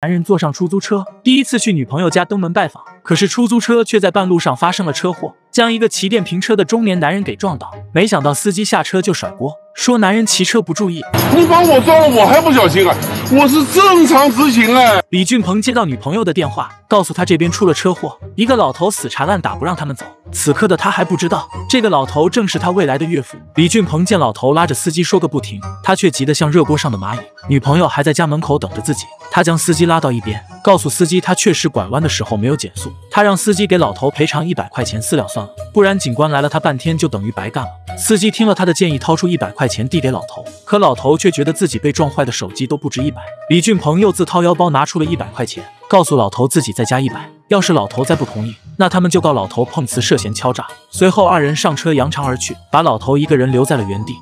男人坐上出租车，第一次去女朋友家登门拜访，可是出租车却在半路上发生了车祸，将一个骑电瓶车的中年男人给撞倒。没想到司机下车就甩锅，说男人骑车不注意。你把我撞了，我还不小心啊！我是正常执行哎。李俊鹏接到女朋友的电话，告诉他这边出了车祸，一个老头死缠烂打不让他们走。此刻的他还不知道，这个老头正是他未来的岳父。李俊鹏见老头拉着司机说个不停，他却急得像热锅上的蚂蚁。女朋友还在家门口等着自己，他将司机拉到一边，告诉司机他确实拐弯的时候没有减速，他让司机给老头赔偿一百块钱私了算了，不然警官来了他半天就等于白干了。司机听了他的建议，掏出一百块钱递给老头，可老头却觉得自己被撞坏的手机都不值一百。李俊鹏又自掏腰包拿出了一百块钱，告诉老头自己再加一百，要是老头再不同意，那他们就告老头碰瓷涉嫌敲诈。随后二人上车扬长而去，把老头一个人留在了原地。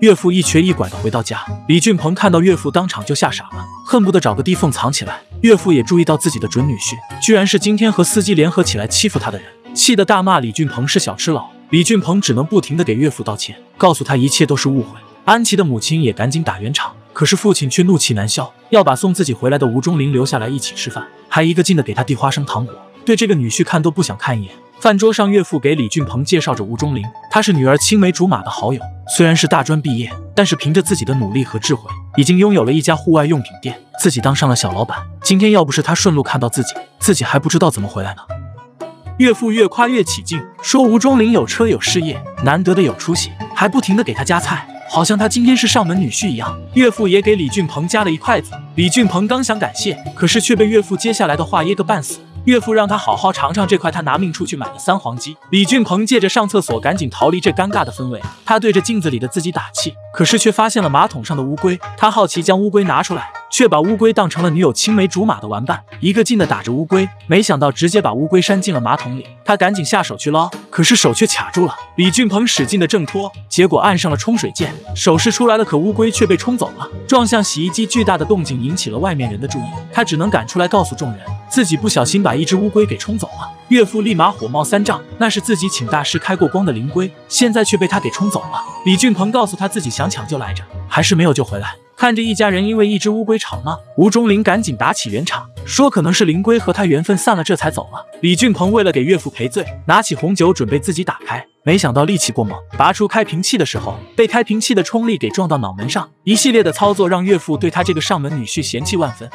岳父一瘸一拐的回到家，李俊鹏看到岳父当场就吓傻了，恨不得找个地缝藏起来。岳父也注意到自己的准女婿居然是今天和司机联合起来欺负他的人，气得大骂李俊鹏是小吃佬。李俊鹏只能不停的给岳父道歉，告诉他一切都是误会。安琪的母亲也赶紧打圆场，可是父亲却怒气难消，要把送自己回来的吴忠林留下来一起吃饭，还一个劲的给他递花生糖果，对这个女婿看都不想看一眼。饭桌上，岳父给李俊鹏介绍着吴忠林，他是女儿青梅竹马的好友，虽然是大专毕业，但是凭着自己的努力和智慧，已经拥有了一家户外用品店，自己当上了小老板。今天要不是他顺路看到自己，自己还不知道怎么回来呢。岳父越夸越起劲，说吴忠林有车有事业，难得的有出息，还不停的给他夹菜，好像他今天是上门女婿一样。岳父也给李俊鹏夹了一筷子，李俊鹏刚想感谢，可是却被岳父接下来的话噎个半死。岳父让他好好尝尝这块他拿命出去买的三黄鸡。李俊鹏借着上厕所赶紧逃离这尴尬的氛围，他对着镜子里的自己打气，可是却发现了马桶上的乌龟。他好奇将乌龟拿出来，却把乌龟当成了女友青梅竹马的玩伴，一个劲的打着乌龟，没想到直接把乌龟扇进了马桶里。他赶紧下手去捞，可是手却卡住了。李俊鹏使劲的挣脱，结果按上了冲水键，手是出来了，可乌龟却被冲走了。撞向洗衣机巨大的动静引起了外面人的注意，他只能赶出来告诉众人，自己不小心把把一只乌龟给冲走了。岳父立马火冒三丈，那是自己请大师开过光的灵龟，现在却被他给冲走了。李俊鹏告诉他自己想抢救来着，还是没有救回来。看着一家人因为一只乌龟吵闹，吴忠林赶紧打起圆场，说可能是灵龟和他缘分散了，这才走了。李俊鹏为了给岳父赔罪，拿起红酒准备自己打开，没想到力气过猛，拔出开瓶器的时候，被开瓶器的冲力给撞到脑门上。一系列的操作让岳父对他这个上门女婿嫌弃万分。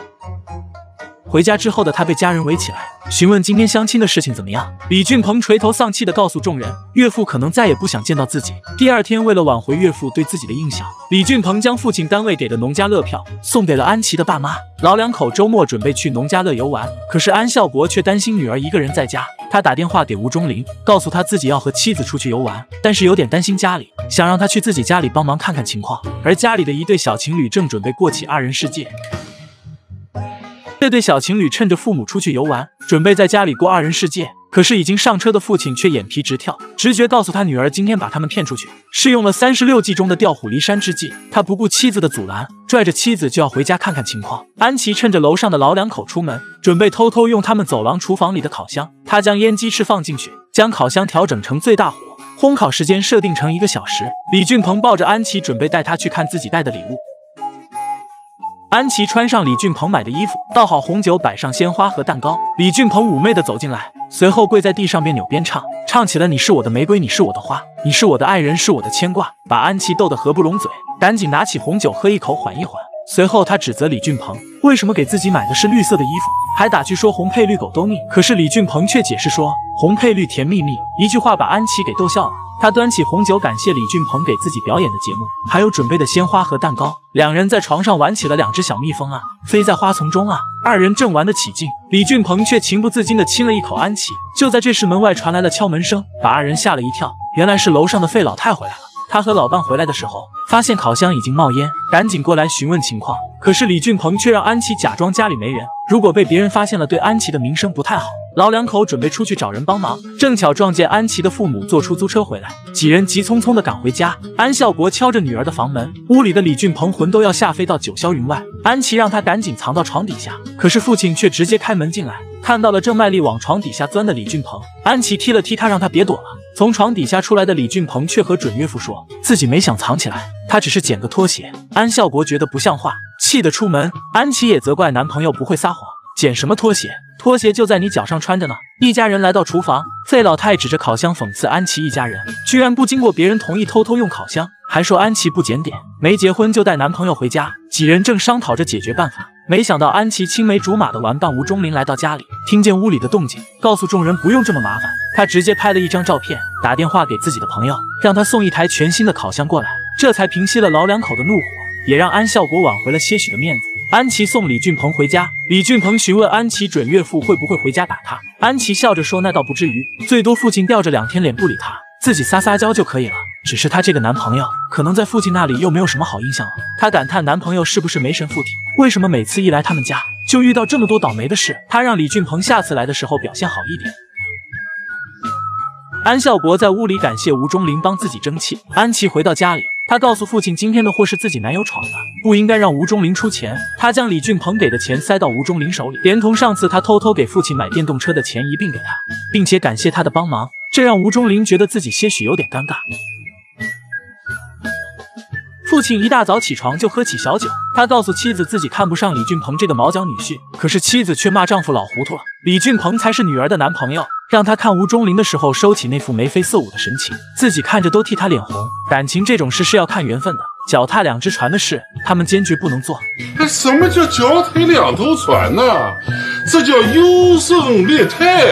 回家之后的他被家人围起来，询问今天相亲的事情怎么样。李俊鹏垂头丧气地告诉众人，岳父可能再也不想见到自己。第二天，为了挽回岳父对自己的印象，李俊鹏将父亲单位给的农家乐票送给了安琪的爸妈。老两口周末准备去农家乐游玩，可是安孝国却担心女儿一个人在家，他打电话给吴忠林，告诉他自己要和妻子出去游玩，但是有点担心家里，想让他去自己家里帮忙看看情况。而家里的一对小情侣正准备过起二人世界。这对小情侣趁着父母出去游玩，准备在家里过二人世界。可是已经上车的父亲却眼皮直跳，直觉告诉他女儿今天把他们骗出去，是用了三十六计中的调虎离山之计。他不顾妻子的阻拦，拽着妻子就要回家看看情况。安琪趁着楼上的老两口出门，准备偷偷用他们走廊厨房里的烤箱。他将腌鸡翅放进去，将烤箱调整成最大火，烘烤时间设定成一个小时。李俊鹏抱着安琪，准备带她去看自己带的礼物。安琪穿上李俊鹏买的衣服，倒好红酒，摆上鲜花和蛋糕。李俊鹏妩媚的走进来，随后跪在地上边扭边唱，唱起了《你是我的玫瑰，你是我的花，你是我的爱人，是我的牵挂》，把安琪逗得合不拢嘴，赶紧拿起红酒喝一口，缓一缓。随后他指责李俊鹏为什么给自己买的是绿色的衣服，还打趣说红配绿狗都腻。可是李俊鹏却解释说红配绿甜蜜蜜，一句话把安琪给逗笑了。他端起红酒，感谢李俊鹏给自己表演的节目，还有准备的鲜花和蛋糕。两人在床上玩起了两只小蜜蜂啊，飞在花丛中啊。二人正玩得起劲，李俊鹏却情不自禁地亲了一口安琪。就在这时，门外传来了敲门声，把二人吓了一跳。原来是楼上的费老太回来了。他和老伴回来的时候，发现烤箱已经冒烟，赶紧过来询问情况。可是李俊鹏却让安琪假装家里没人，如果被别人发现了，对安琪的名声不太好。老两口准备出去找人帮忙，正巧撞见安琪的父母坐出租车回来，几人急匆匆的赶回家。安孝国敲着女儿的房门，屋里的李俊鹏魂都要吓飞到九霄云外。安琪让他赶紧藏到床底下，可是父亲却直接开门进来，看到了正卖力往床底下钻的李俊鹏，安琪踢了踢他，让他别躲了。从床底下出来的李俊鹏却和准岳父说自己没想藏起来，他只是捡个拖鞋。安孝国觉得不像话，气得出门。安琪也责怪男朋友不会撒谎，捡什么拖鞋？拖鞋就在你脚上穿着呢。一家人来到厨房，费老太指着烤箱讽刺安琪一家人居然不经过别人同意偷偷用烤箱，还说安琪不检点，没结婚就带男朋友回家。几人正商讨着解决办法。没想到安琪青梅竹马的玩伴吴忠林来到家里，听见屋里的动静，告诉众人不用这么麻烦。他直接拍了一张照片，打电话给自己的朋友，让他送一台全新的烤箱过来，这才平息了老两口的怒火，也让安孝国挽回了些许的面子。安琪送李俊鹏回家，李俊鹏询问安琪准岳父会不会回家打他，安琪笑着说那倒不至于，最多父亲吊着两天脸不理他，自己撒撒娇就可以了。只是她这个男朋友可能在父亲那里又没有什么好印象了。她感叹男朋友是不是没神附体？为什么每次一来他们家就遇到这么多倒霉的事？她让李俊鹏下次来的时候表现好一点。安孝国在屋里感谢吴忠林帮自己争气。安琪回到家里，她告诉父亲今天的祸是自己男友闯的，不应该让吴忠林出钱。她将李俊鹏给的钱塞到吴忠林手里，连同上次他偷偷给父亲买电动车的钱一并给他，并且感谢他的帮忙，这让吴忠林觉得自己些许有点尴尬。父亲一大早起床就喝起小酒，他告诉妻子自己看不上李俊鹏这个毛脚女婿，可是妻子却骂丈夫老糊涂了。李俊鹏才是女儿的男朋友，让他看吴忠林的时候收起那副眉飞色舞的神情，自己看着都替他脸红。感情这种事是要看缘分的，脚踏两只船的事，他们坚决不能做。那什么叫脚踩两头船呢？这叫优胜劣汰。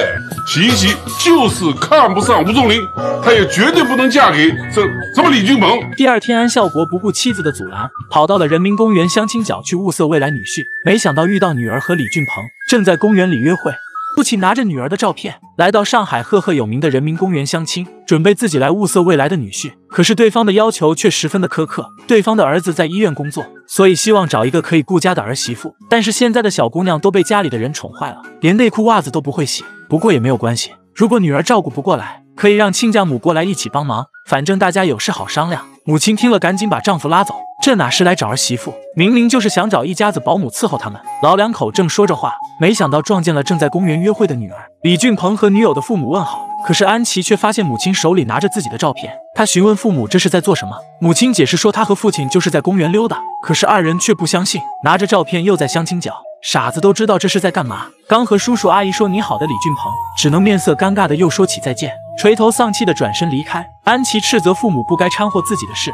琪琪就是看不上吴忠林，她也绝对不能嫁给这什么李俊鹏。第二天，安孝国不顾妻子的阻拦，跑到了人民公园相亲角去物色未来女婿，没想到遇到女儿和李俊鹏正在公园里约会。父亲拿着女儿的照片来到上海赫赫有名的人民公园相亲，准备自己来物色未来的女婿。可是对方的要求却十分的苛刻，对方的儿子在医院工作，所以希望找一个可以顾家的儿媳妇。但是现在的小姑娘都被家里的人宠坏了，连内裤袜子都不会洗。不过也没有关系，如果女儿照顾不过来，可以让亲家母过来一起帮忙，反正大家有事好商量。母亲听了，赶紧把丈夫拉走。这哪是来找儿媳妇，明明就是想找一家子保姆伺候他们。老两口正说着话，没想到撞见了正在公园约会的女儿。李俊鹏和女友的父母问好，可是安琪却发现母亲手里拿着自己的照片。他询问父母这是在做什么，母亲解释说他和父亲就是在公园溜达。可是二人却不相信，拿着照片又在相亲角。傻子都知道这是在干嘛。刚和叔叔阿姨说你好的李俊鹏，只能面色尴尬的又说起再见，垂头丧气的转身离开。安琪斥责父母不该掺和自己的事。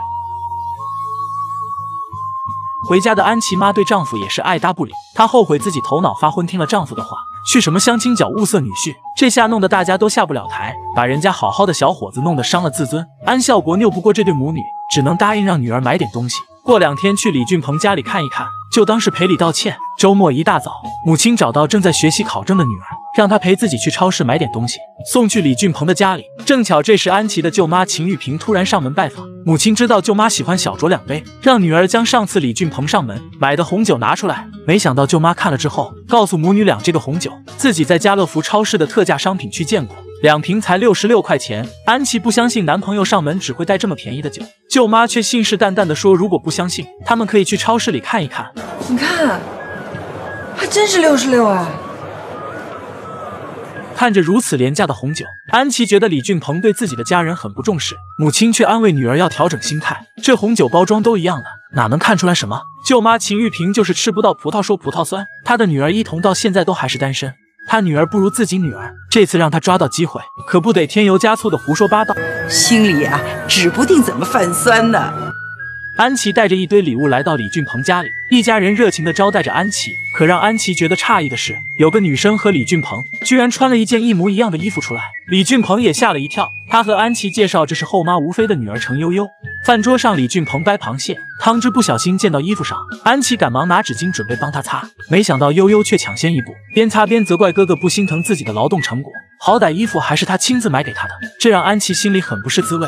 回家的安琪妈对丈夫也是爱搭不理，她后悔自己头脑发昏，听了丈夫的话，去什么相亲角物色女婿，这下弄得大家都下不了台，把人家好好的小伙子弄得伤了自尊。安孝国拗不过这对母女，只能答应让女儿买点东西。过两天去李俊鹏家里看一看，就当是赔礼道歉。周末一大早，母亲找到正在学习考证的女儿，让她陪自己去超市买点东西，送去李俊鹏的家里。正巧这时安琪的舅妈秦玉萍突然上门拜访，母亲知道舅妈喜欢小酌两杯，让女儿将上次李俊鹏上门买的红酒拿出来。没想到舅妈看了之后，告诉母女俩这个红酒自己在家乐福超市的特价商品区见过。两瓶才六十六块钱，安琪不相信男朋友上门只会带这么便宜的酒，舅妈却信誓旦旦地说，如果不相信，他们可以去超市里看一看。你看，还真是六十六哎！看着如此廉价的红酒，安琪觉得李俊鹏对自己的家人很不重视，母亲却安慰女儿要调整心态，这红酒包装都一样的，哪能看出来什么？舅妈秦玉萍就是吃不到葡萄说葡萄酸，她的女儿一彤到现在都还是单身。她女儿不如自己女儿，这次让她抓到机会，可不得添油加醋的胡说八道，心里啊，指不定怎么泛酸呢。安琪带着一堆礼物来到李俊鹏家里，一家人热情地招待着安琪。可让安琪觉得诧异的是，有个女生和李俊鹏居然穿了一件一模一样的衣服出来。李俊鹏也吓了一跳。他和安琪介绍，这是后妈吴飞的女儿程悠悠。饭桌上，李俊鹏掰螃蟹，汤汁不小心溅到衣服上，安琪赶忙拿纸巾准备帮他擦，没想到悠悠却抢先一步，边擦边责怪哥哥不心疼自己的劳动成果。好歹衣服还是他亲自买给他的，这让安琪心里很不是滋味。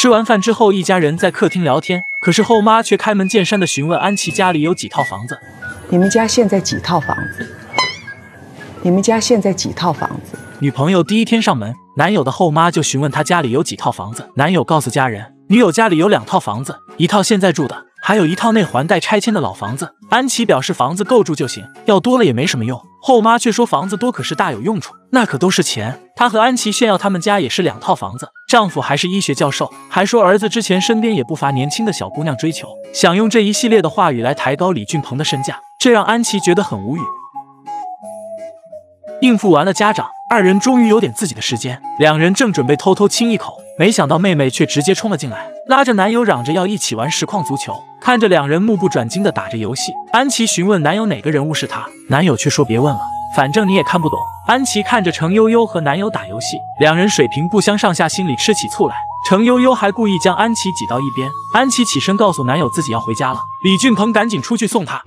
吃完饭之后，一家人在客厅聊天，可是后妈却开门见山的询问安琪家里有几套房子。你们家现在几套房子？你们家现在几套房子？女朋友第一天上门，男友的后妈就询问他家里有几套房子。男友告诉家人，女友家里有两套房子，一套现在住的。还有一套内环带拆迁的老房子。安琪表示房子够住就行，要多了也没什么用。后妈却说房子多可是大有用处，那可都是钱。她和安琪炫耀他们家也是两套房子，丈夫还是医学教授，还说儿子之前身边也不乏年轻的小姑娘追求，想用这一系列的话语来抬高李俊鹏的身价，这让安琪觉得很无语。应付完了家长，二人终于有点自己的时间。两人正准备偷偷亲一口，没想到妹妹却直接冲了进来，拉着男友嚷着要一起玩实况足球。看着两人目不转睛的打着游戏，安琪询问男友哪个人物是他，男友却说别问了，反正你也看不懂。安琪看着程悠悠和男友打游戏，两人水平不相上下，心里吃起醋来。程悠悠还故意将安琪挤到一边。安琪起身告诉男友自己要回家了，李俊鹏赶紧出去送她。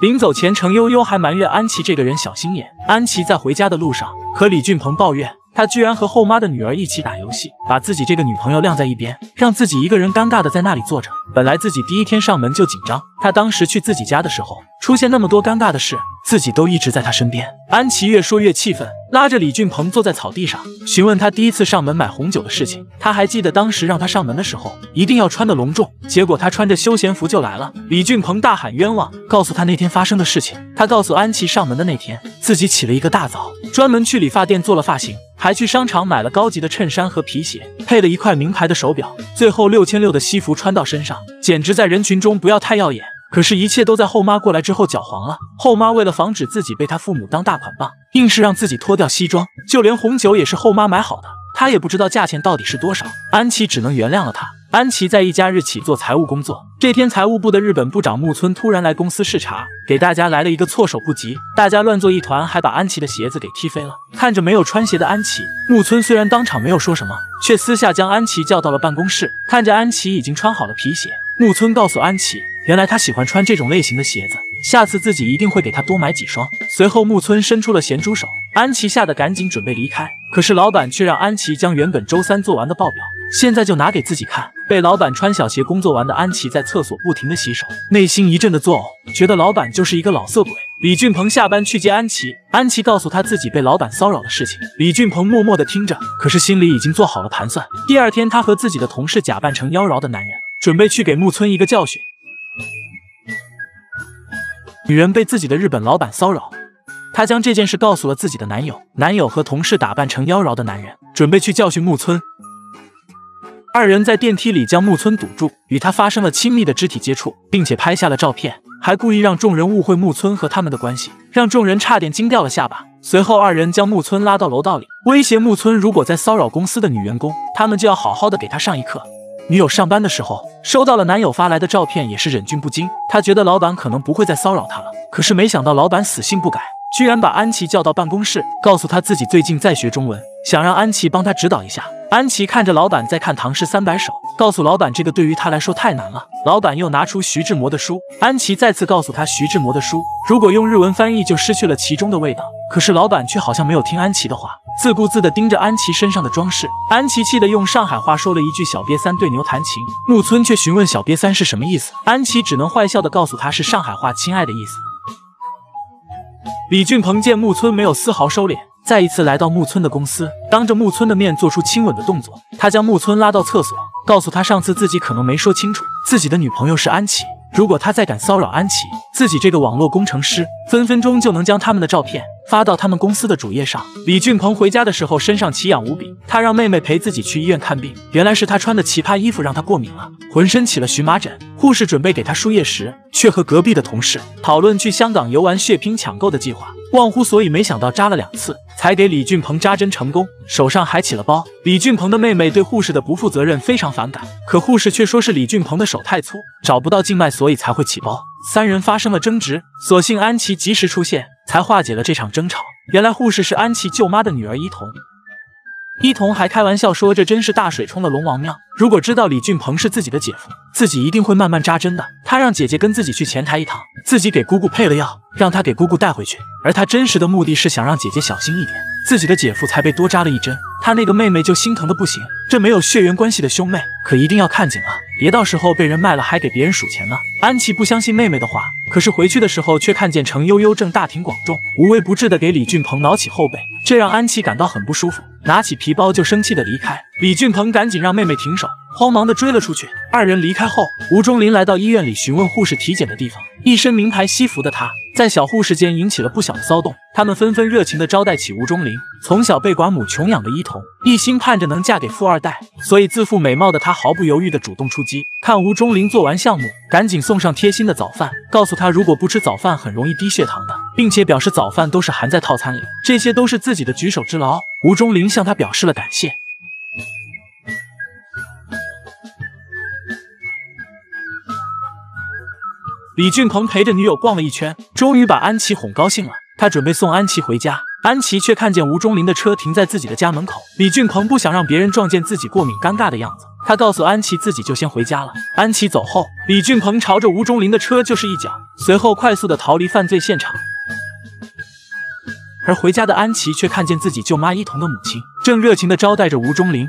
临走前，程悠悠还埋怨安琪这个人小心眼。安琪在回家的路上和李俊鹏抱怨，他居然和后妈的女儿一起打游戏，把自己这个女朋友晾在一边，让自己一个人尴尬的在那里坐着。本来自己第一天上门就紧张，他当时去自己家的时候，出现那么多尴尬的事，自己都一直在他身边。安琪越说越气愤，拉着李俊鹏坐在草地上，询问他第一次上门买红酒的事情。他还记得当时让他上门的时候，一定要穿的隆重，结果他穿着休闲服就来了。李俊鹏大喊冤枉，告诉他那天发生的事情。他告诉安琪，上门的那天自己起了一个大早，专门去理发店做了发型，还去商场买了高级的衬衫和皮鞋，配了一块名牌的手表，最后六千六的西服穿到身上，简直在人群中不要太耀眼。可是，一切都在后妈过来之后搅黄了。后妈为了防止自己被她父母当大款棒，硬是让自己脱掉西装，就连红酒也是后妈买好的。她也不知道价钱到底是多少。安琪只能原谅了她。安琪在一家日企做财务工作，这天财务部的日本部长木村突然来公司视察，给大家来了一个措手不及，大家乱作一团，还把安琪的鞋子给踢飞了。看着没有穿鞋的安琪，木村虽然当场没有说什么，却私下将安琪叫到了办公室。看着安琪已经穿好了皮鞋，木村告诉安琪。原来他喜欢穿这种类型的鞋子，下次自己一定会给他多买几双。随后木村伸出了咸猪手，安琪吓得赶紧准备离开，可是老板却让安琪将原本周三做完的报表，现在就拿给自己看。被老板穿小鞋工作完的安琪在厕所不停的洗手，内心一阵的作呕，觉得老板就是一个老色鬼。李俊鹏下班去接安琪，安琪告诉他自己被老板骚扰的事情，李俊鹏默默的听着，可是心里已经做好了盘算。第二天，他和自己的同事假扮成妖娆的男人，准备去给木村一个教训。女人被自己的日本老板骚扰，她将这件事告诉了自己的男友。男友和同事打扮成妖娆的男人，准备去教训木村。二人在电梯里将木村堵住，与他发生了亲密的肢体接触，并且拍下了照片，还故意让众人误会木村和他们的关系，让众人差点惊掉了下巴。随后，二人将木村拉到楼道里，威胁木村，如果再骚扰公司的女员工，他们就要好好的给他上一课。女友上班的时候收到了男友发来的照片，也是忍俊不禁。她觉得老板可能不会再骚扰她了，可是没想到老板死性不改，居然把安琪叫到办公室，告诉她自己最近在学中文，想让安琪帮他指导一下。安琪看着老板在看《唐诗三百首》，告诉老板这个对于他来说太难了。老板又拿出徐志摩的书，安琪再次告诉他徐志摩的书如果用日文翻译就失去了其中的味道。可是老板却好像没有听安琪的话，自顾自地盯着安琪身上的装饰。安琪气得用上海话说了一句“小瘪三对牛弹琴”，木村却询问“小瘪三”是什么意思，安琪只能坏笑地告诉他是上海话“亲爱的”意思。李俊鹏见木村没有丝毫收敛。再一次来到木村的公司，当着木村的面做出亲吻的动作。他将木村拉到厕所，告诉他上次自己可能没说清楚，自己的女朋友是安琪。如果他再敢骚扰安琪，自己这个网络工程师分分钟就能将他们的照片发到他们公司的主页上。李俊鹏回家的时候身上奇痒无比，他让妹妹陪自己去医院看病。原来是他穿的奇葩衣服让他过敏了，浑身起了荨麻疹。护士准备给他输液时，却和隔壁的同事讨论去香港游玩血拼抢购的计划，忘乎所以。没想到扎了两次才给李俊鹏扎针成功，手上还起了包。李俊鹏的妹妹对护士的不负责任非常反感，可护士却说是李俊鹏的手太粗，找不到静脉，所以才会起包。三人发生了争执，所幸安琪及时出现，才化解了这场争吵。原来护士是安琪舅妈的女儿伊童。伊童还开玩笑说：“这真是大水冲了龙王庙。如果知道李俊鹏是自己的姐夫，自己一定会慢慢扎针的。”他让姐姐跟自己去前台一趟，自己给姑姑配了药，让她给姑姑带回去。而他真实的目的是想让姐姐小心一点，自己的姐夫才被多扎了一针，他那个妹妹就心疼的不行。这没有血缘关系的兄妹，可一定要看紧啊，别到时候被人卖了还给别人数钱呢。安琪不相信妹妹的话，可是回去的时候却看见程悠悠正大庭广众、无微不至的给李俊鹏挠起后背，这让安琪感到很不舒服。拿起皮包就生气的离开，李俊鹏赶紧让妹妹停手，慌忙的追了出去。二人离开后，吴忠林来到医院里询问护士体检的地方。一身名牌西服的他，在小护士间引起了不小的骚动。他们纷纷热情的招待起吴忠林。从小被寡母穷养的伊童，一心盼着能嫁给富二代，所以自负美貌的他毫不犹豫的主动出击。看吴忠林做完项目，赶紧送上贴心的早饭，告诉他如果不吃早饭很容易低血糖的，并且表示早饭都是含在套餐里，这些都是自己的举手之劳。吴忠林向他表示了感谢。李俊鹏陪着女友逛了一圈，终于把安琪哄高兴了。他准备送安琪回家，安琪却看见吴忠林的车停在自己的家门口。李俊鹏不想让别人撞见自己过敏尴尬的样子，他告诉安琪自己就先回家了。安琪走后，李俊鹏朝着吴忠林的车就是一脚，随后快速的逃离犯罪现场。而回家的安琪却看见自己舅妈一同的母亲正热情的招待着吴忠林。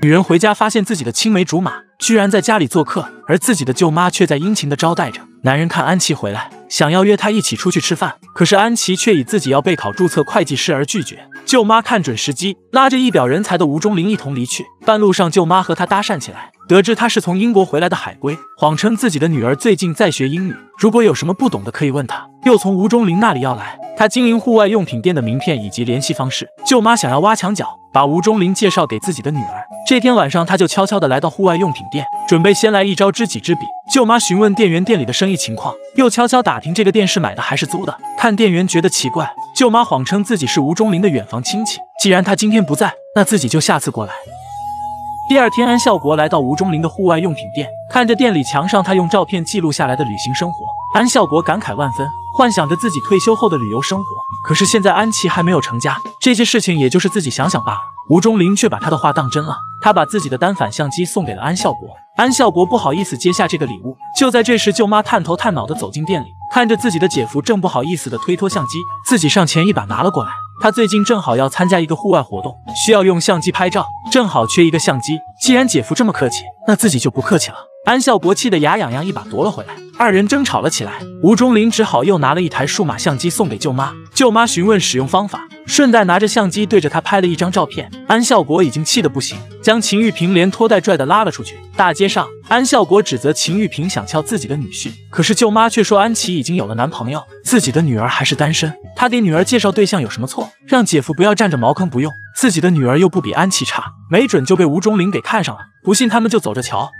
女人回家发现自己的青梅竹马居然在家里做客，而自己的舅妈却在殷勤的招待着。男人看安琪回来，想要约她一起出去吃饭，可是安琪却以自己要备考注册会计师而拒绝。舅妈看准时机，拉着一表人才的吴忠林一同离去。半路上，舅妈和他搭讪起来，得知他是从英国回来的海归，谎称自己的女儿最近在学英语，如果有什么不懂的可以问他。又从吴忠林那里要来他经营户外用品店的名片以及联系方式。舅妈想要挖墙脚，把吴忠林介绍给自己的女儿。这天晚上，他就悄悄地来到户外用品店，准备先来一招知己知彼。舅妈询问店员店里的生意情况，又悄悄打听这个店是买的还是租的。看店员觉得奇怪，舅妈谎称自己是吴忠林的远房亲戚，既然他今天不在，那自己就下次过来。第二天，安孝国来到吴忠林的户外用品店，看着店里墙上他用照片记录下来的旅行生活，安孝国感慨万分，幻想着自己退休后的旅游生活。可是现在安琪还没有成家，这些事情也就是自己想想罢了。吴忠林却把他的话当真了，他把自己的单反相机送给了安孝国。安孝国不好意思接下这个礼物。就在这时，舅妈探头探脑的走进店里，看着自己的姐夫，正不好意思的推脱相机，自己上前一把拿了过来。他最近正好要参加一个户外活动，需要用相机拍照，正好缺一个相机。既然姐夫这么客气，那自己就不客气了。安孝国气得牙痒痒，一把夺了回来。二人争吵了起来，吴忠林只好又拿了一台数码相机送给舅妈。舅妈询问使用方法，顺带拿着相机对着他拍了一张照片。安孝国已经气得不行，将秦玉萍连拖带拽的拉了出去。大街上，安孝国指责秦玉萍想撬自己的女婿，可是舅妈却说安琪已经有了男朋友，自己的女儿还是单身。他给女儿介绍对象有什么错？让姐夫不要占着茅坑不用。自己的女儿又不比安琪差，没准就被吴忠林给看上了。不信他们就走着瞧。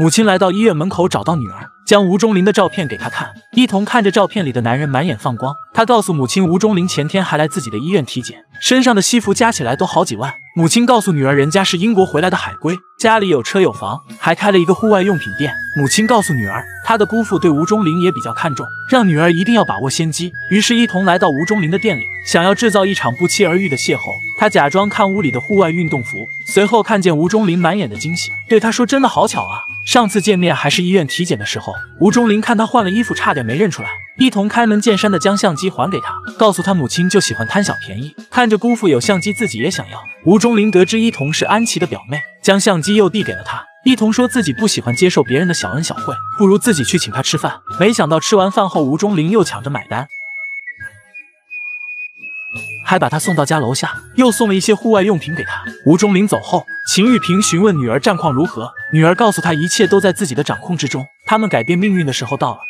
母亲来到医院门口，找到女儿，将吴忠林的照片给她看。一同看着照片里的男人，满眼放光。他告诉母亲，吴忠林前天还来自己的医院体检，身上的西服加起来都好几万。母亲告诉女儿，人家是英国回来的海归，家里有车有房，还开了一个户外用品店。母亲告诉女儿，她的姑父对吴忠林也比较看重，让女儿一定要把握先机。于是，一同来到吴忠林的店里，想要制造一场不期而遇的邂逅。他假装看屋里的户外运动服，随后看见吴忠林满眼的惊喜，对他说：“真的好巧啊。”上次见面还是医院体检的时候，吴忠林看他换了衣服，差点没认出来。一同开门见山的将相机还给他，告诉他母亲就喜欢贪小便宜，看着姑父有相机，自己也想要。吴忠林得知一同是安琪的表妹，将相机又递给了他。一同说自己不喜欢接受别人的小恩小惠，不如自己去请他吃饭。没想到吃完饭后，吴忠林又抢着买单。还把他送到家楼下，又送了一些户外用品给他。吴忠林走后，秦玉萍询问女儿战况如何，女儿告诉他一切都在自己的掌控之中，他们改变命运的时候到了。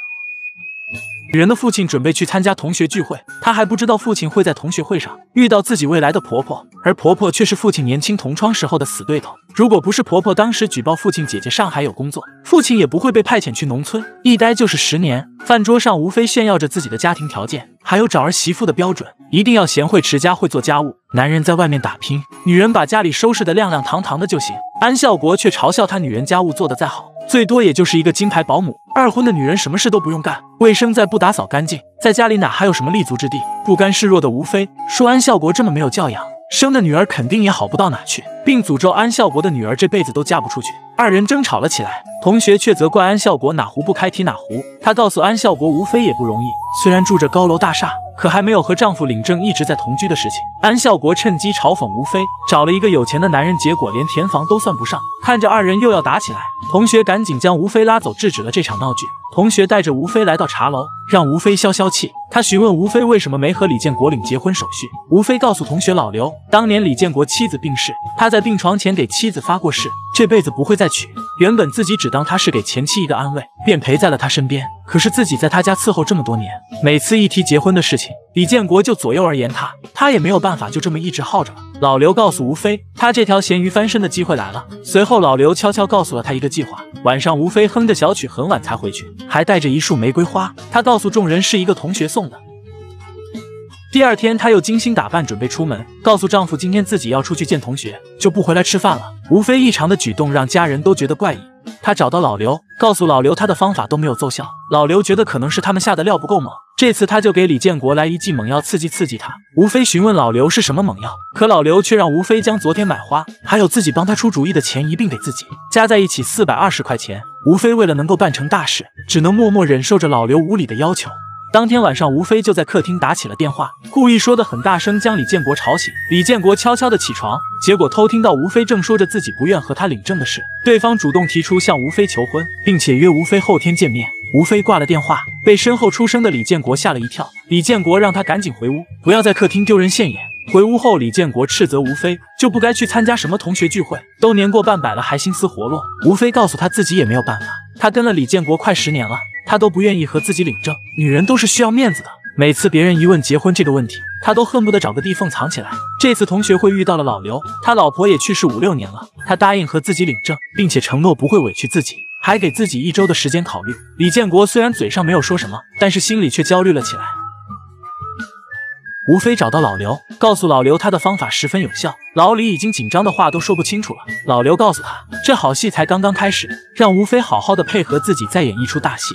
女人的父亲准备去参加同学聚会，她还不知道父亲会在同学会上遇到自己未来的婆婆，而婆婆却是父亲年轻同窗时候的死对头。如果不是婆婆当时举报父亲姐姐上海有工作，父亲也不会被派遣去农村，一待就是十年。饭桌上无非炫耀着自己的家庭条件，还有找儿媳妇的标准，一定要贤惠持家，会做家务。男人在外面打拼，女人把家里收拾得亮亮堂堂的就行。安孝国却嘲笑他女人家务做得再好。最多也就是一个金牌保姆，二婚的女人什么事都不用干，卫生再不打扫干净，在家里哪还有什么立足之地？不甘示弱的吴非说安效国这么没有教养，生的女儿肯定也好不到哪去，并诅咒安孝国的女儿这辈子都嫁不出去。二人争吵了起来，同学却责怪安孝国哪壶不开提哪壶。他告诉安孝国，吴非也不容易，虽然住着高楼大厦。可还没有和丈夫领证一直在同居的事情，安孝国趁机嘲讽吴非找了一个有钱的男人，结果连田房都算不上。看着二人又要打起来，同学赶紧将吴非拉走，制止了这场闹剧。同学带着吴非来到茶楼，让吴飞消消气。他询问吴飞为什么没和李建国领结婚手续，吴飞告诉同学老刘，当年李建国妻子病逝，他在病床前给妻子发过誓，这辈子不会再娶。原本自己只当他是给前妻一个安慰，便陪在了他身边。可是自己在他家伺候这么多年，每次一提结婚的事情，李建国就左右而言他，他也没有办法就这么一直耗着了。老刘告诉吴飞，他这条咸鱼翻身的机会来了。随后老刘悄悄告诉了他一个计划。晚上吴飞哼着小曲，很晚才回去，还带着一束玫瑰花。他告诉众人是一个同学送的。第二天，他又精心打扮，准备出门，告诉丈夫今天自己要出去见同学，就不回来吃饭了。吴非异常的举动让家人都觉得怪异。他找到老刘，告诉老刘他的方法都没有奏效。老刘觉得可能是他们下的料不够猛，这次他就给李建国来一剂猛药，刺激刺激他。吴非询问老刘是什么猛药，可老刘却让吴非将昨天买花还有自己帮他出主意的钱一并给自己，加在一起四百二十块钱。吴非为了能够办成大事，只能默默忍受着老刘无理的要求。当天晚上，吴非就在客厅打起了电话，故意说的很大声，将李建国吵醒。李建国悄悄的起床，结果偷听到吴非正说着自己不愿和他领证的事。对方主动提出向吴非求婚，并且约吴非后天见面。吴非挂了电话，被身后出声的李建国吓了一跳。李建国让他赶紧回屋，不要在客厅丢人现眼。回屋后，李建国斥责吴非就不该去参加什么同学聚会，都年过半百了还心思活络。吴非告诉他自己也没有办法，他跟了李建国快十年了。他都不愿意和自己领证，女人都是需要面子的。每次别人一问结婚这个问题，他都恨不得找个地缝藏起来。这次同学会遇到了老刘，他老婆也去世五六年了，他答应和自己领证，并且承诺不会委屈自己，还给自己一周的时间考虑。李建国虽然嘴上没有说什么，但是心里却焦虑了起来。吴非找到老刘，告诉老刘他的方法十分有效。老李已经紧张的话都说不清楚了。老刘告诉他，这好戏才刚刚开始，让吴非好好的配合自己再演一出大戏。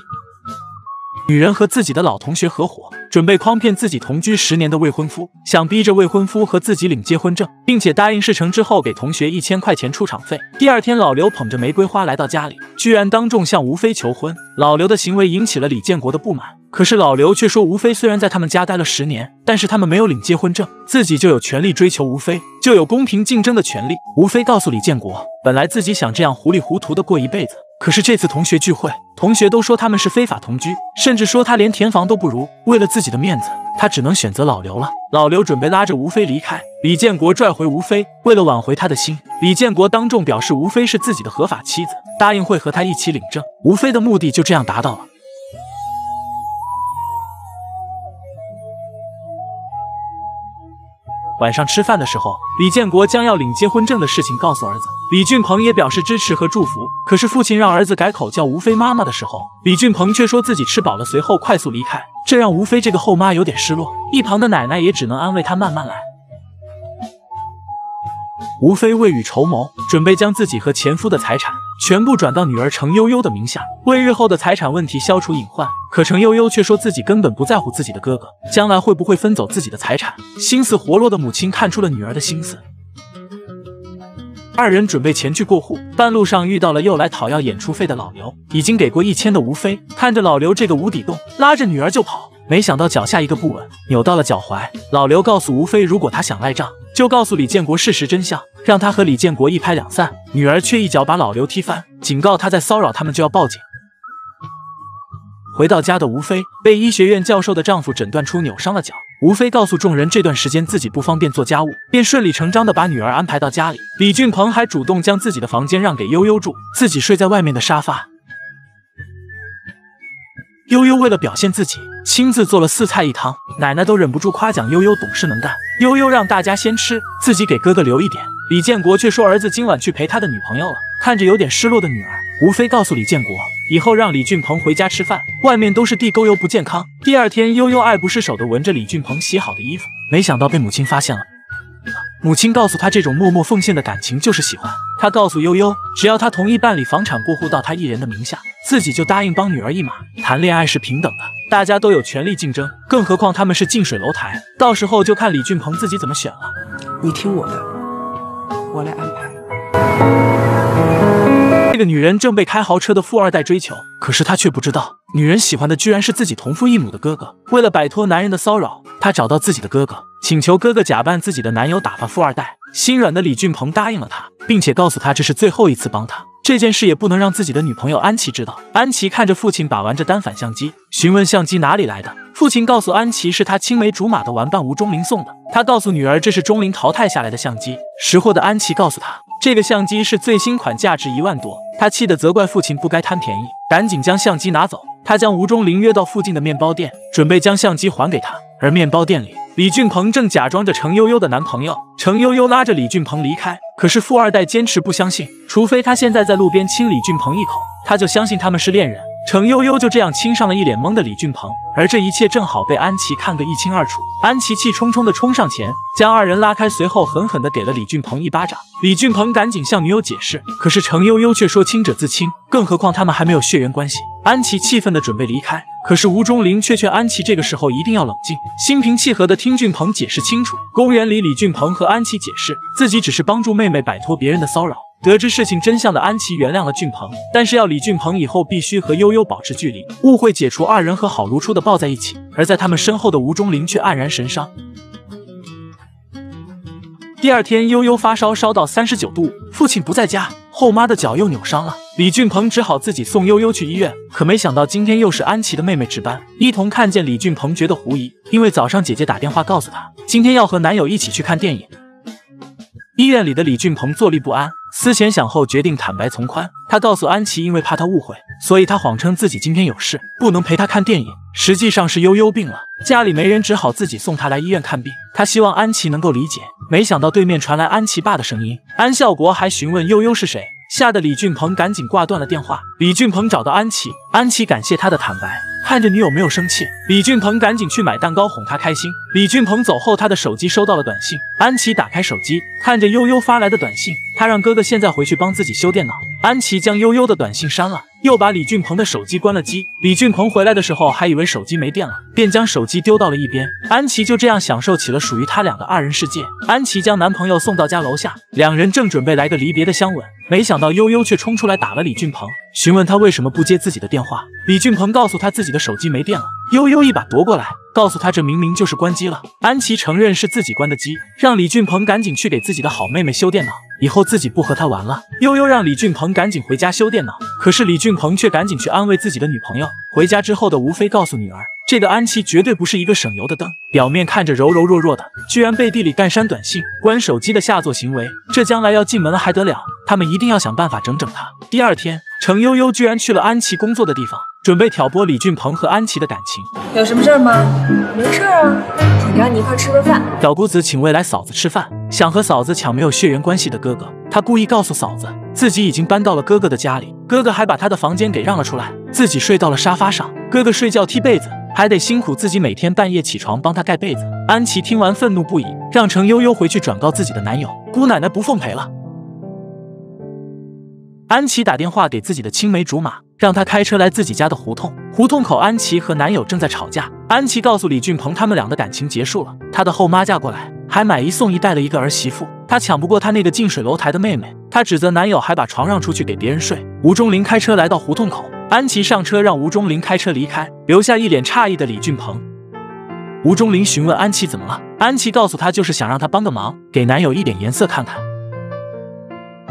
女人和自己的老同学合伙，准备诓骗自己同居十年的未婚夫，想逼着未婚夫和自己领结婚证，并且答应事成之后给同学一千块钱出场费。第二天，老刘捧着玫瑰花来到家里，居然当众向吴非求婚。老刘的行为引起了李建国的不满，可是老刘却说，吴非虽然在他们家待了十年，但是他们没有领结婚证，自己就有权利追求吴非，就有公平竞争的权利。吴非告诉李建国，本来自己想这样糊里糊涂的过一辈子。可是这次同学聚会，同学都说他们是非法同居，甚至说他连田房都不如。为了自己的面子，他只能选择老刘了。老刘准备拉着吴非离开，李建国拽回吴非，为了挽回他的心，李建国当众表示吴非是自己的合法妻子，答应会和他一起领证。吴非的目的就这样达到了。晚上吃饭的时候，李建国将要领结婚证的事情告诉儿子李俊鹏，也表示支持和祝福。可是父亲让儿子改口叫吴飞妈妈的时候，李俊鹏却说自己吃饱了，随后快速离开，这让吴飞这个后妈有点失落。一旁的奶奶也只能安慰他慢慢来。吴非未雨绸缪，准备将自己和前夫的财产全部转到女儿程悠悠的名下，为日后的财产问题消除隐患。可程悠悠却说自己根本不在乎自己的哥哥将来会不会分走自己的财产。心思活络的母亲看出了女儿的心思。二人准备前去过户，半路上遇到了又来讨要演出费的老刘。已经给过一千的吴非看着老刘这个无底洞，拉着女儿就跑，没想到脚下一个不稳，扭到了脚踝。老刘告诉吴非，如果他想赖账，就告诉李建国事实真相，让他和李建国一拍两散。女儿却一脚把老刘踢翻，警告他再骚扰他们就要报警。回到家的吴非被医学院教授的丈夫诊断出扭伤了脚。吴非告诉众人，这段时间自己不方便做家务，便顺理成章的把女儿安排到家里。李俊鹏还主动将自己的房间让给悠悠住，自己睡在外面的沙发。悠悠为了表现自己，亲自做了四菜一汤，奶奶都忍不住夸奖悠悠懂事能干。悠悠让大家先吃，自己给哥哥留一点。李建国却说儿子今晚去陪他的女朋友了。看着有点失落的女儿，吴非告诉李建国，以后让李俊鹏回家吃饭，外面都是地沟油，不健康。第二天，悠悠爱不释手的闻着李俊鹏洗好的衣服，没想到被母亲发现了。母亲告诉他，这种默默奉献的感情就是喜欢。他告诉悠悠，只要他同意办理房产过户到他一人的名下，自己就答应帮女儿一马。谈恋爱是平等的，大家都有权利竞争，更何况他们是近水楼台，到时候就看李俊鹏自己怎么选了。你听我的，我来安排。这个女人正被开豪车的富二代追求，可是她却不知道，女人喜欢的居然是自己同父异母的哥哥。为了摆脱男人的骚扰，她找到自己的哥哥，请求哥哥假扮自己的男友打发富二代。心软的李俊鹏答应了她，并且告诉她这是最后一次帮她。这件事也不能让自己的女朋友安琪知道。安琪看着父亲把玩着单反相机，询问相机哪里来的。父亲告诉安琪是他青梅竹马的玩伴吴钟林送的。他告诉女儿这是钟林淘汰下来的相机。识货的安琪告诉他，这个相机是最新款，价值一万多。他气得责怪父亲不该贪便宜，赶紧将相机拿走。他将吴钟林约到附近的面包店，准备将相机还给他。而面包店里，李俊鹏正假装着程悠悠的男朋友。程悠悠拉着李俊鹏离开，可是富二代坚持不相信，除非他现在在路边亲李俊鹏一口，他就相信他们是恋人。程悠悠就这样亲上了一脸懵的李俊鹏，而这一切正好被安琪看个一清二楚。安琪气冲冲的冲上前，将二人拉开，随后狠狠的给了李俊鹏一巴掌。李俊鹏赶紧向女友解释，可是程悠悠却说亲者自亲，更何况他们还没有血缘关系。安琪气愤的准备离开，可是吴钟林却劝安琪这个时候一定要冷静，心平气和的听俊鹏解释清楚。公园里，李俊鹏和安琪解释自己只是帮助妹妹摆脱别人的骚扰。得知事情真相的安琪原谅了俊鹏，但是要李俊鹏以后必须和悠悠保持距离，误会解除，二人和好如初的抱在一起。而在他们身后的吴钟林却黯然神伤。第二天，悠悠发烧烧到三十九度，父亲不在家，后妈的脚又扭伤了，李俊鹏只好自己送悠悠去医院。可没想到今天又是安琪的妹妹值班，一同看见李俊鹏觉得狐疑，因为早上姐姐打电话告诉他，今天要和男友一起去看电影。医院里的李俊鹏坐立不安，思前想后，决定坦白从宽。他告诉安琪，因为怕她误会，所以他谎称自己今天有事，不能陪她看电影。实际上是悠悠病了，家里没人，只好自己送她来医院看病。他希望安琪能够理解，没想到对面传来安琪爸的声音。安孝国还询问悠悠是谁，吓得李俊鹏赶紧挂断了电话。李俊鹏找到安琪，安琪感谢他的坦白。看着女友没有生气，李俊鹏赶紧去买蛋糕哄她开心。李俊鹏走后，他的手机收到了短信。安琪打开手机，看着悠悠发来的短信，他让哥哥现在回去帮自己修电脑。安琪将悠悠的短信删了，又把李俊鹏的手机关了机。李俊鹏回来的时候还以为手机没电了，便将手机丢到了一边。安琪就这样享受起了属于他俩的二人世界。安琪将男朋友送到家楼下，两人正准备来个离别的香吻，没想到悠悠却冲出来打了李俊鹏，询问他为什么不接自己的电话。李俊鹏告诉他自己的手机没电了，悠悠一把夺过来，告诉他这明明就是关机了。安琪承认是自己关的机，让李俊鹏赶紧去给自己的好妹妹修电脑，以后自己不和她玩了。悠悠让李俊鹏赶紧回家修电脑，可是李俊鹏却赶紧去安慰自己的女朋友。回家之后的吴非告诉女儿，这个安琪绝对不是一个省油的灯，表面看着柔柔弱弱的，居然背地里干删短信、关手机的下作行为，这将来要进门了还得了？他们一定要想办法整整他。第二天，程悠悠居然去了安琪工作的地方。准备挑拨李俊鹏和安琪的感情，有什么事儿吗？没事儿啊，想找你一块吃个饭。小姑子请未来嫂子吃饭，想和嫂子抢没有血缘关系的哥哥。她故意告诉嫂子，自己已经搬到了哥哥的家里，哥哥还把他的房间给让了出来，自己睡到了沙发上。哥哥睡觉踢被子，还得辛苦自己每天半夜起床帮他盖被子。安琪听完愤怒不已，让程悠悠回去转告自己的男友，姑奶奶不奉陪了。安琪打电话给自己的青梅竹马。让他开车来自己家的胡同。胡同口，安琪和男友正在吵架。安琪告诉李俊鹏，他们俩的感情结束了。他的后妈嫁过来，还买一送一带了一个儿媳妇。他抢不过他那个近水楼台的妹妹。他指责男友还把床让出去给别人睡。吴钟林开车来到胡同口，安琪上车让吴钟林开车离开，留下一脸诧异的李俊鹏。吴钟林询问安琪怎么了，安琪告诉他就是想让他帮个忙，给男友一点颜色看看。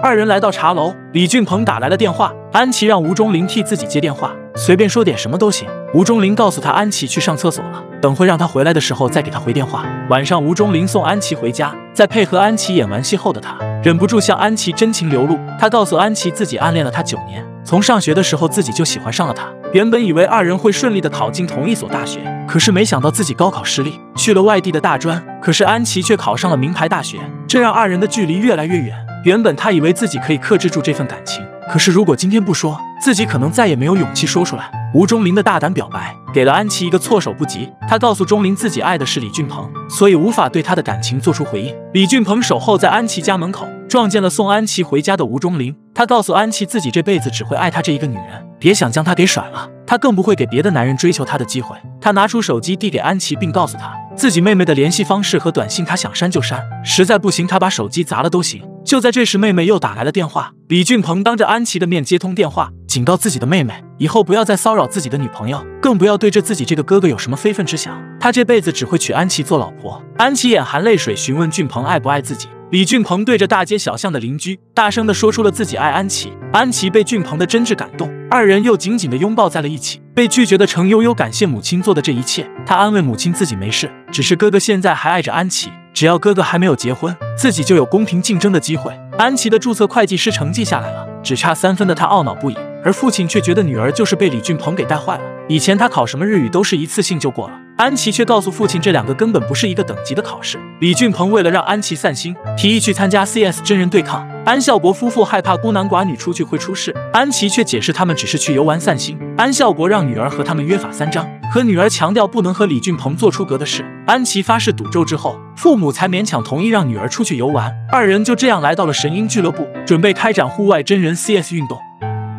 二人来到茶楼，李俊鹏打来了电话，安琪让吴钟林替自己接电话，随便说点什么都行。吴钟林告诉他安琪去上厕所了，等会让他回来的时候再给他回电话。晚上，吴钟林送安琪回家，在配合安琪演完戏后的他，忍不住向安琪真情流露。他告诉安琪自己暗恋了她九年，从上学的时候自己就喜欢上了他。原本以为二人会顺利的考进同一所大学，可是没想到自己高考失利，去了外地的大专。可是安琪却考上了名牌大学，这让二人的距离越来越远。原本他以为自己可以克制住这份感情，可是如果今天不说，自己可能再也没有勇气说出来。吴钟林的大胆表白给了安琪一个措手不及。他告诉钟林自己爱的是李俊鹏，所以无法对他的感情做出回应。李俊鹏守候在安琪家门口，撞见了送安琪回家的吴钟林。他告诉安琪自己这辈子只会爱她这一个女人，别想将她给甩了。他更不会给别的男人追求她的机会。他拿出手机递给安琪，并告诉她自己妹妹的联系方式和短信，他想删就删，实在不行他把手机砸了都行。就在这时，妹妹又打来了电话。李俊鹏当着安琪的面接通电话，警告自己的妹妹，以后不要再骚扰自己的女朋友，更不要对着自己这个哥哥有什么非分之想。他这辈子只会娶安琪做老婆。安琪眼含泪水询问俊鹏爱不爱自己。李俊鹏对着大街小巷的邻居大声地说出了自己爱安琪。安琪被俊鹏的真挚感动，二人又紧紧地拥抱在了一起。被拒绝的程悠悠感谢母亲做的这一切，她安慰母亲自己没事，只是哥哥现在还爱着安琪，只要哥哥还没有结婚，自己就有公平竞争的机会。安琪的注册会计师成绩下来了，只差三分的她懊恼不已，而父亲却觉得女儿就是被李俊鹏给带坏了。以前他考什么日语都是一次性就过了，安琪却告诉父亲，这两个根本不是一个等级的考试。李俊鹏为了让安琪散心，提议去参加 CS 真人对抗。安孝国夫妇害怕孤男寡女出去会出事，安琪却解释他们只是去游玩散心。安孝国让女儿和他们约法三章，可女儿强调不能和李俊鹏做出格的事。安琪发誓赌咒之后，父母才勉强同意让女儿出去游玩。二人就这样来到了神鹰俱乐部，准备开展户外真人 CS 运动。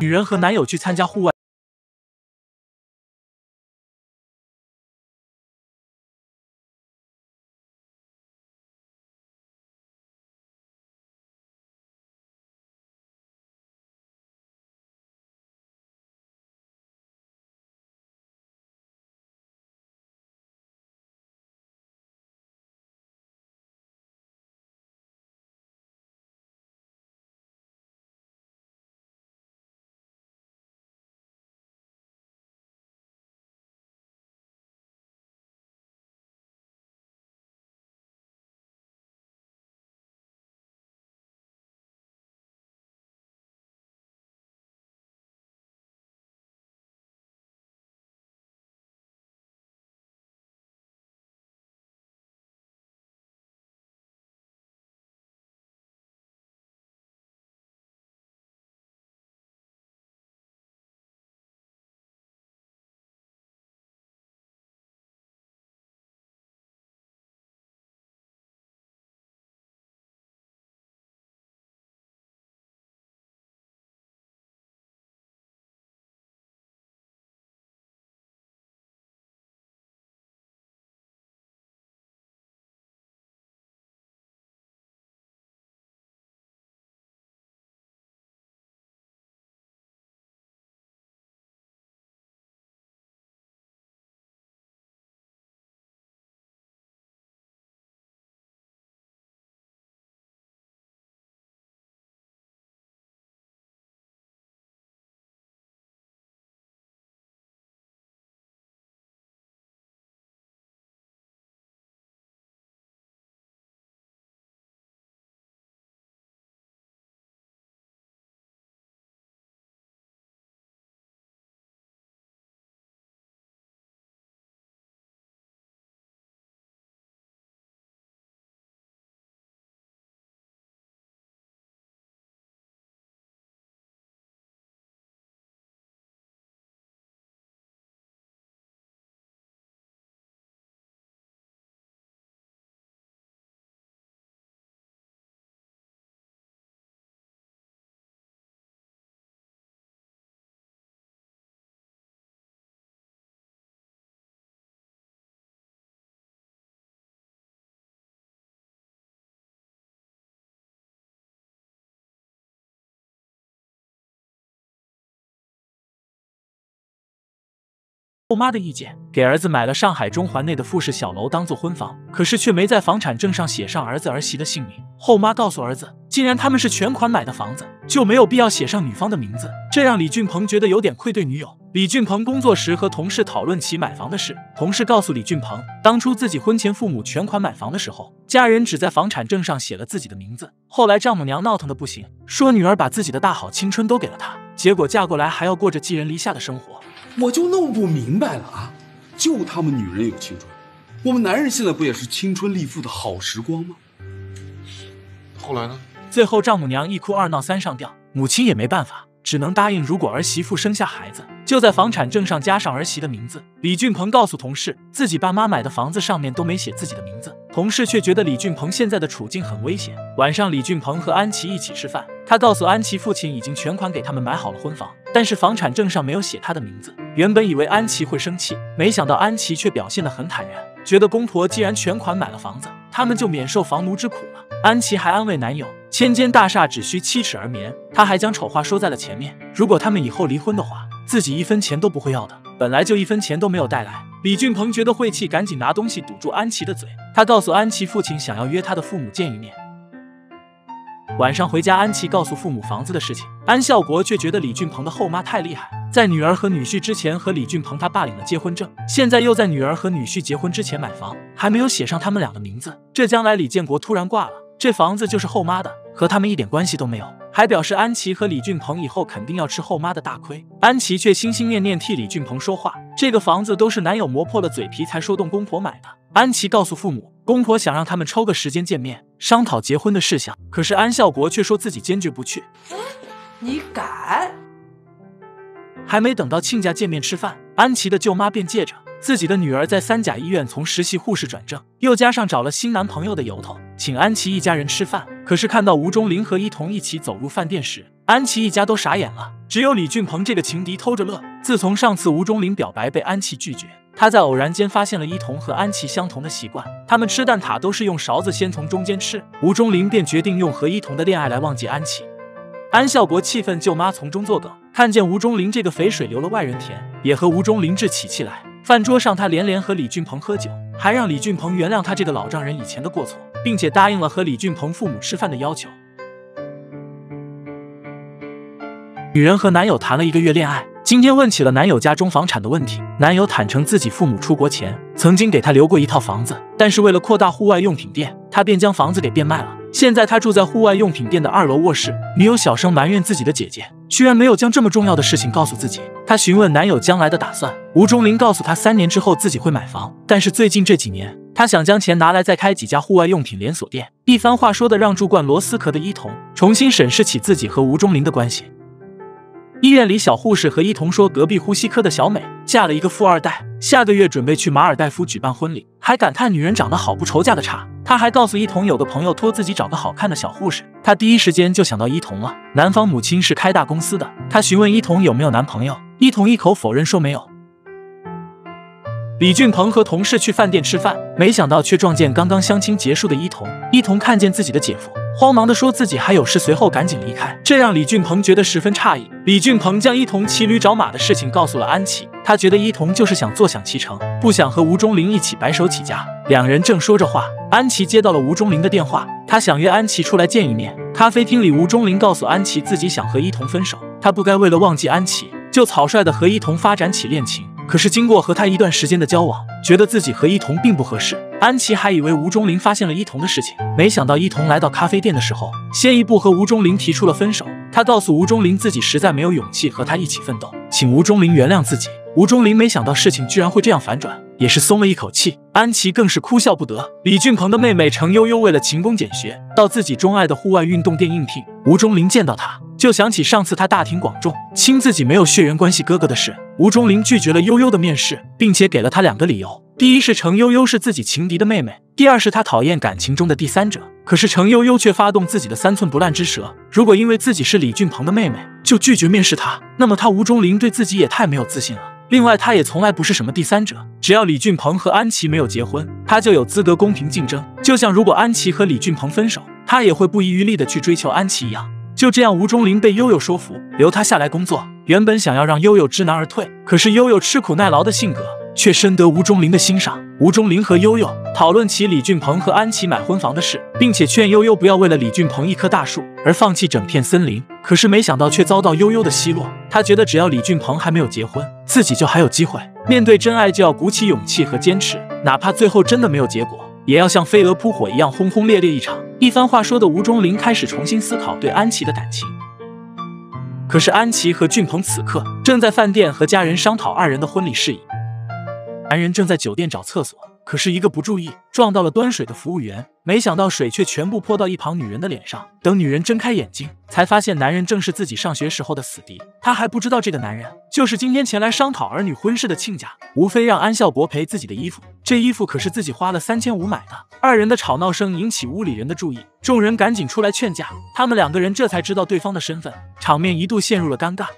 女人和男友去参加户外。后妈的意见，给儿子买了上海中环内的复式小楼当做婚房，可是却没在房产证上写上儿子儿媳的姓名。后妈告诉儿子，既然他们是全款买的房子，就没有必要写上女方的名字，这让李俊鹏觉得有点愧对女友。李俊鹏工作时和同事讨论起买房的事，同事告诉李俊鹏，当初自己婚前父母全款买房的时候，家人只在房产证上写了自己的名字，后来丈母娘闹腾的不行，说女儿把自己的大好青春都给了他，结果嫁过来还要过着寄人篱下的生活。我就弄不明白了啊！就他们女人有青春，我们男人现在不也是青春立富的好时光吗？后来呢？最后丈母娘一哭二闹三上吊，母亲也没办法，只能答应，如果儿媳妇生下孩子，就在房产证上加上儿媳的名字。李俊鹏告诉同事，自己爸妈买的房子上面都没写自己的名字，同事却觉得李俊鹏现在的处境很危险。晚上，李俊鹏和安琪一起吃饭，他告诉安琪，父亲已经全款给他们买好了婚房，但是房产证上没有写他的名字。原本以为安琪会生气，没想到安琪却表现得很坦然，觉得公婆既然全款买了房子，他们就免受房奴之苦了。安琪还安慰男友，千间大厦只需七尺而眠。他还将丑话说在了前面，如果他们以后离婚的话，自己一分钱都不会要的。本来就一分钱都没有带来，李俊鹏觉得晦气，赶紧拿东西堵住安琪的嘴。他告诉安琪，父亲想要约他的父母见一面。晚上回家，安琪告诉父母房子的事情，安孝国却觉得李俊鹏的后妈太厉害，在女儿和女婿之前和李俊鹏他爸领了结婚证，现在又在女儿和女婿结婚之前买房，还没有写上他们俩的名字。这将来李建国突然挂了，这房子就是后妈的，和他们一点关系都没有。还表示安琪和李俊鹏以后肯定要吃后妈的大亏。安琪却心心念念替李俊鹏说话，这个房子都是男友磨破了嘴皮才说动公婆买的。安琪告诉父母，公婆想让他们抽个时间见面，商讨结婚的事项。可是安孝国却说自己坚决不去。你敢？还没等到亲家见面吃饭，安琪的舅妈便借着自己的女儿在三甲医院从实习护士转正，又加上找了新男朋友的由头，请安琪一家人吃饭。可是看到吴忠林和伊童一起走入饭店时，安琪一家都傻眼了。只有李俊鹏这个情敌偷着乐。自从上次吴忠林表白被安琪拒绝，他在偶然间发现了伊童和安琪相同的习惯，他们吃蛋挞都是用勺子先从中间吃。吴忠林便决定用和一同的恋爱来忘记安琪。安孝国气愤舅妈从中作梗，看见吴忠林这个肥水流了外人田，也和吴忠林置起气来。饭桌上，他连连和李俊鹏喝酒，还让李俊鹏原谅他这个老丈人以前的过错。并且答应了和李俊鹏父母吃饭的要求。女人和男友谈了一个月恋爱，今天问起了男友家中房产的问题。男友坦诚自己父母出国前曾经给他留过一套房子，但是为了扩大户外用品店，他便将房子给变卖了。现在他住在户外用品店的二楼卧室。女友小声埋怨自己的姐姐居然没有将这么重要的事情告诉自己。她询问男友将来的打算，吴忠林告诉她三年之后自己会买房，但是最近这几年。他想将钱拿来再开几家户外用品连锁店。一番话说的让住惯螺丝壳的伊童重新审视起自己和吴忠林的关系。医院里，小护士和伊童说，隔壁呼吸科的小美嫁了一个富二代，下个月准备去马尔代夫举办婚礼，还感叹女人长得好不愁嫁的差。他还告诉伊童，有个朋友托自己找个好看的小护士。他第一时间就想到伊童了。男方母亲是开大公司的，他询问伊童有没有男朋友，伊童一口否认说没有。李俊鹏和同事去饭店吃饭，没想到却撞见刚刚相亲结束的伊童。伊童看见自己的姐夫，慌忙的说自己还有事，随后赶紧离开，这让李俊鹏觉得十分诧异。李俊鹏将伊童骑驴找马的事情告诉了安琪，他觉得伊童就是想坐享其成，不想和吴忠林一起白手起家。两人正说着话，安琪接到了吴忠林的电话，他想约安琪出来见一面。咖啡厅里，吴忠林告诉安琪自己想和伊童分手，他不该为了忘记安琪，就草率的和伊童发展起恋情。可是经过和他一段时间的交往，觉得自己和伊童并不合适。安琪还以为吴忠林发现了伊童的事情，没想到伊童来到咖啡店的时候，先一步和吴忠林提出了分手。他告诉吴忠林自己实在没有勇气和他一起奋斗，请吴忠林原谅自己。吴忠林没想到事情居然会这样反转，也是松了一口气。安琪更是哭笑不得。李俊鹏的妹妹程悠悠为了勤工俭学，到自己钟爱的户外运动店应聘。吴忠林见到她，就想起上次他大庭广众亲自己没有血缘关系哥哥的事。吴忠林拒绝了悠悠的面试，并且给了他两个理由：第一是程悠悠是自己情敌的妹妹；第二是他讨厌感情中的第三者。可是程悠悠却发动自己的三寸不烂之舌，如果因为自己是李俊鹏的妹妹就拒绝面试他，那么他吴忠林对自己也太没有自信了。另外，他也从来不是什么第三者。只要李俊鹏和安琪没有结婚，他就有资格公平竞争。就像如果安琪和李俊鹏分手，他也会不遗余力的去追求安琪一样。就这样，吴忠林被悠悠说服，留他下来工作。原本想要让悠悠知难而退，可是悠悠吃苦耐劳的性格却深得吴忠林的欣赏。吴忠林和悠悠讨论起李俊鹏和安琪买婚房的事，并且劝悠悠不要为了李俊鹏一棵大树而放弃整片森林。可是没想到却遭到悠悠的奚落。他觉得只要李俊鹏还没有结婚，自己就还有机会。面对真爱，就要鼓起勇气和坚持，哪怕最后真的没有结果，也要像飞蛾扑火一样轰轰烈烈一场。一番话说的吴忠林开始重新思考对安琪的感情。可是安琪和俊鹏此刻正在饭店和家人商讨二人的婚礼事宜。男人正在酒店找厕所，可是一个不注意撞到了端水的服务员，没想到水却全部泼到一旁女人的脸上。等女人睁开眼睛，才发现男人正是自己上学时候的死敌。她还不知道这个男人就是今天前来商讨儿女婚事的亲家，无非让安孝国赔自己的衣服。这衣服可是自己花了三千五买的。二人的吵闹声引起屋里人的注意，众人赶紧出来劝架。他们两个人这才知道对方的身份，场面一度陷入了尴尬。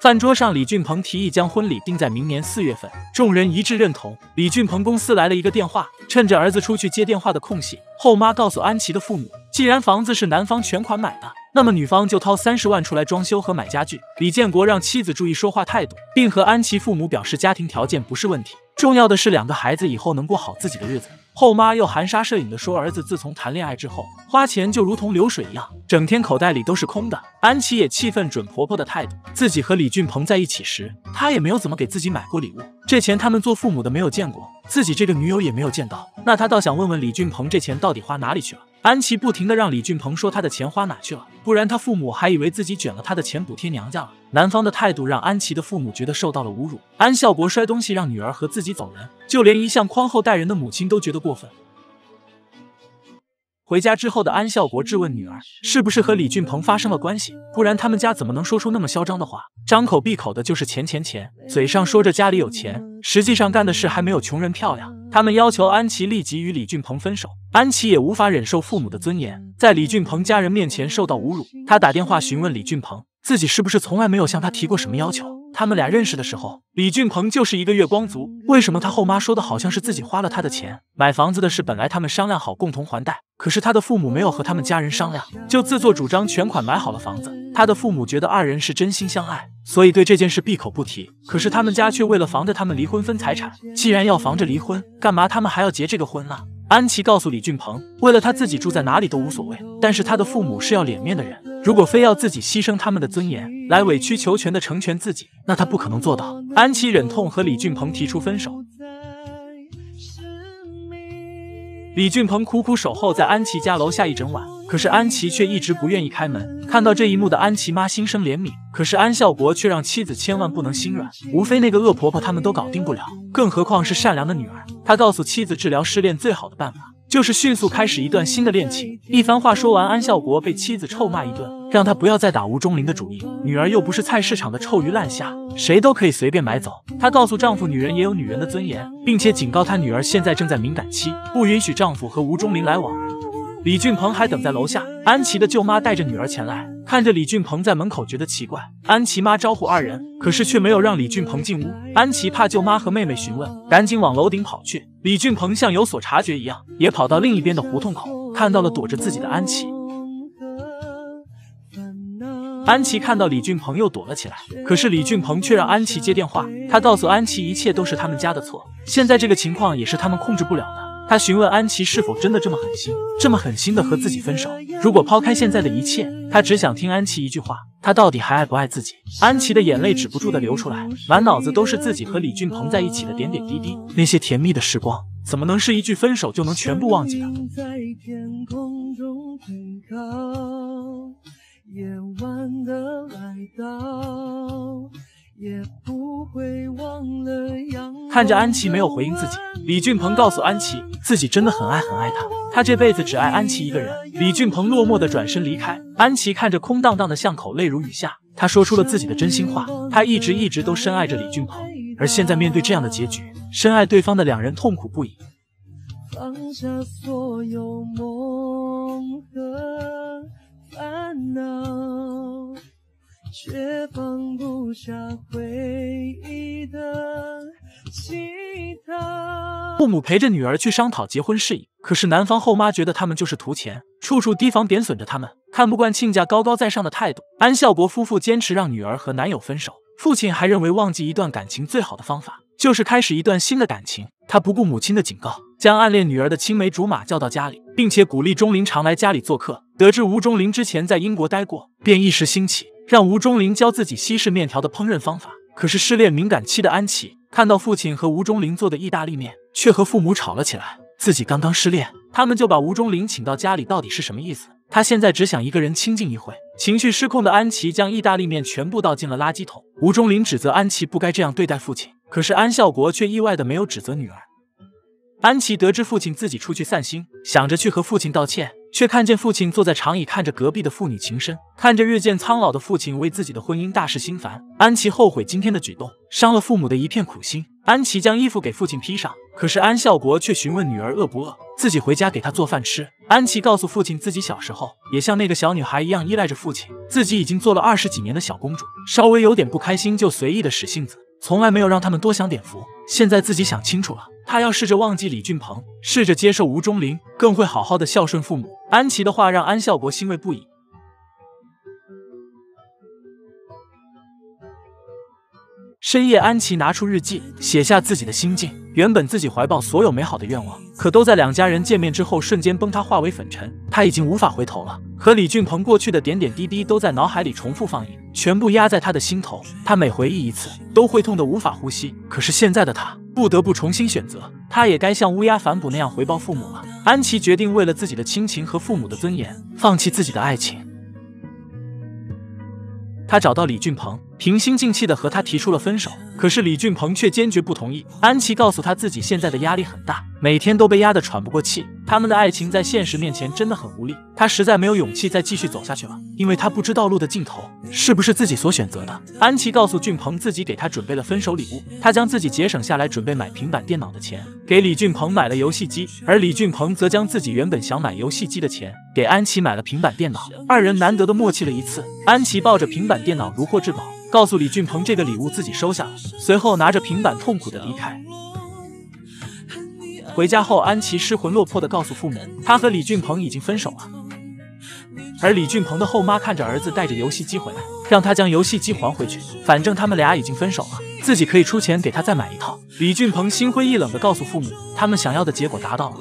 饭桌上，李俊鹏提议将婚礼定在明年四月份，众人一致认同。李俊鹏公司来了一个电话，趁着儿子出去接电话的空隙，后妈告诉安琪的父母，既然房子是男方全款买的，那么女方就掏三十万出来装修和买家具。李建国让妻子注意说话态度，并和安琪父母表示家庭条件不是问题，重要的是两个孩子以后能过好自己的日子。后妈又含沙射影的说，儿子自从谈恋爱之后，花钱就如同流水一样，整天口袋里都是空的。安琪也气愤准婆婆的态度，自己和李俊鹏在一起时，她也没有怎么给自己买过礼物，这钱他们做父母的没有见过，自己这个女友也没有见到，那她倒想问问李俊鹏，这钱到底花哪里去了？安琪不停的让李俊鹏说他的钱花哪去了，不然他父母还以为自己卷了他的钱补贴娘家了。男方的态度让安琪的父母觉得受到了侮辱。安孝国摔东西让女儿和自己走人，就连一向宽厚待人的母亲都觉得过分。回家之后的安孝国质问女儿，是不是和李俊鹏发生了关系？不然他们家怎么能说出那么嚣张的话？张口闭口的就是钱钱钱，嘴上说着家里有钱，实际上干的事还没有穷人漂亮。他们要求安琪立即与李俊鹏分手，安琪也无法忍受父母的尊严在李俊鹏家人面前受到侮辱。他打电话询问李俊鹏，自己是不是从来没有向他提过什么要求？他们俩认识的时候，李俊鹏就是一个月光族。为什么他后妈说的好像是自己花了他的钱？买房子的事本来他们商量好共同还贷，可是他的父母没有和他们家人商量，就自作主张全款买好了房子。他的父母觉得二人是真心相爱，所以对这件事闭口不提。可是他们家却为了防着他们离婚分财产，既然要防着离婚，干嘛他们还要结这个婚呢？安琪告诉李俊鹏，为了他自己住在哪里都无所谓，但是他的父母是要脸面的人，如果非要自己牺牲他们的尊严来委曲求全的成全自己，那他不可能做到。安琪忍痛和李俊鹏提出分手。李俊鹏苦苦守候在安琪家楼下一整晚，可是安琪却一直不愿意开门。看到这一幕的安琪妈心生怜悯，可是安孝国却让妻子千万不能心软，无非那个恶婆婆他们都搞定不了，更何况是善良的女儿。他告诉妻子，治疗失恋最好的办法。就是迅速开始一段新的恋情。一番话说完，安孝国被妻子臭骂一顿，让他不要再打吴忠林的主意。女儿又不是菜市场的臭鱼烂虾，谁都可以随便买走。她告诉丈夫，女人也有女人的尊严，并且警告她女儿现在正在敏感期，不允许丈夫和吴忠林来往。李俊鹏还等在楼下，安琪的舅妈带着女儿前来，看着李俊鹏在门口觉得奇怪。安琪妈招呼二人，可是却没有让李俊鹏进屋。安琪怕舅妈和妹妹询问，赶紧往楼顶跑去。李俊鹏像有所察觉一样，也跑到另一边的胡同口，看到了躲着自己的安琪。安琪看到李俊鹏又躲了起来，可是李俊鹏却让安琪接电话，他告诉安琪一切都是他们家的错，现在这个情况也是他们控制不了的。他询问安琪是否真的这么狠心，这么狠心的和自己分手。如果抛开现在的一切，他只想听安琪一句话：他到底还爱不爱自己？安琪的眼泪止不住的流出来，满脑子都是自己和李俊鹏在一起的点点滴滴，那些甜蜜的时光，怎么能是一句分手就能全部忘记的？夜晚的来到。也不会忘了看着安琪没有回应自己，李俊鹏告诉安琪，自己真的很爱很爱她，他这辈子只爱安琪一个人。李俊鹏落寞的转身离开，安琪看着空荡荡的巷口，泪如雨下。他说出了自己的真心话，他一直一直都深爱着李俊鹏，而现在面对这样的结局，深爱对方的两人痛苦不已。放下所有梦和烦恼。却放不下回忆的父母陪着女儿去商讨结婚事宜，可是男方后妈觉得他们就是图钱，处处提防贬损着他们，看不惯亲家高高在上的态度。安孝国夫妇坚持让女儿和男友分手，父亲还认为忘记一段感情最好的方法就是开始一段新的感情。他不顾母亲的警告，将暗恋女儿的青梅竹马叫到家里，并且鼓励钟林常来家里做客。得知吴钟林之前在英国待过，便一时兴起。让吴忠林教自己西式面条的烹饪方法。可是失恋敏感期的安琪看到父亲和吴忠林做的意大利面，却和父母吵了起来。自己刚刚失恋，他们就把吴忠林请到家里，到底是什么意思？他现在只想一个人清静一会。情绪失控的安琪将意大利面全部倒进了垃圾桶。吴忠林指责安琪不该这样对待父亲，可是安孝国却意外的没有指责女儿。安琪得知父亲自己出去散心，想着去和父亲道歉。却看见父亲坐在长椅，看着隔壁的妇女情深，看着日渐苍老的父亲为自己的婚姻大事心烦。安琪后悔今天的举动，伤了父母的一片苦心。安琪将衣服给父亲披上，可是安孝国却询问女儿饿不饿，自己回家给她做饭吃。安琪告诉父亲，自己小时候也像那个小女孩一样依赖着父亲，自己已经做了二十几年的小公主，稍微有点不开心就随意的使性子，从来没有让他们多享点福。现在自己想清楚了。他要试着忘记李俊鹏，试着接受吴忠林，更会好好的孝顺父母。安琪的话让安孝国欣慰不已。深夜，安琪拿出日记，写下自己的心境。原本自己怀抱所有美好的愿望，可都在两家人见面之后瞬间崩塌，化为粉尘。他已经无法回头了。和李俊鹏过去的点点滴滴都在脑海里重复放映，全部压在他的心头。他每回忆一次，都会痛得无法呼吸。可是现在的他不得不重新选择，他也该像乌鸦反哺那样回报父母了。安琪决定为了自己的亲情和父母的尊严，放弃自己的爱情。他找到李俊鹏，平心静气的和他提出了分手。可是李俊鹏却坚决不同意。安琪告诉他自己现在的压力很大，每天都被压得喘不过气。他们的爱情在现实面前真的很无力。他实在没有勇气再继续走下去了，因为他不知道路的尽头是不是自己所选择的。安琪告诉俊鹏自己给他准备了分手礼物，他将自己节省下来准备买平板电脑的钱给李俊鹏买了游戏机，而李俊鹏则将自己原本想买游戏机的钱给安琪买了平板电脑。二人难得的默契了一次。安琪抱着平板电脑如获至宝，告诉李俊鹏这个礼物自己收下了，随后拿着平板痛苦的离开。回家后，安琪失魂落魄的告诉父母，她和李俊鹏已经分手了。而李俊鹏的后妈看着儿子带着游戏机回来，让他将游戏机还回去，反正他们俩已经分手了，自己可以出钱给他再买一套。李俊鹏心灰意冷的告诉父母，他们想要的结果达到了。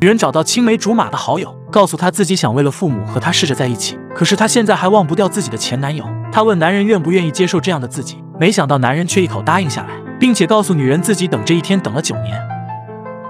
女人找到青梅竹马的好友，告诉他自己想为了父母和他试着在一起。可是她现在还忘不掉自己的前男友。她问男人愿不愿意接受这样的自己，没想到男人却一口答应下来，并且告诉女人自己等这一天等了九年。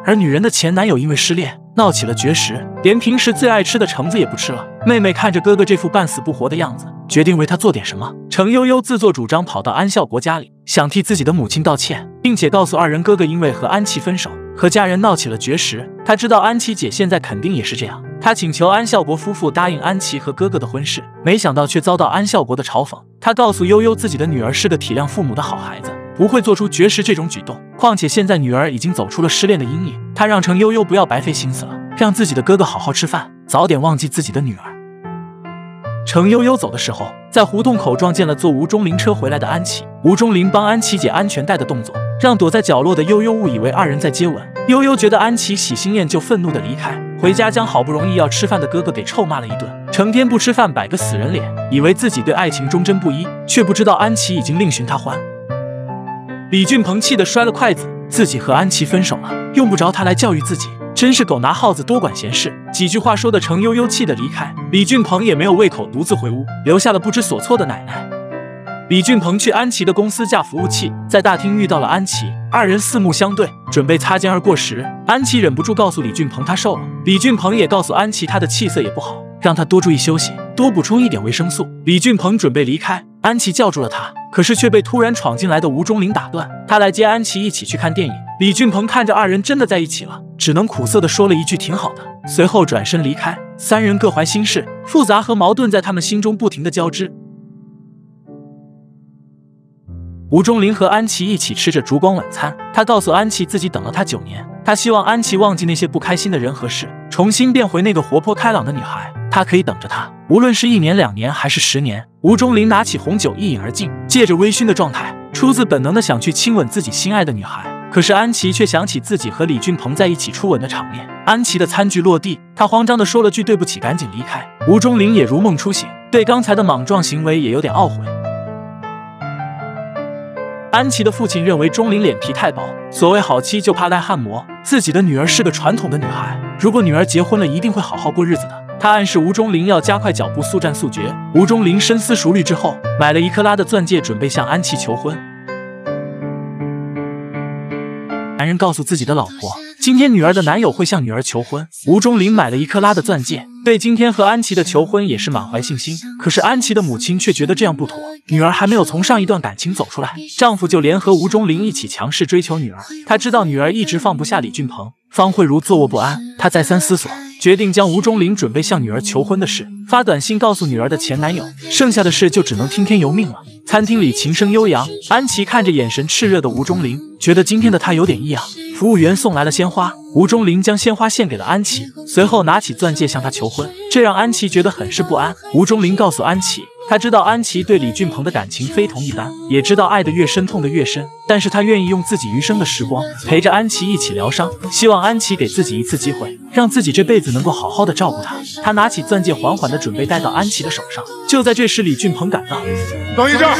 而女人的前男友因为失恋闹起了绝食，连平时最爱吃的橙子也不吃了。妹妹看着哥哥这副半死不活的样子，决定为他做点什么。程悠悠自作主张跑到安孝国家里，想替自己的母亲道歉，并且告诉二人哥哥因为和安琪分手。和家人闹起了绝食，他知道安琪姐现在肯定也是这样。他请求安孝国夫妇答应安琪和哥哥的婚事，没想到却遭到安孝国的嘲讽。他告诉悠悠，自己的女儿是个体谅父母的好孩子，不会做出绝食这种举动。况且现在女儿已经走出了失恋的阴影，他让程悠悠不要白费心思了，让自己的哥哥好好吃饭，早点忘记自己的女儿。程悠悠走的时候，在胡同口撞见了坐吴中林车回来的安琪。吴中林帮安琪解安全带的动作，让躲在角落的悠悠误以为二人在接吻。悠悠觉得安琪喜新厌旧，愤怒的离开，回家将好不容易要吃饭的哥哥给臭骂了一顿。成天不吃饭，摆个死人脸，以为自己对爱情忠贞不一，却不知道安琪已经另寻他欢。李俊鹏气得摔了筷子，自己和安琪分手了，用不着他来教育自己。真是狗拿耗子，多管闲事。几句话说的程悠悠气得离开，李俊鹏也没有胃口，独自回屋，留下了不知所措的奶奶。李俊鹏去安琪的公司架服务器，在大厅遇到了安琪，二人四目相对，准备擦肩而过时，安琪忍不住告诉李俊鹏她瘦了。李俊鹏也告诉安琪她的气色也不好，让她多注意休息，多补充一点维生素。李俊鹏准备离开，安琪叫住了他，可是却被突然闯进来的吴忠林打断。他来接安琪一起去看电影。李俊鹏看着二人真的在一起了，只能苦涩的说了一句挺好的，随后转身离开。三人各怀心事，复杂和矛盾在他们心中不停的交织。吴忠林和安琪一起吃着烛光晚餐，他告诉安琪自己等了他九年，他希望安琪忘记那些不开心的人和事，重新变回那个活泼开朗的女孩。他可以等着她，无论是一年、两年还是十年。吴忠林拿起红酒一饮而尽，借着微醺的状态，出自本能的想去亲吻自己心爱的女孩。可是安琪却想起自己和李俊鹏在一起初吻的场面。安琪的餐具落地，她慌张的说了句对不起，赶紧离开。吴忠林也如梦初醒，对刚才的莽撞行为也有点懊悔。安琪的父亲认为钟林脸皮太薄，所谓好妻就怕赖汉磨，自己的女儿是个传统的女孩，如果女儿结婚了，一定会好好过日子的。他暗示吴忠林要加快脚步，速战速决。吴忠林深思熟虑之后，买了一克拉的钻戒，准备向安琪求婚。男人告诉自己的老婆，今天女儿的男友会向女儿求婚。吴忠林买了一克拉的钻戒，对今天和安琪的求婚也是满怀信心。可是安琪的母亲却觉得这样不妥，女儿还没有从上一段感情走出来，丈夫就联合吴忠林一起强势追求女儿。他知道女儿一直放不下李俊鹏，方慧茹坐卧不安，他再三思索，决定将吴忠林准备向女儿求婚的事发短信告诉女儿的前男友，剩下的事就只能听天由命了。餐厅里琴声悠扬，安琪看着眼神炽热的吴忠林，觉得今天的他有点异样。服务员送来了鲜花，吴忠林将鲜花献给了安琪，随后拿起钻戒向她求婚，这让安琪觉得很是不安。吴忠林告诉安琪，他知道安琪对李俊鹏的感情非同一般，也知道爱的越深，痛的越深。但是他愿意用自己余生的时光陪着安琪一起疗伤，希望安琪给自己一次机会，让自己这辈子能够好好的照顾她。他拿起钻戒，缓缓的准备戴到安琪的手上。就在这时，李俊鹏赶到，等一下。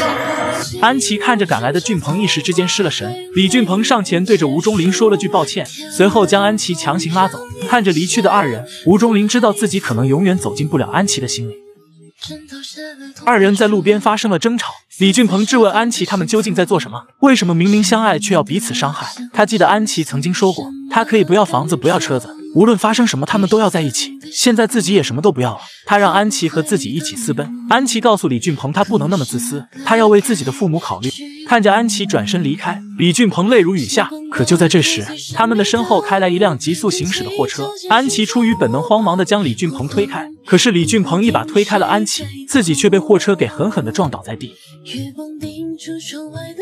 安琪看着赶来的俊鹏，一时之间失了神。李俊鹏上前对着吴忠林说了句抱歉，随后将安琪强行拉走。看着离去的二人，吴忠林知道自己可能永远走进不了安琪的心里。二人在路边发生了争吵，李俊鹏质问安琪他们究竟在做什么？为什么明明相爱却要彼此伤害？他记得安琪曾经说过，他可以不要房子，不要车子。无论发生什么，他们都要在一起。现在自己也什么都不要了，他让安琪和自己一起私奔。安琪告诉李俊鹏，他不能那么自私，他要为自己的父母考虑。看着安琪转身离开，李俊鹏泪如雨下。可就在这时，他们的身后开来一辆急速行驶的货车。安琪出于本能，慌忙的将李俊鹏推开。可是李俊鹏一把推开了安琪，自己却被货车给狠狠的撞倒在地。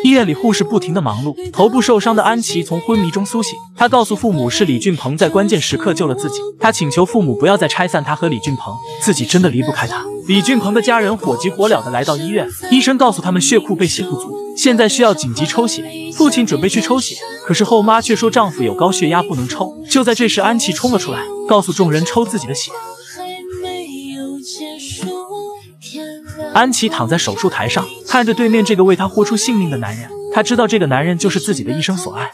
医院里，护士不停的忙碌。头部受伤的安琪从昏迷中苏醒，她告诉父母，是李俊鹏在关键时刻救了自己。她请求父母不要再拆散她和李俊鹏，自己真的离不开他。李俊鹏的家人火急火燎的来到医院，医生告诉他们血库备血不足，现在需要紧急抽血。父亲准备去抽血，可是后妈却说丈夫有高血压不能抽。就在这时，安琪冲了出来，告诉众人抽自己的血。安琪躺在手术台上，看着对面这个为她豁出性命的男人，她知道这个男人就是自己的一生所爱。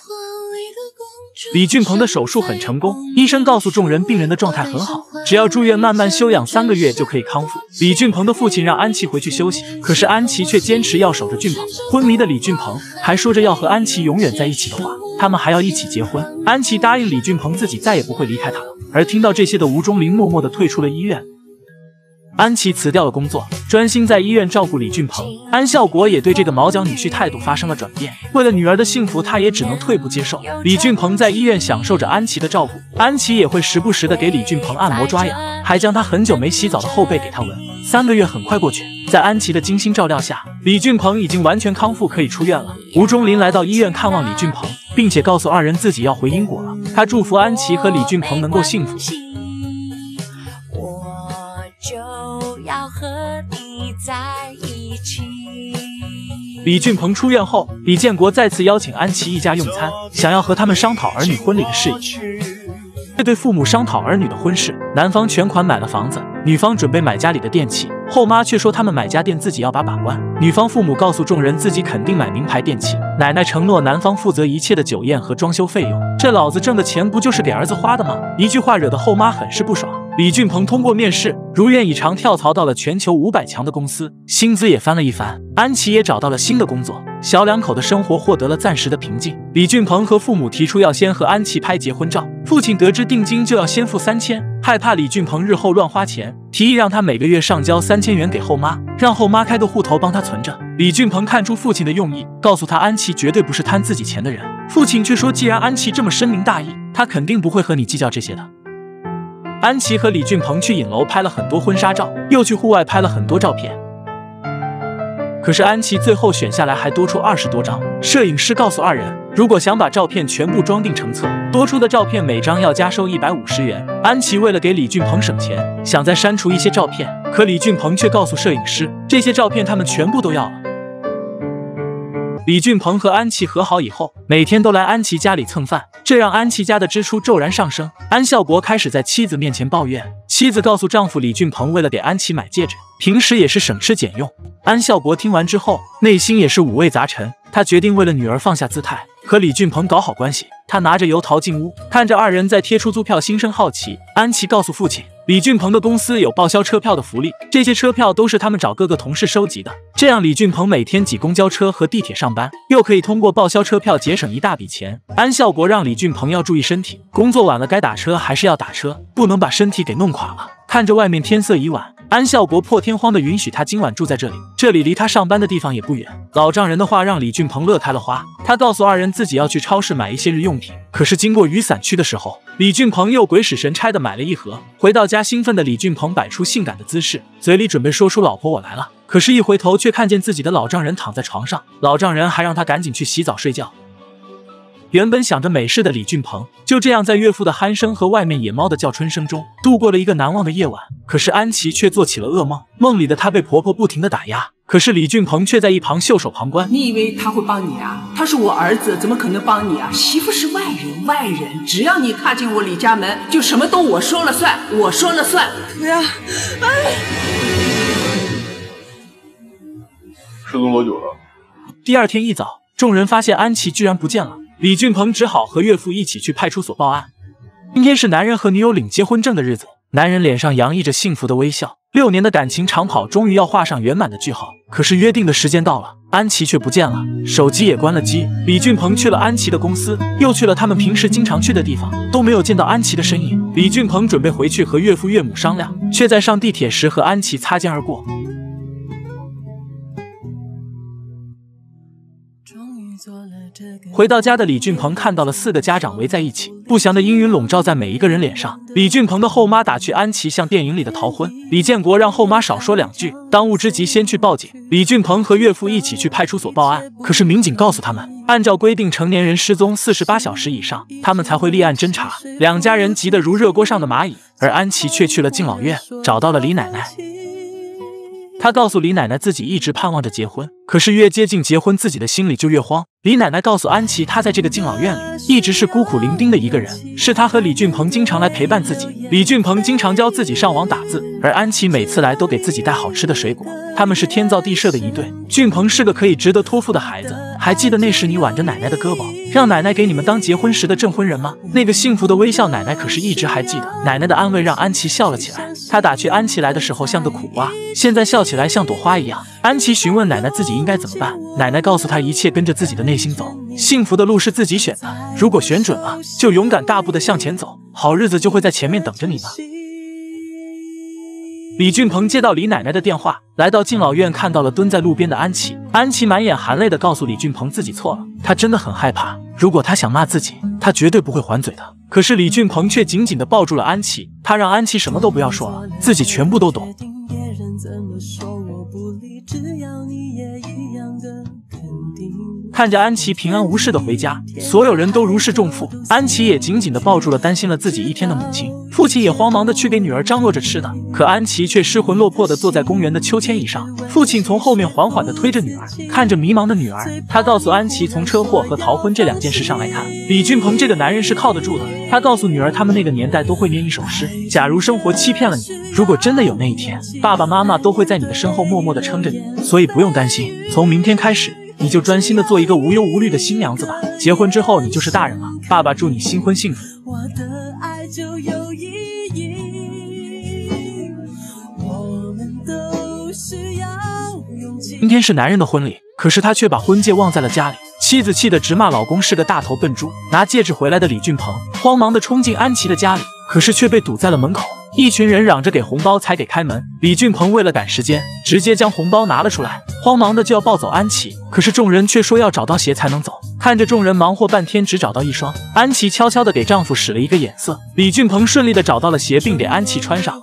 李俊鹏的手术很成功，医生告诉众人，病人的状态很好，只要住院慢慢休养三个月就可以康复。李俊鹏的父亲让安琪回去休息，可是安琪却坚持要守着俊鹏。昏迷的李俊鹏还说着要和安琪永远在一起的话，他们还要一起结婚。安琪答应李俊鹏，自己再也不会离开他了。而听到这些的吴忠林默默的退出了医院。安琪辞掉了工作，专心在医院照顾李俊鹏。安孝国也对这个毛脚女婿态度发生了转变。为了女儿的幸福，他也只能退步接受。李俊鹏在医院享受着安琪的照顾，安琪也会时不时的给李俊鹏按摩抓痒，还将他很久没洗澡的后背给他闻。三个月很快过去，在安琪的精心照料下，李俊鹏已经完全康复，可以出院了。吴忠林来到医院看望李俊鹏，并且告诉二人自己要回英国了。他祝福安琪和李俊鹏能够幸福。在一起。李俊鹏出院后，李建国再次邀请安琪一家用餐，想要和他们商讨儿女婚礼的事宜。这对父母商讨儿女的婚事，男方全款买了房子，女方准备买家里的电器，后妈却说他们买家电自己要把把关。女方父母告诉众人自己肯定买名牌电器，奶奶承诺男方负责一切的酒宴和装修费用。这老子挣的钱不就是给儿子花的吗？一句话惹得后妈很是不爽。李俊鹏通过面试，如愿以偿跳槽到了全球五百强的公司，薪资也翻了一番。安琪也找到了新的工作，小两口的生活获得了暂时的平静。李俊鹏和父母提出要先和安琪拍结婚照，父亲得知定金就要先付三千，害怕李俊鹏日后乱花钱，提议让他每个月上交三千元给后妈，让后妈开个户头帮他存着。李俊鹏看出父亲的用意，告诉他安琪绝对不是贪自己钱的人。父亲却说，既然安琪这么深明大义，他肯定不会和你计较这些的。安琪和李俊鹏去影楼拍了很多婚纱照，又去户外拍了很多照片。可是安琪最后选下来还多出二十多张。摄影师告诉二人，如果想把照片全部装订成册，多出的照片每张要加收一百五十元。安琪为了给李俊鹏省钱，想再删除一些照片，可李俊鹏却告诉摄影师，这些照片他们全部都要了。李俊鹏和安琪和好以后，每天都来安琪家里蹭饭，这让安琪家的支出骤然上升。安孝国开始在妻子面前抱怨，妻子告诉丈夫李俊鹏，为了给安琪买戒指，平时也是省吃俭用。安孝国听完之后，内心也是五味杂陈，他决定为了女儿放下姿态，和李俊鹏搞好关系。他拿着油桃进屋，看着二人在贴出租票，心生好奇。安琪告诉父亲。李俊鹏的公司有报销车票的福利，这些车票都是他们找各个同事收集的。这样，李俊鹏每天挤公交车和地铁上班，又可以通过报销车票节省一大笔钱。安孝国让李俊鹏要注意身体，工作晚了该打车还是要打车，不能把身体给弄垮了。看着外面天色已晚，安孝国破天荒的允许他今晚住在这里，这里离他上班的地方也不远。老丈人的话让李俊鹏乐开了花，他告诉二人自己要去超市买一些日用品。可是经过雨伞区的时候，李俊鹏又鬼使神差的买了一盒。回到家，兴奋的李俊鹏摆出性感的姿势，嘴里准备说出“老婆，我来了”。可是，一回头却看见自己的老丈人躺在床上，老丈人还让他赶紧去洗澡睡觉。原本想着美事的李俊鹏，就这样在岳父的鼾声和外面野猫的叫春声中度过了一个难忘的夜晚。可是安琪却做起了噩梦，梦里的她被婆婆不停的打压，可是李俊鹏却在一旁袖手旁观。你以为他会帮你啊？他是我儿子，怎么可能帮你啊？媳妇是外人，外人，只要你踏进我李家门，就什么都我说了算，我说了算。哎呀，哎。失踪多久了？第二天一早，众人发现安琪居然不见了。李俊鹏只好和岳父一起去派出所报案。今天是男人和女友领结婚证的日子，男人脸上洋溢着幸福的微笑，六年的感情长跑终于要画上圆满的句号。可是约定的时间到了，安琪却不见了，手机也关了机。李俊鹏去了安琪的公司，又去了他们平时经常去的地方，都没有见到安琪的身影。李俊鹏准备回去和岳父岳母商量，却在上地铁时和安琪擦肩而过。回到家的李俊鹏看到了四个家长围在一起，不祥的阴云笼罩在每一个人脸上。李俊鹏的后妈打趣安琪像电影里的逃婚，李建国让后妈少说两句，当务之急先去报警。李俊鹏和岳父一起去派出所报案，可是民警告诉他们，按照规定，成年人失踪四十八小时以上，他们才会立案侦查。两家人急得如热锅上的蚂蚁，而安琪却去了敬老院，找到了李奶奶。他告诉李奶奶，自己一直盼望着结婚，可是越接近结婚，自己的心里就越慌。李奶奶告诉安琪，她在这个敬老院里一直是孤苦伶仃的一个人，是她和李俊鹏经常来陪伴自己。李俊鹏经常教自己上网打字，而安琪每次来都给自己带好吃的水果。他们是天造地设的一对。俊鹏是个可以值得托付的孩子。还记得那时你挽着奶奶的胳膊，让奶奶给你们当结婚时的证婚人吗？那个幸福的微笑，奶奶可是一直还记得。奶奶的安慰让安琪笑了起来。她打趣安琪来的时候像个苦瓜，现在笑起来像朵花一样。安琪询问奶奶自己应该怎么办，奶奶告诉她一切跟着自己的内心走，幸福的路是自己选的，如果选准了，就勇敢大步的向前走，好日子就会在前面等着你呢。李俊鹏接到李奶奶的电话，来到敬老院，看到了蹲在路边的安琪。安琪满眼含泪的告诉李俊鹏自己错了，他真的很害怕，如果他想骂自己，他绝对不会还嘴的。可是李俊鹏却紧紧的抱住了安琪，他让安琪什么都不要说了，自己全部都懂。别人怎么说我不理智呀看着安琪平安无事的回家，所有人都如释重负。安琪也紧紧的抱住了担心了自己一天的母亲，父亲也慌忙的去给女儿张罗着吃的，可安琪却失魂落魄的坐在公园的秋千椅上。父亲从后面缓缓的推着女儿，看着迷茫的女儿，他告诉安琪，从车祸和逃婚这两件事上来看，李俊鹏这个男人是靠得住的。他告诉女儿，他们那个年代都会念一首诗：假如生活欺骗了你，如果真的有那一天，爸爸妈妈都会在你的身后默默的撑着你，所以不用担心，从明天开始。你就专心的做一个无忧无虑的新娘子吧。结婚之后，你就是大人了。爸爸祝你新婚幸福。我的爱就有意义，我们都需要勇气今天是男人的婚礼，可是他却把婚戒忘在了家里。妻子气得直骂老公是个大头笨猪。拿戒指回来的李俊鹏慌忙的冲进安琪的家里，可是却被堵在了门口。一群人嚷着给红包才给开门，李俊鹏为了赶时间，直接将红包拿了出来，慌忙的就要抱走安琪，可是众人却说要找到鞋才能走。看着众人忙活半天只找到一双，安琪悄悄的给丈夫使了一个眼色，李俊鹏顺利的找到了鞋，并给安琪穿上。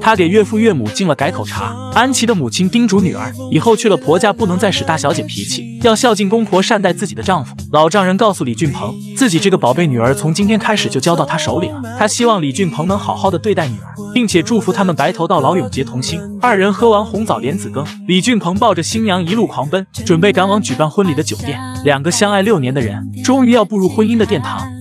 他给岳父岳母敬了改口茶。安琪的母亲叮嘱女儿，以后去了婆家不能再使大小姐脾气，要孝敬公婆，善待自己的丈夫。老丈人告诉李俊鹏，自己这个宝贝女儿从今天开始就交到他手里了。他希望李俊鹏能好好的对待女儿，并且祝福他们白头到老，永结同心。二人喝完红枣莲子羹，李俊鹏抱着新娘一路狂奔，准备赶往举办婚礼的酒店。两个相爱六年的人，终于要步入婚姻的殿堂。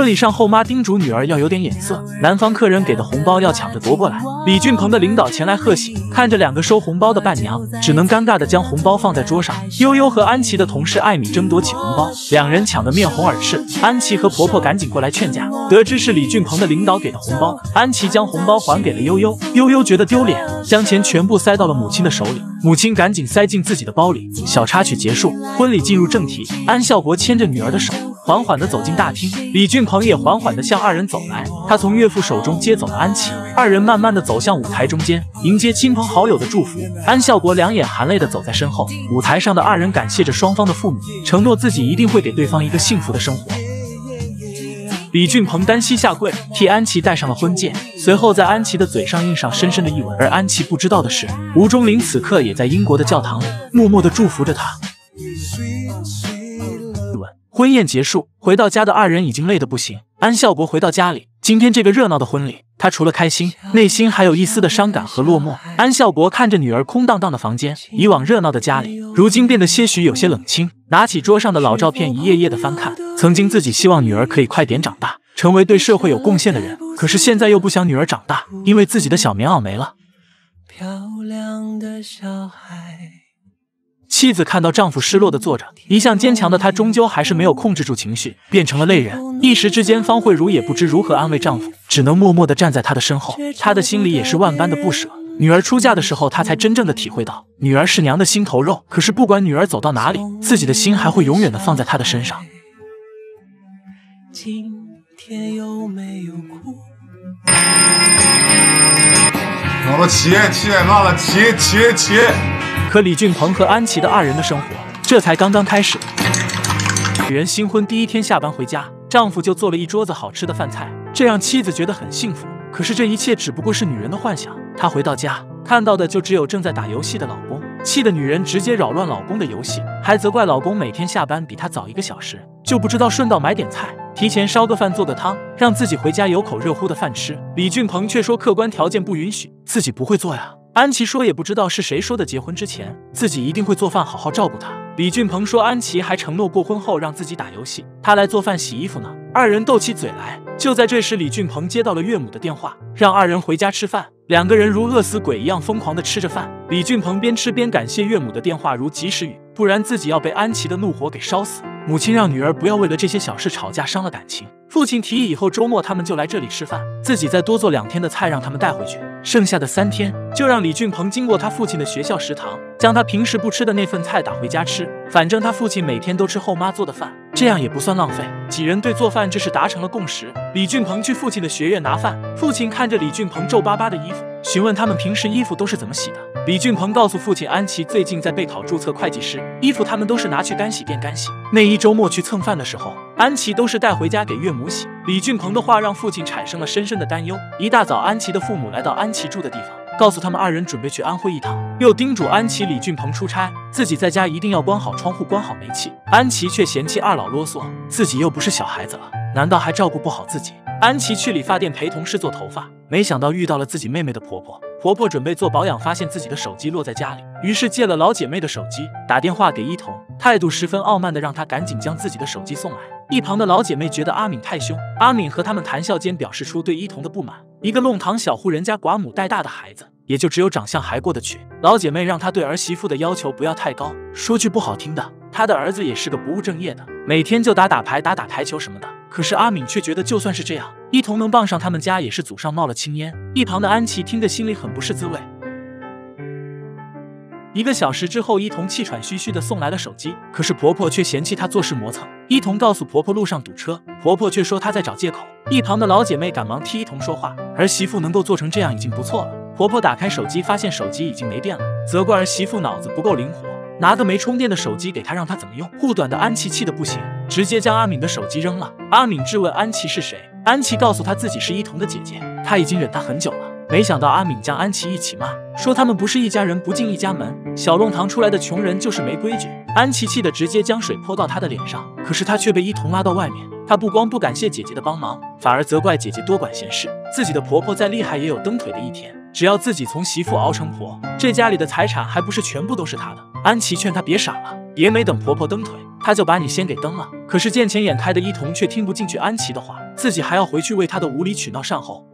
婚礼上，后妈叮嘱女儿要有点眼色，男方客人给的红包要抢着夺过来。李俊鹏的领导前来贺喜，看着两个收红包的伴娘，只能尴尬的将红包放在桌上。悠悠和安琪的同事艾米争夺起红包，两人抢得面红耳赤。安琪和婆婆赶紧过来劝架，得知是李俊鹏的领导给的红包，安琪将红包还给了悠悠。悠悠觉得丢脸，将钱全部塞到了母亲的手里，母亲赶紧塞进自己的包里。小插曲结束，婚礼进入正题，安孝国牵着女儿的手。缓缓地走进大厅，李俊鹏也缓缓地向二人走来。他从岳父手中接走了安琪，二人慢慢地走向舞台中间，迎接亲朋好友的祝福。安孝国两眼含泪地走在身后。舞台上的二人感谢着双方的父母，承诺自己一定会给对方一个幸福的生活。李俊鹏单膝下跪，替安琪戴上了婚戒，随后在安琪的嘴上印上深深的一吻。而安琪不知道的是，吴忠林此刻也在英国的教堂里默默的祝福着他。婚宴结束，回到家的二人已经累得不行。安孝国回到家里，今天这个热闹的婚礼，他除了开心，内心还有一丝的伤感和落寞。安孝国看着女儿空荡荡的房间，以往热闹的家里，如今变得些许有些冷清。拿起桌上的老照片，一页页的翻看。曾经自己希望女儿可以快点长大，成为对社会有贡献的人，可是现在又不想女儿长大，因为自己的小棉袄没了。漂亮的小孩。妻子看到丈夫失落的坐着，一向坚强的她终究还是没有控制住情绪，变成了泪人。一时之间，方慧茹也不知如何安慰丈夫，只能默默的站在他的身后。她的心里也是万般的不舍。女儿出嫁的时候，她才真正的体会到，女儿是娘的心头肉。可是不管女儿走到哪里，自己的心还会永远的放在她的身上。今天有没有哭？好了，起起来了，起起起。可李俊鹏和安琪的二人的生活这才刚刚开始。女人新婚第一天下班回家，丈夫就做了一桌子好吃的饭菜，这让妻子觉得很幸福。可是这一切只不过是女人的幻想。她回到家看到的就只有正在打游戏的老公，气的女人直接扰乱老公的游戏，还责怪老公每天下班比她早一个小时，就不知道顺道买点菜，提前烧个饭做个汤，让自己回家有口热乎的饭吃。李俊鹏却说客观条件不允许，自己不会做呀。安琪说：“也不知道是谁说的，结婚之前自己一定会做饭，好好照顾他。”李俊鹏说：“安琪还承诺过婚后让自己打游戏，他来做饭、洗衣服呢。”二人斗起嘴来。就在这时，李俊鹏接到了岳母的电话，让二人回家吃饭。两个人如饿死鬼一样疯狂的吃着饭。李俊鹏边吃边感谢岳母的电话如及时雨，不然自己要被安琪的怒火给烧死。母亲让女儿不要为了这些小事吵架，伤了感情。父亲提议以后周末他们就来这里吃饭，自己再多做两天的菜让他们带回去，剩下的三天就让李俊鹏经过他父亲的学校食堂，将他平时不吃的那份菜打回家吃。反正他父亲每天都吃后妈做的饭，这样也不算浪费。几人对做饭这事达成了共识。李俊鹏去父亲的学院拿饭，父亲看着李俊鹏皱巴巴的衣服，询问他们平时衣服都是怎么洗的。李俊鹏告诉父亲，安琪最近在备考注册会计师，衣服他们都是拿去干洗店干洗。那一周末去蹭饭的时候，安琪都是带回家给岳母洗。李俊鹏的话让父亲产生了深深的担忧。一大早，安琪的父母来到安琪住的地方，告诉他们二人准备去安徽一趟，又叮嘱安琪李俊鹏出差，自己在家一定要关好窗户，关好煤气。安琪却嫌弃二老啰嗦，自己又不是小孩子了，难道还照顾不好自己？安琪去理发店陪同事做头发，没想到遇到了自己妹妹的婆婆。婆婆准备做保养，发现自己的手机落在家里，于是借了老姐妹的手机打电话给伊童，态度十分傲慢的让她赶紧将自己的手机送来。一旁的老姐妹觉得阿敏太凶，阿敏和他们谈笑间表示出对伊童的不满。一个弄堂小户人家寡母带大的孩子，也就只有长相还过得去。老姐妹让她对儿媳妇的要求不要太高，说句不好听的，她的儿子也是个不务正业的，每天就打打牌、打打台球什么的。可是阿敏却觉得，就算是这样，一同能傍上他们家，也是祖上冒了青烟。一旁的安琪听得心里很不是滋味。一个小时之后，一同气喘吁吁的送来了手机，可是婆婆却嫌弃她做事磨蹭。一同告诉婆婆路上堵车，婆婆却说她在找借口。一旁的老姐妹赶忙替一同说话，儿媳妇能够做成这样已经不错了。婆婆打开手机，发现手机已经没电了，责怪儿媳妇脑子不够灵活，拿个没充电的手机给她，让她怎么用？护短的安琪气得不行。直接将阿敏的手机扔了。阿敏质问安琪是谁，安琪告诉他自己是伊童的姐姐，他已经忍她很久了。没想到阿敏将安琪一起骂，说他们不是一家人不进一家门，小弄堂出来的穷人就是没规矩。安琪气得直接将水泼到他的脸上，可是他却被伊童拉到外面。他不光不感谢姐姐的帮忙，反而责怪姐姐多管闲事。自己的婆婆再厉害也有蹬腿的一天，只要自己从媳妇熬成婆，这家里的财产还不是全部都是她的。安琪劝她别傻了，别没等婆婆蹬腿。她就把你先给蹬了。可是见钱眼开的伊童却听不进去安琪的话，自己还要回去为她的无理取闹善后。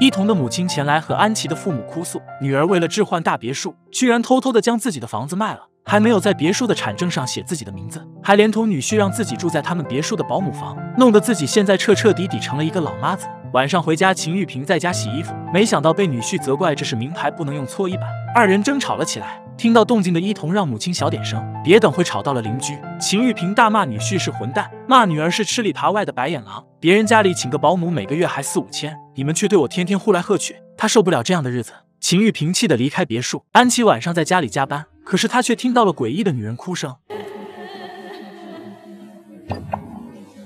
伊童的母亲前来和安琪的父母哭诉，女儿为了置换大别墅，居然偷偷的将自己的房子卖了，还没有在别墅的产证上写自己的名字，还连同女婿让自己住在他们别墅的保姆房，弄得自己现在彻彻底底成了一个老妈子。晚上回家，秦玉萍在家洗衣服，没想到被女婿责怪这是名牌，不能用搓衣板，二人争吵了起来。听到动静的伊童让母亲小点声，别等会吵到了邻居。秦玉萍大骂女婿是混蛋，骂女儿是吃里扒外的白眼狼。别人家里请个保姆每个月还四五千，你们却对我天天呼来喝去，他受不了这样的日子。秦玉萍气得离开别墅。安琪晚上在家里加班，可是她却听到了诡异的女人哭声。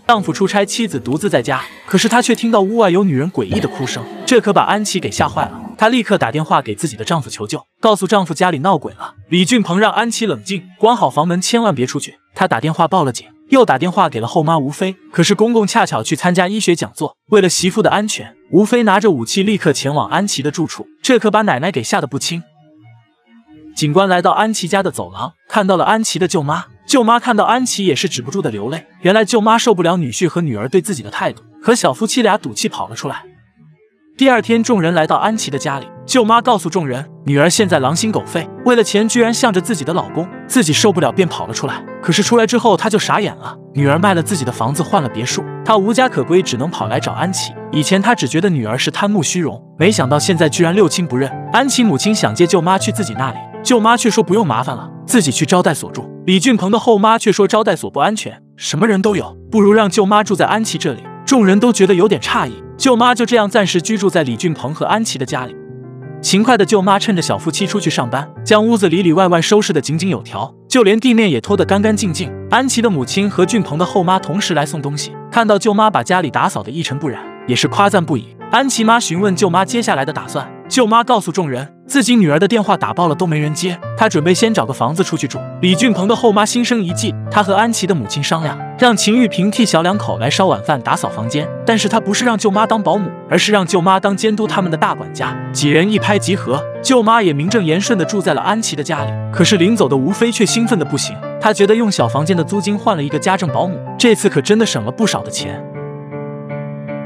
丈夫出差，妻子独自在家，可是她却听到屋外有女人诡异的哭声，这可把安琪给吓坏了。她立刻打电话给自己的丈夫求救，告诉丈夫家里闹鬼了。李俊鹏让安琪冷静，关好房门，千万别出去。他打电话报了警，又打电话给了后妈吴飞。可是公公恰巧去参加医学讲座，为了媳妇的安全，吴飞拿着武器立刻前往安琪的住处，这可把奶奶给吓得不轻。警官来到安琪家的走廊，看到了安琪的舅妈。舅妈看到安琪也是止不住的流泪。原来舅妈受不了女婿和女儿对自己的态度，和小夫妻俩赌气跑了出来。第二天，众人来到安琪的家里，舅妈告诉众人，女儿现在狼心狗肺，为了钱居然向着自己的老公，自己受不了便跑了出来。可是出来之后，她就傻眼了，女儿卖了自己的房子换了别墅，她无家可归，只能跑来找安琪。以前她只觉得女儿是贪慕虚荣，没想到现在居然六亲不认。安琪母亲想接舅妈去自己那里。舅妈却说不用麻烦了，自己去招待所住。李俊鹏的后妈却说招待所不安全，什么人都有，不如让舅妈住在安琪这里。众人都觉得有点诧异，舅妈就这样暂时居住在李俊鹏和安琪的家里。勤快的舅妈趁着小夫妻出去上班，将屋子里里外外收拾得井井有条，就连地面也拖得干干净净。安琪的母亲和俊鹏的后妈同时来送东西，看到舅妈把家里打扫得一尘不染，也是夸赞不已。安琪妈询问舅妈接下来的打算。舅妈告诉众人，自己女儿的电话打爆了都没人接，她准备先找个房子出去住。李俊鹏的后妈心生一计，她和安琪的母亲商量，让秦玉萍替小两口来烧晚饭、打扫房间。但是她不是让舅妈当保姆，而是让舅妈当监督他们的大管家。几人一拍即合，舅妈也名正言顺的住在了安琪的家里。可是临走的吴飞却兴奋的不行，他觉得用小房间的租金换了一个家政保姆，这次可真的省了不少的钱。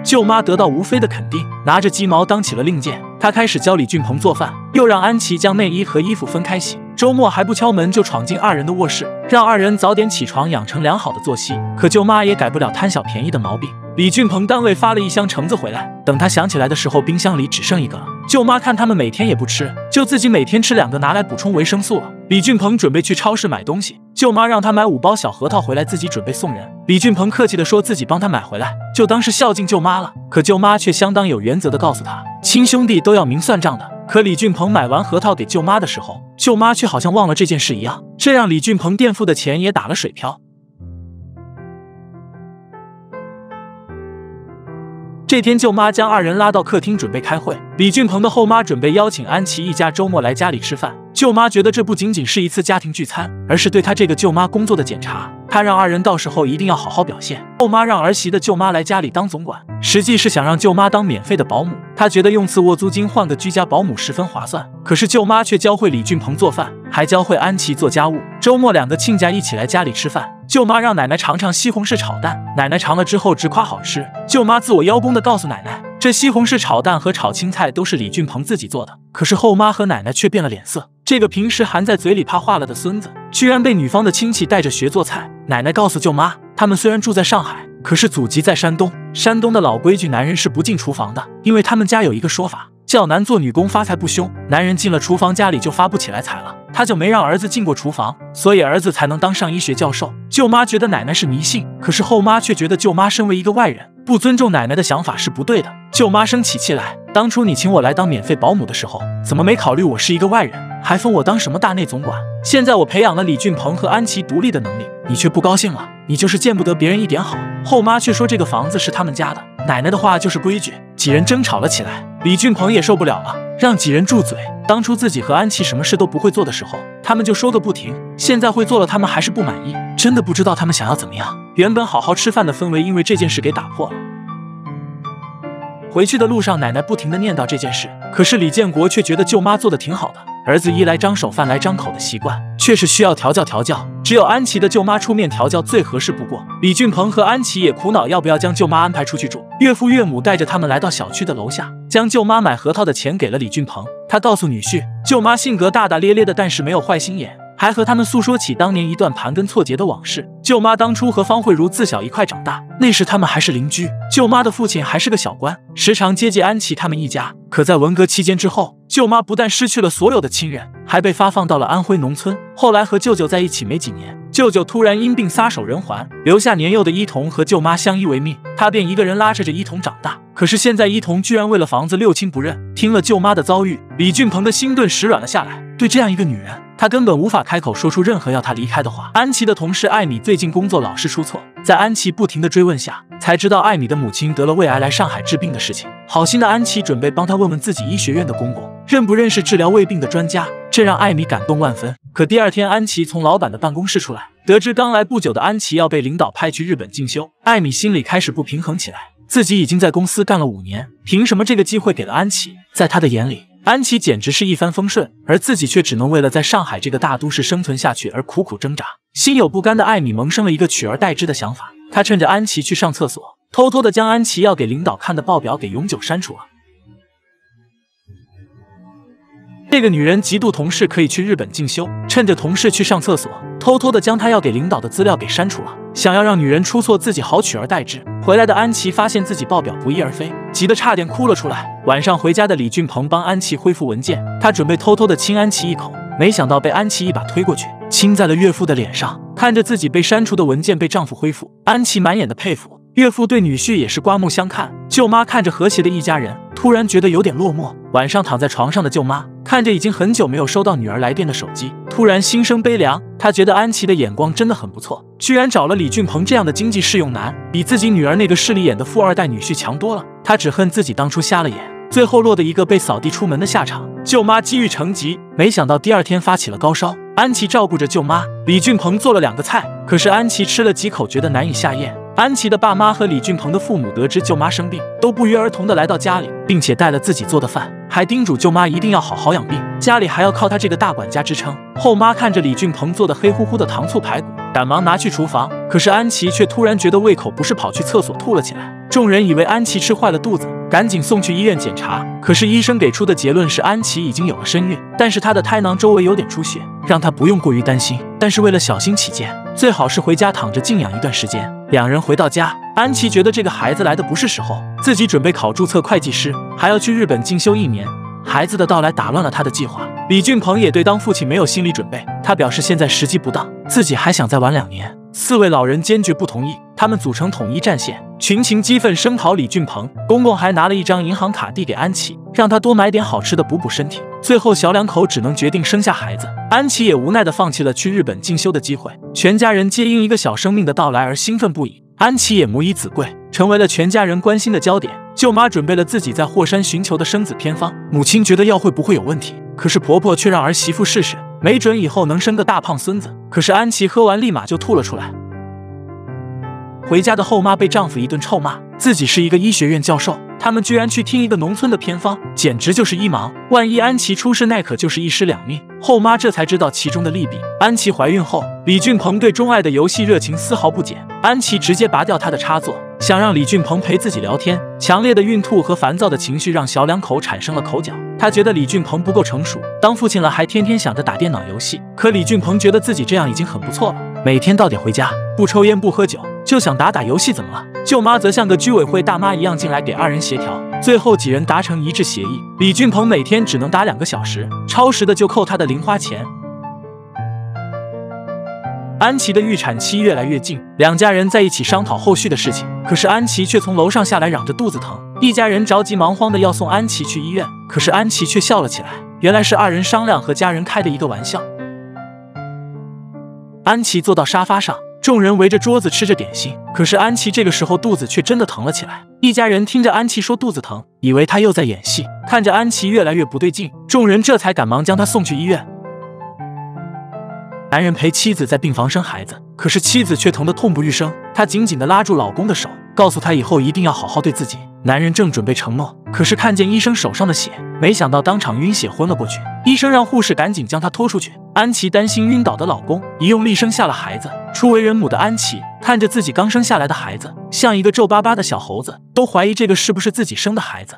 舅妈得到吴飞的肯定，拿着鸡毛当起了令箭。她开始教李俊鹏做饭，又让安琪将内衣和衣服分开洗。周末还不敲门就闯进二人的卧室，让二人早点起床，养成良好的作息。可舅妈也改不了贪小便宜的毛病。李俊鹏单位发了一箱橙子回来，等他想起来的时候，冰箱里只剩一个了。舅妈看他们每天也不吃，就自己每天吃两个，拿来补充维生素了。李俊鹏准备去超市买东西，舅妈让他买五包小核桃回来，自己准备送人。李俊鹏客气的说自己帮他买回来，就当是孝敬舅妈了。可舅妈却相当有原则的告诉他，亲兄弟都要明算账的。可李俊鹏买完核桃给舅妈的时候，舅妈却好像忘了这件事一样，这让李俊鹏垫付的钱也打了水漂。这天，舅妈将二人拉到客厅准备开会。李俊鹏的后妈准备邀请安琪一家周末来家里吃饭。舅妈觉得这不仅仅是一次家庭聚餐，而是对她这个舅妈工作的检查。她让二人到时候一定要好好表现。后妈让儿媳的舅妈来家里当总管，实际是想让舅妈当免费的保姆。她觉得用次卧租金换个居家保姆十分划算。可是舅妈却教会李俊鹏做饭，还教会安琪做家务。周末两个亲家一起来家里吃饭。舅妈让奶奶尝尝西红柿炒蛋，奶奶尝了之后直夸好吃。舅妈自我邀功的告诉奶奶，这西红柿炒蛋和炒青菜都是李俊鹏自己做的。可是后妈和奶奶却变了脸色，这个平时含在嘴里怕化了的孙子，居然被女方的亲戚带着学做菜。奶奶告诉舅妈，他们虽然住在上海，可是祖籍在山东。山东的老规矩，男人是不进厨房的，因为他们家有一个说法。叫男做女工发财不凶，男人进了厨房家里就发不起来财了。他就没让儿子进过厨房，所以儿子才能当上医学教授。舅妈觉得奶奶是迷信，可是后妈却觉得舅妈身为一个外人，不尊重奶奶的想法是不对的。舅妈生起气来，当初你请我来当免费保姆的时候，怎么没考虑我是一个外人，还封我当什么大内总管？现在我培养了李俊鹏和安琪独立的能力，你却不高兴了，你就是见不得别人一点好。后妈却说这个房子是他们家的。奶奶的话就是规矩，几人争吵了起来。李俊鹏也受不了了，让几人住嘴。当初自己和安琪什么事都不会做的时候，他们就说个不停。现在会做了，他们还是不满意，真的不知道他们想要怎么样。原本好好吃饭的氛围，因为这件事给打破了。回去的路上，奶奶不停的念叨这件事，可是李建国却觉得舅妈做的挺好的。儿子衣来张手饭来张口的习惯，却是需要调教调教。只有安琪的舅妈出面调教最合适不过。李俊鹏和安琪也苦恼要不要将舅妈安排出去住。岳父岳母带着他们来到小区的楼下，将舅妈买核桃的钱给了李俊鹏。他告诉女婿，舅妈性格大大咧咧的，但是没有坏心眼。还和他们诉说起当年一段盘根错节的往事。舅妈当初和方慧茹自小一块长大，那时他们还是邻居。舅妈的父亲还是个小官，时常接济安琪他们一家。可在文革期间之后，舅妈不但失去了所有的亲人，还被发放到了安徽农村。后来和舅舅在一起没几年，舅舅突然因病撒手人寰，留下年幼的依童和舅妈相依为命。他便一个人拉扯着依童长大。可是现在依童居然为了房子六亲不认。听了舅妈的遭遇，李俊鹏的心顿时软了下来。对这样一个女人。他根本无法开口说出任何要他离开的话。安琪的同事艾米最近工作老是出错，在安琪不停的追问下，才知道艾米的母亲得了胃癌来上海治病的事情。好心的安琪准备帮她问问自己医学院的公公认不认识治疗胃病的专家，这让艾米感动万分。可第二天，安琪从老板的办公室出来，得知刚来不久的安琪要被领导派去日本进修，艾米心里开始不平衡起来。自己已经在公司干了五年，凭什么这个机会给了安琪？在他的眼里，安琪简直是一帆风顺，而自己却只能为了在上海这个大都市生存下去而苦苦挣扎。心有不甘的艾米萌生了一个取而代之的想法，她趁着安琪去上厕所，偷偷的将安琪要给领导看的报表给永久删除了。这个女人嫉妒同事可以去日本进修，趁着同事去上厕所，偷偷的将她要给领导的资料给删除了，想要让女人出错，自己好取而代之。回来的安琪发现自己报表不翼而飞，急得差点哭了出来。晚上回家的李俊鹏帮安琪恢复文件，他准备偷偷的亲安琪一口，没想到被安琪一把推过去，亲在了岳父的脸上。看着自己被删除的文件被丈夫恢复，安琪满眼的佩服。岳父对女婿也是刮目相看，舅妈看着和谐的一家人，突然觉得有点落寞。晚上躺在床上的舅妈看着已经很久没有收到女儿来电的手机，突然心生悲凉。她觉得安琪的眼光真的很不错，居然找了李俊鹏这样的经济适用男，比自己女儿那个势利眼的富二代女婿强多了。她只恨自己当初瞎了眼，最后落得一个被扫地出门的下场。舅妈积郁成疾，没想到第二天发起了高烧。安琪照顾着舅妈，李俊鹏做了两个菜，可是安琪吃了几口，觉得难以下咽。安琪的爸妈和李俊鹏的父母得知舅妈生病，都不约而同的来到家里，并且带了自己做的饭，还叮嘱舅妈一定要好好养病，家里还要靠他这个大管家支撑。后妈看着李俊鹏做的黑乎乎的糖醋排骨，赶忙拿去厨房，可是安琪却突然觉得胃口不适，跑去厕所吐了起来。众人以为安琪吃坏了肚子，赶紧送去医院检查，可是医生给出的结论是安琪已经有了身孕，但是她的胎囊周围有点出血，让她不用过于担心。但是为了小心起见，最好是回家躺着静养一段时间。两人回到家，安琪觉得这个孩子来的不是时候，自己准备考注册会计师，还要去日本进修一年。孩子的到来打乱了他的计划。李俊鹏也对当父亲没有心理准备，他表示现在时机不当，自己还想再玩两年。四位老人坚决不同意，他们组成统一战线，群情激愤声讨李俊鹏。公公还拿了一张银行卡递给安琪，让他多买点好吃的补补身体。最后小两口只能决定生下孩子，安琪也无奈的放弃了去日本进修的机会。全家人皆因一个小生命的到来而兴奋不已，安琪也母以子贵，成为了全家人关心的焦点。舅妈准备了自己在霍山寻求的生子偏方，母亲觉得药会不会有问题，可是婆婆却让儿媳妇试试。没准以后能生个大胖孙子。可是安琪喝完立马就吐了出来。回家的后妈被丈夫一顿臭骂，自己是一个医学院教授，他们居然去听一个农村的偏方，简直就是医盲。万一安琪出事，那可就是一尸两命。后妈这才知道其中的利弊。安琪怀孕后，李俊鹏对钟爱的游戏热情丝毫不减，安琪直接拔掉他的插座。想让李俊鹏陪自己聊天，强烈的孕吐和烦躁的情绪让小两口产生了口角。他觉得李俊鹏不够成熟，当父亲了还天天想着打电脑游戏。可李俊鹏觉得自己这样已经很不错了，每天到点回家，不抽烟不喝酒，就想打打游戏，怎么了？舅妈则像个居委会大妈一样进来给二人协调，最后几人达成一致协议，李俊鹏每天只能打两个小时，超时的就扣他的零花钱。安琪的预产期越来越近，两家人在一起商讨后续的事情。可是安琪却从楼上下来，嚷着肚子疼。一家人着急忙慌的要送安琪去医院，可是安琪却笑了起来，原来是二人商量和家人开的一个玩笑。安琪坐到沙发上，众人围着桌子吃着点心。可是安琪这个时候肚子却真的疼了起来。一家人听着安琪说肚子疼，以为她又在演戏。看着安琪越来越不对劲，众人这才赶忙将她送去医院。男人陪妻子在病房生孩子，可是妻子却疼得痛不欲生。她紧紧地拉住老公的手，告诉他以后一定要好好对自己。男人正准备承诺，可是看见医生手上的血，没想到当场晕血昏了过去。医生让护士赶紧将他拖出去。安琪担心晕倒的老公，一用力生下了孩子。初为人母的安琪看着自己刚生下来的孩子，像一个皱巴巴的小猴子，都怀疑这个是不是自己生的孩子。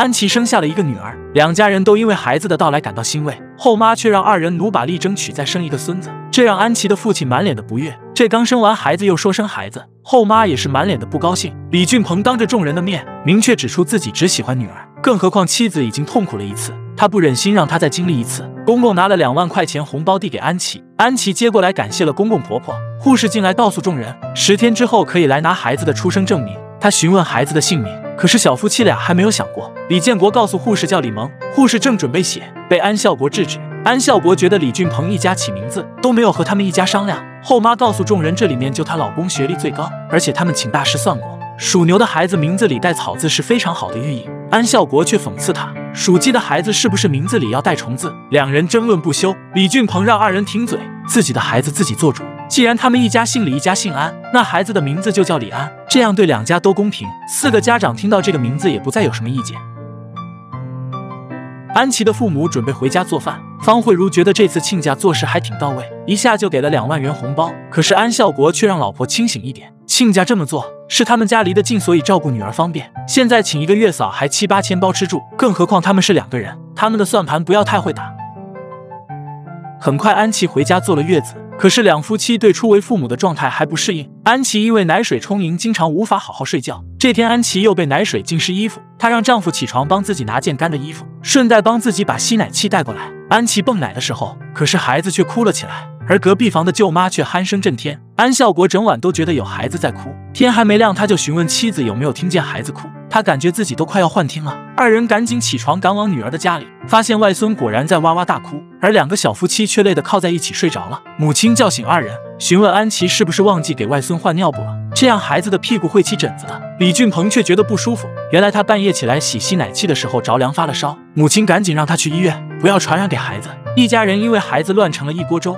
安琪生下了一个女儿，两家人都因为孩子的到来感到欣慰。后妈却让二人努把力争取再生一个孙子，这让安琪的父亲满脸的不悦。这刚生完孩子又说生孩子，后妈也是满脸的不高兴。李俊鹏当着众人的面明确指出自己只喜欢女儿，更何况妻子已经痛苦了一次，他不忍心让她再经历一次。公公拿了两万块钱红包递给安琪，安琪接过来感谢了公公婆婆。护士进来告诉众人，十天之后可以来拿孩子的出生证明。他询问孩子的姓名。可是小夫妻俩还没有想过，李建国告诉护士叫李萌，护士正准备写，被安孝国制止。安孝国觉得李俊鹏一家起名字都没有和他们一家商量，后妈告诉众人，这里面就她老公学历最高，而且他们请大师算过，属牛的孩子名字里带草字是非常好的寓意。安孝国却讽刺他，属鸡的孩子是不是名字里要带虫字？两人争论不休。李俊鹏让二人停嘴，自己的孩子自己做主。既然他们一家姓李，一家姓安，那孩子的名字就叫李安，这样对两家都公平。四个家长听到这个名字也不再有什么意见。安琪的父母准备回家做饭，方慧茹觉得这次亲家做事还挺到位，一下就给了两万元红包。可是安孝国却让老婆清醒一点，亲家这么做是他们家离得近，所以照顾女儿方便。现在请一个月嫂还七八千包吃住，更何况他们是两个人，他们的算盘不要太会打。很快，安琪回家坐了月子。可是两夫妻对初为父母的状态还不适应。安琪因为奶水充盈，经常无法好好睡觉。这天，安琪又被奶水浸湿衣服，她让丈夫起床帮自己拿件干的衣服，顺带帮自己把吸奶器带过来。安琪泵奶的时候，可是孩子却哭了起来，而隔壁房的舅妈却鼾声震天。安孝国整晚都觉得有孩子在哭，天还没亮他就询问妻子有没有听见孩子哭。他感觉自己都快要幻听了，二人赶紧起床赶往女儿的家里，发现外孙果然在哇哇大哭，而两个小夫妻却累得靠在一起睡着了。母亲叫醒二人，询问安琪是不是忘记给外孙换尿布了，这样孩子的屁股会起疹子的。李俊鹏却觉得不舒服，原来他半夜起来洗吸奶器的时候着凉发了烧，母亲赶紧让他去医院，不要传染给孩子。一家人因为孩子乱成了一锅粥。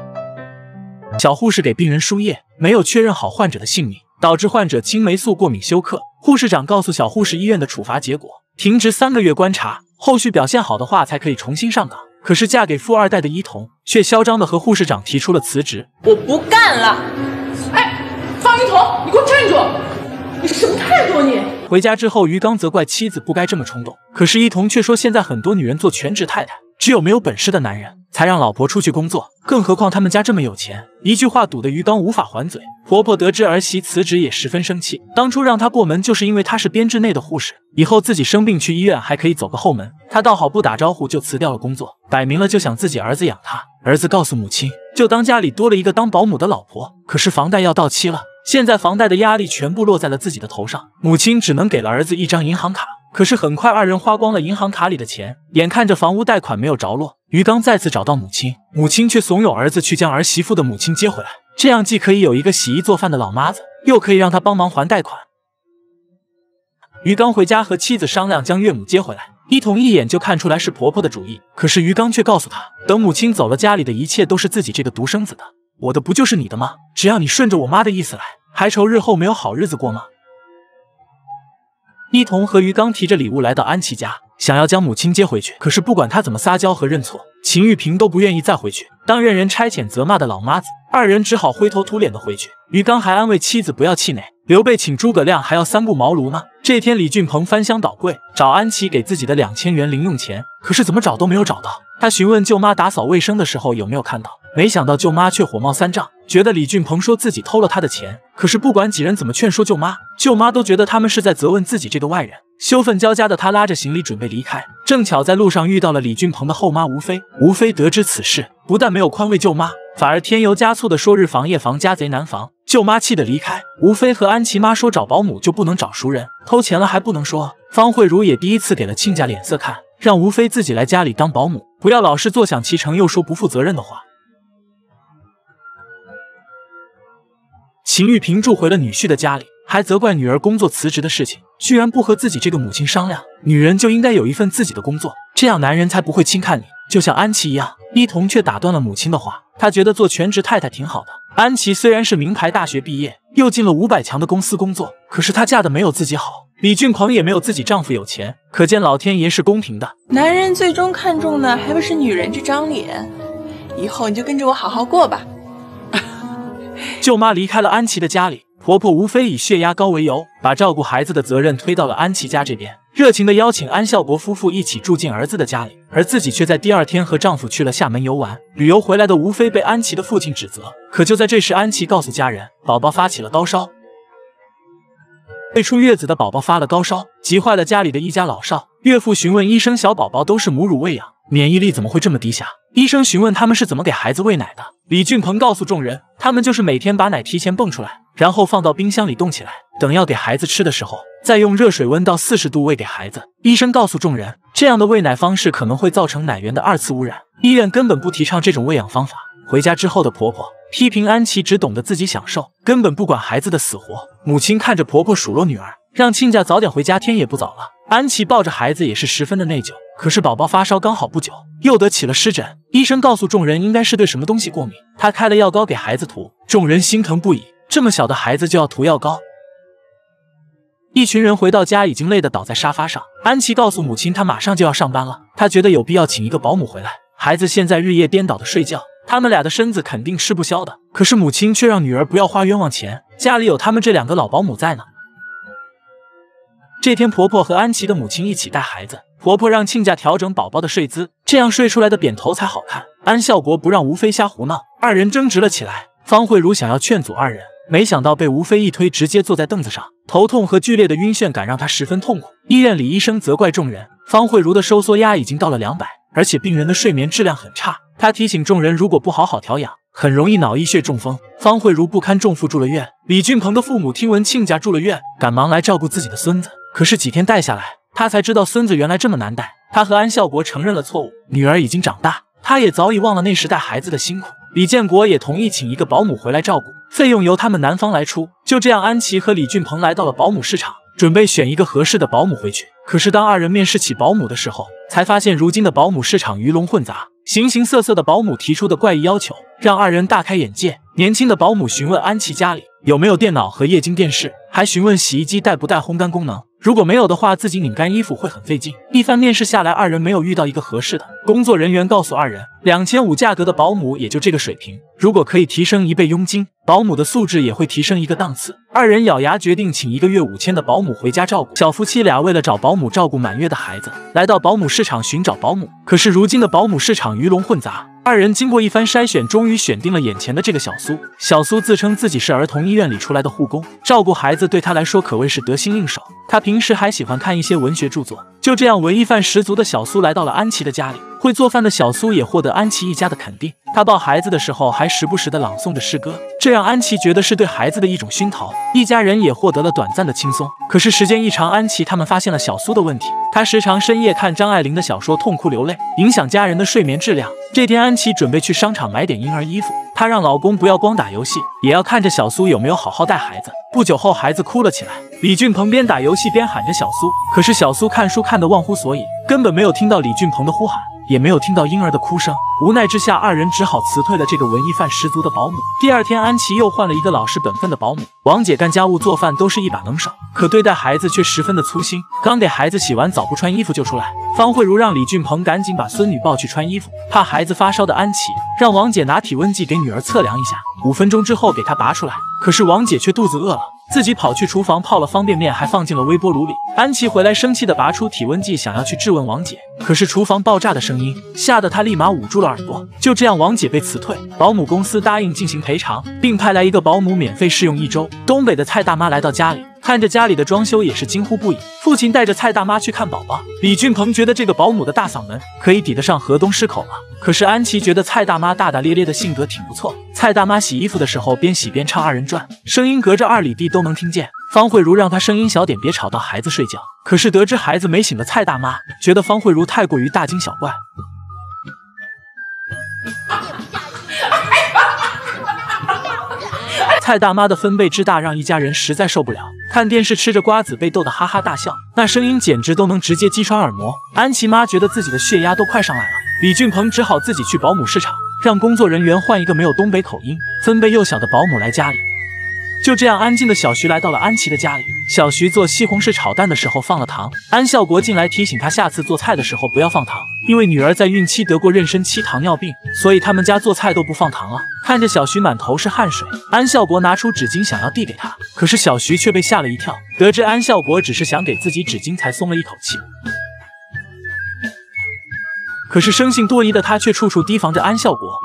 小护士给病人输液，没有确认好患者的姓名，导致患者青霉素过敏休克。护士长告诉小护士，医院的处罚结果停职三个月观察，后续表现好的话才可以重新上岗。可是嫁给富二代的伊童却嚣张的和护士长提出了辞职。我不干了！一彤，你给我站住！你什么态度你？回家之后，于刚责怪妻子不该这么冲动，可是伊童却说现在很多女人做全职太太，只有没有本事的男人。才让老婆出去工作，更何况他们家这么有钱。一句话堵得鱼缸无法还嘴。婆婆得知儿媳辞职也十分生气，当初让她过门就是因为她是编制内的护士，以后自己生病去医院还可以走个后门。她倒好不打招呼就辞掉了工作，摆明了就想自己儿子养她。儿子告诉母亲，就当家里多了一个当保姆的老婆。可是房贷要到期了，现在房贷的压力全部落在了自己的头上，母亲只能给了儿子一张银行卡。可是很快，二人花光了银行卡里的钱，眼看着房屋贷款没有着落，于刚再次找到母亲，母亲却怂恿儿子去将儿媳妇的母亲接回来，这样既可以有一个洗衣做饭的老妈子，又可以让他帮忙还贷款。于刚回家和妻子商量将岳母接回来，一彤一眼就看出来是婆婆的主意，可是于刚却告诉他，等母亲走了，家里的一切都是自己这个独生子的，我的不就是你的吗？只要你顺着我妈的意思来，还愁日后没有好日子过吗？一彤和于刚提着礼物来到安琪家，想要将母亲接回去。可是不管他怎么撒娇和认错，秦玉萍都不愿意再回去。当任人差遣责骂的老妈子，二人只好灰头土脸的回去。于刚还安慰妻子不要气馁，刘备请诸葛亮还要三顾茅庐呢。这天，李俊鹏翻箱倒柜找安琪给自己的两千元零用钱，可是怎么找都没有找到。他询问舅妈打扫卫生的时候有没有看到。没想到舅妈却火冒三丈，觉得李俊鹏说自己偷了他的钱。可是不管几人怎么劝说舅妈，舅妈都觉得他们是在责问自己这个外人。羞愤交加的他拉着行李准备离开，正巧在路上遇到了李俊鹏的后妈吴飞。吴飞得知此事，不但没有宽慰舅妈，反而添油加醋的说日防夜防家贼难防。舅妈气得离开。吴飞和安琪妈说找保姆就不能找熟人，偷钱了还不能说。方慧茹也第一次给了亲家脸色看，让吴飞自己来家里当保姆，不要老是坐享其成又说不负责任的话。秦玉萍住回了女婿的家里，还责怪女儿工作辞职的事情，居然不和自己这个母亲商量。女人就应该有一份自己的工作，这样男人才不会轻看你。就像安琪一样，一彤却打断了母亲的话，她觉得做全职太太挺好的。安琪虽然是名牌大学毕业，又进了五百强的公司工作，可是她嫁的没有自己好。李俊狂也没有自己丈夫有钱，可见老天爷是公平的。男人最终看中的还不是女人这张脸？以后你就跟着我好好过吧。舅妈离开了安琪的家里，婆婆无非以血压高为由，把照顾孩子的责任推到了安琪家这边，热情的邀请安孝国夫妇一起住进儿子的家里，而自己却在第二天和丈夫去了厦门游玩。旅游回来的吴非被安琪的父亲指责，可就在这时，安琪告诉家人，宝宝发起了高烧。未出月子的宝宝发了高烧，急坏了家里的一家老少。岳父询问医生，小宝宝都是母乳喂养，免疫力怎么会这么低下？医生询问他们是怎么给孩子喂奶的。李俊鹏告诉众人，他们就是每天把奶提前泵出来，然后放到冰箱里冻起来，等要给孩子吃的时候，再用热水温到四十度喂给孩子。医生告诉众人，这样的喂奶方式可能会造成奶源的二次污染，医院根本不提倡这种喂养方法。回家之后的婆婆批评安琪只懂得自己享受，根本不管孩子的死活。母亲看着婆婆数落女儿，让亲家早点回家，天也不早了。安琪抱着孩子也是十分的内疚。可是宝宝发烧刚好不久，又得起了湿疹。医生告诉众人，应该是对什么东西过敏。他开了药膏给孩子涂，众人心疼不已。这么小的孩子就要涂药膏。一群人回到家，已经累得倒在沙发上。安琪告诉母亲，她马上就要上班了，她觉得有必要请一个保姆回来。孩子现在日夜颠倒的睡觉。他们俩的身子肯定吃不消的，可是母亲却让女儿不要花冤枉钱，家里有他们这两个老保姆在呢。这天，婆婆和安琪的母亲一起带孩子，婆婆让亲家调整宝宝的睡姿，这样睡出来的扁头才好看。安孝国不让吴飞瞎胡闹，二人争执了起来。方慧茹想要劝阻二人，没想到被吴飞一推，直接坐在凳子上，头痛和剧烈的晕眩感让她十分痛苦。医院里医生责怪众人，方慧茹的收缩压已经到了两百，而且病人的睡眠质量很差。他提醒众人，如果不好好调养，很容易脑溢血中风。方慧茹不堪重负住了院。李俊鹏的父母听闻亲家住了院，赶忙来照顾自己的孙子。可是几天带下来，他才知道孙子原来这么难带。他和安孝国承认了错误，女儿已经长大，他也早已忘了那时带孩子的辛苦。李建国也同意请一个保姆回来照顾，费用由他们男方来出。就这样，安琪和李俊鹏来到了保姆市场，准备选一个合适的保姆回去。可是当二人面试起保姆的时候，才发现如今的保姆市场鱼龙混杂。形形色色的保姆提出的怪异要求，让二人大开眼界。年轻的保姆询问安琪家里有没有电脑和液晶电视，还询问洗衣机带不带烘干功能。如果没有的话，自己拧干衣服会很费劲。一番面试下来，二人没有遇到一个合适的。工作人员告诉二人，两千五价格的保姆也就这个水平。如果可以提升一倍佣金，保姆的素质也会提升一个档次。二人咬牙决定请一个月五千的保姆回家照顾。小夫妻俩为了找保姆照顾满月的孩子，来到保姆市场寻找保姆。可是如今的保姆市场鱼龙混杂。二人经过一番筛选，终于选定了眼前的这个小苏。小苏自称自己是儿童医院里出来的护工，照顾孩子对他来说可谓是得心应手。他平时还喜欢看一些文学著作。就这样，文艺范十足的小苏来到了安琪的家里。会做饭的小苏也获得安琪一家的肯定。他抱孩子的时候，还时不时的朗诵着诗歌，这让安琪觉得是对孩子的一种熏陶。一家人也获得了短暂的轻松。可是时间一长，安琪他们发现了小苏的问题。他时常深夜看张爱玲的小说，痛哭流泪，影响家人的睡眠质量。这天，安琪准备去商场买点婴儿衣服，她让老公不要光打游戏，也要看着小苏有没有好好带孩子。不久后，孩子哭了起来。李俊鹏边打游戏边喊着小苏，可是小苏看书看得忘乎所以，根本没有听到李俊鹏的呼喊。也没有听到婴儿的哭声，无奈之下，二人只好辞退了这个文艺范十足的保姆。第二天，安琪又换了一个老实本分的保姆。王姐干家务做饭都是一把能手，可对待孩子却十分的粗心。刚给孩子洗完澡，不穿衣服就出来。方慧茹让李俊鹏赶紧把孙女抱去穿衣服，怕孩子发烧的安琪让王姐拿体温计给女儿测量一下，五分钟之后给她拔出来。可是王姐却肚子饿了。自己跑去厨房泡了方便面，还放进了微波炉里。安琪回来生气的拔出体温计，想要去质问王姐，可是厨房爆炸的声音吓得她立马捂住了耳朵。就这样，王姐被辞退，保姆公司答应进行赔偿，并派来一个保姆免费试用一周。东北的蔡大妈来到家里。看着家里的装修，也是惊呼不已。父亲带着蔡大妈去看宝宝，李俊鹏觉得这个保姆的大嗓门可以抵得上河东狮口了。可是安琪觉得蔡大妈大大咧咧的性格挺不错。蔡大妈洗衣服的时候边洗边唱二人转，声音隔着二里地都能听见。方慧茹让她声音小点，别吵到孩子睡觉。可是得知孩子没醒的蔡大妈觉得方慧茹太过于大惊小怪。蔡大妈的分贝之大，让一家人实在受不了。看电视吃着瓜子，被逗得哈哈大笑，那声音简直都能直接击穿耳膜。安琪妈觉得自己的血压都快上来了，李俊鹏只好自己去保姆市场，让工作人员换一个没有东北口音、分贝又小的保姆来家里。就这样，安静的小徐来到了安琪的家里。小徐做西红柿炒蛋的时候放了糖，安孝国进来提醒他下次做菜的时候不要放糖，因为女儿在孕期得过妊娠期糖尿病，所以他们家做菜都不放糖了。看着小徐满头是汗水，安孝国拿出纸巾想要递给他，可是小徐却被吓了一跳，得知安孝国只是想给自己纸巾，才松了一口气。可是生性多疑的他却处处提防着安孝国。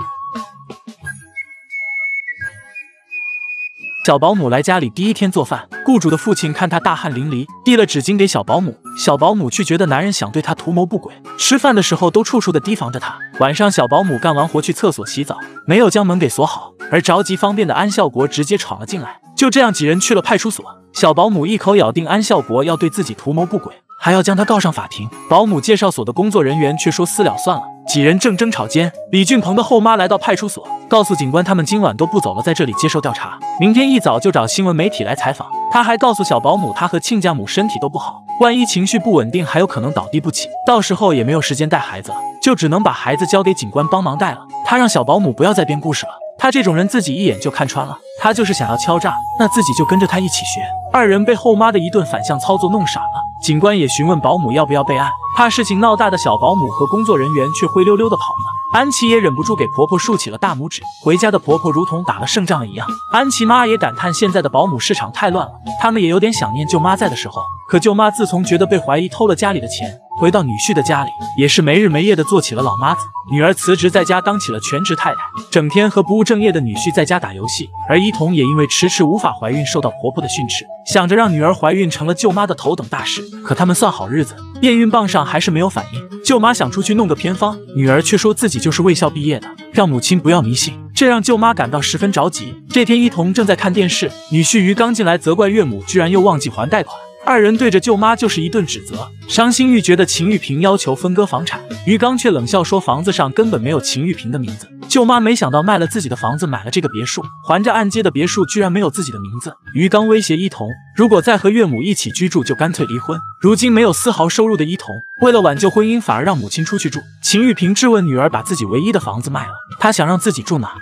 小保姆来家里第一天做饭，雇主的父亲看他大汗淋漓，递了纸巾给小保姆。小保姆却觉得男人想对她图谋不轨，吃饭的时候都处处的提防着她。晚上，小保姆干完活去厕所洗澡，没有将门给锁好，而着急方便的安孝国直接闯了进来。就这样，几人去了派出所。小保姆一口咬定安孝国要对自己图谋不轨，还要将他告上法庭。保姆介绍所的工作人员却说私了算了。几人正争吵间，李俊鹏的后妈来到派出所，告诉警官他们今晚都不走了，在这里接受调查，明天一早就找新闻媒体来采访。他还告诉小保姆，他和亲家母身体都不好，万一情绪不稳定，还有可能倒地不起，到时候也没有时间带孩子了，就只能把孩子交给警官帮忙带了。他让小保姆不要再编故事了，他这种人自己一眼就看穿了，他就是想要敲诈，那自己就跟着他一起学。二人被后妈的一顿反向操作弄傻了，警官也询问保姆要不要备案，怕事情闹大的小保姆和工作人员却灰溜溜的跑了。安琪也忍不住给婆婆竖起了大拇指。回家的婆婆如同打了胜仗一样。安琪妈也感叹现在的保姆市场太乱了，他们也有点想念舅妈在的时候。可舅妈自从觉得被怀疑偷了家里的钱，回到女婿的家里，也是没日没夜的做起了老妈子。女儿辞职在家当起了全职太太，整天和不务正业的女婿在家打游戏。而伊彤也因为迟迟无法怀孕，受到婆婆的训斥，想着让女儿怀孕成了舅妈的头等大事。可他们算好日子，验孕棒上还是没有反应。舅妈想出去弄个偏方，女儿却说自己就是卫校毕业的，让母亲不要迷信。这让舅妈感到十分着急。这天，伊彤正在看电视，女婿于刚进来责怪岳母居然又忘记还贷款。二人对着舅妈就是一顿指责，伤心欲绝的秦玉萍要求分割房产，于刚却冷笑说房子上根本没有秦玉萍的名字。舅妈没想到卖了自己的房子买了这个别墅，还着按揭的别墅居然没有自己的名字。于刚威胁一彤，如果再和岳母一起居住，就干脆离婚。如今没有丝毫收入的一彤，为了挽救婚姻，反而让母亲出去住。秦玉萍质问女儿把自己唯一的房子卖了，她想让自己住哪？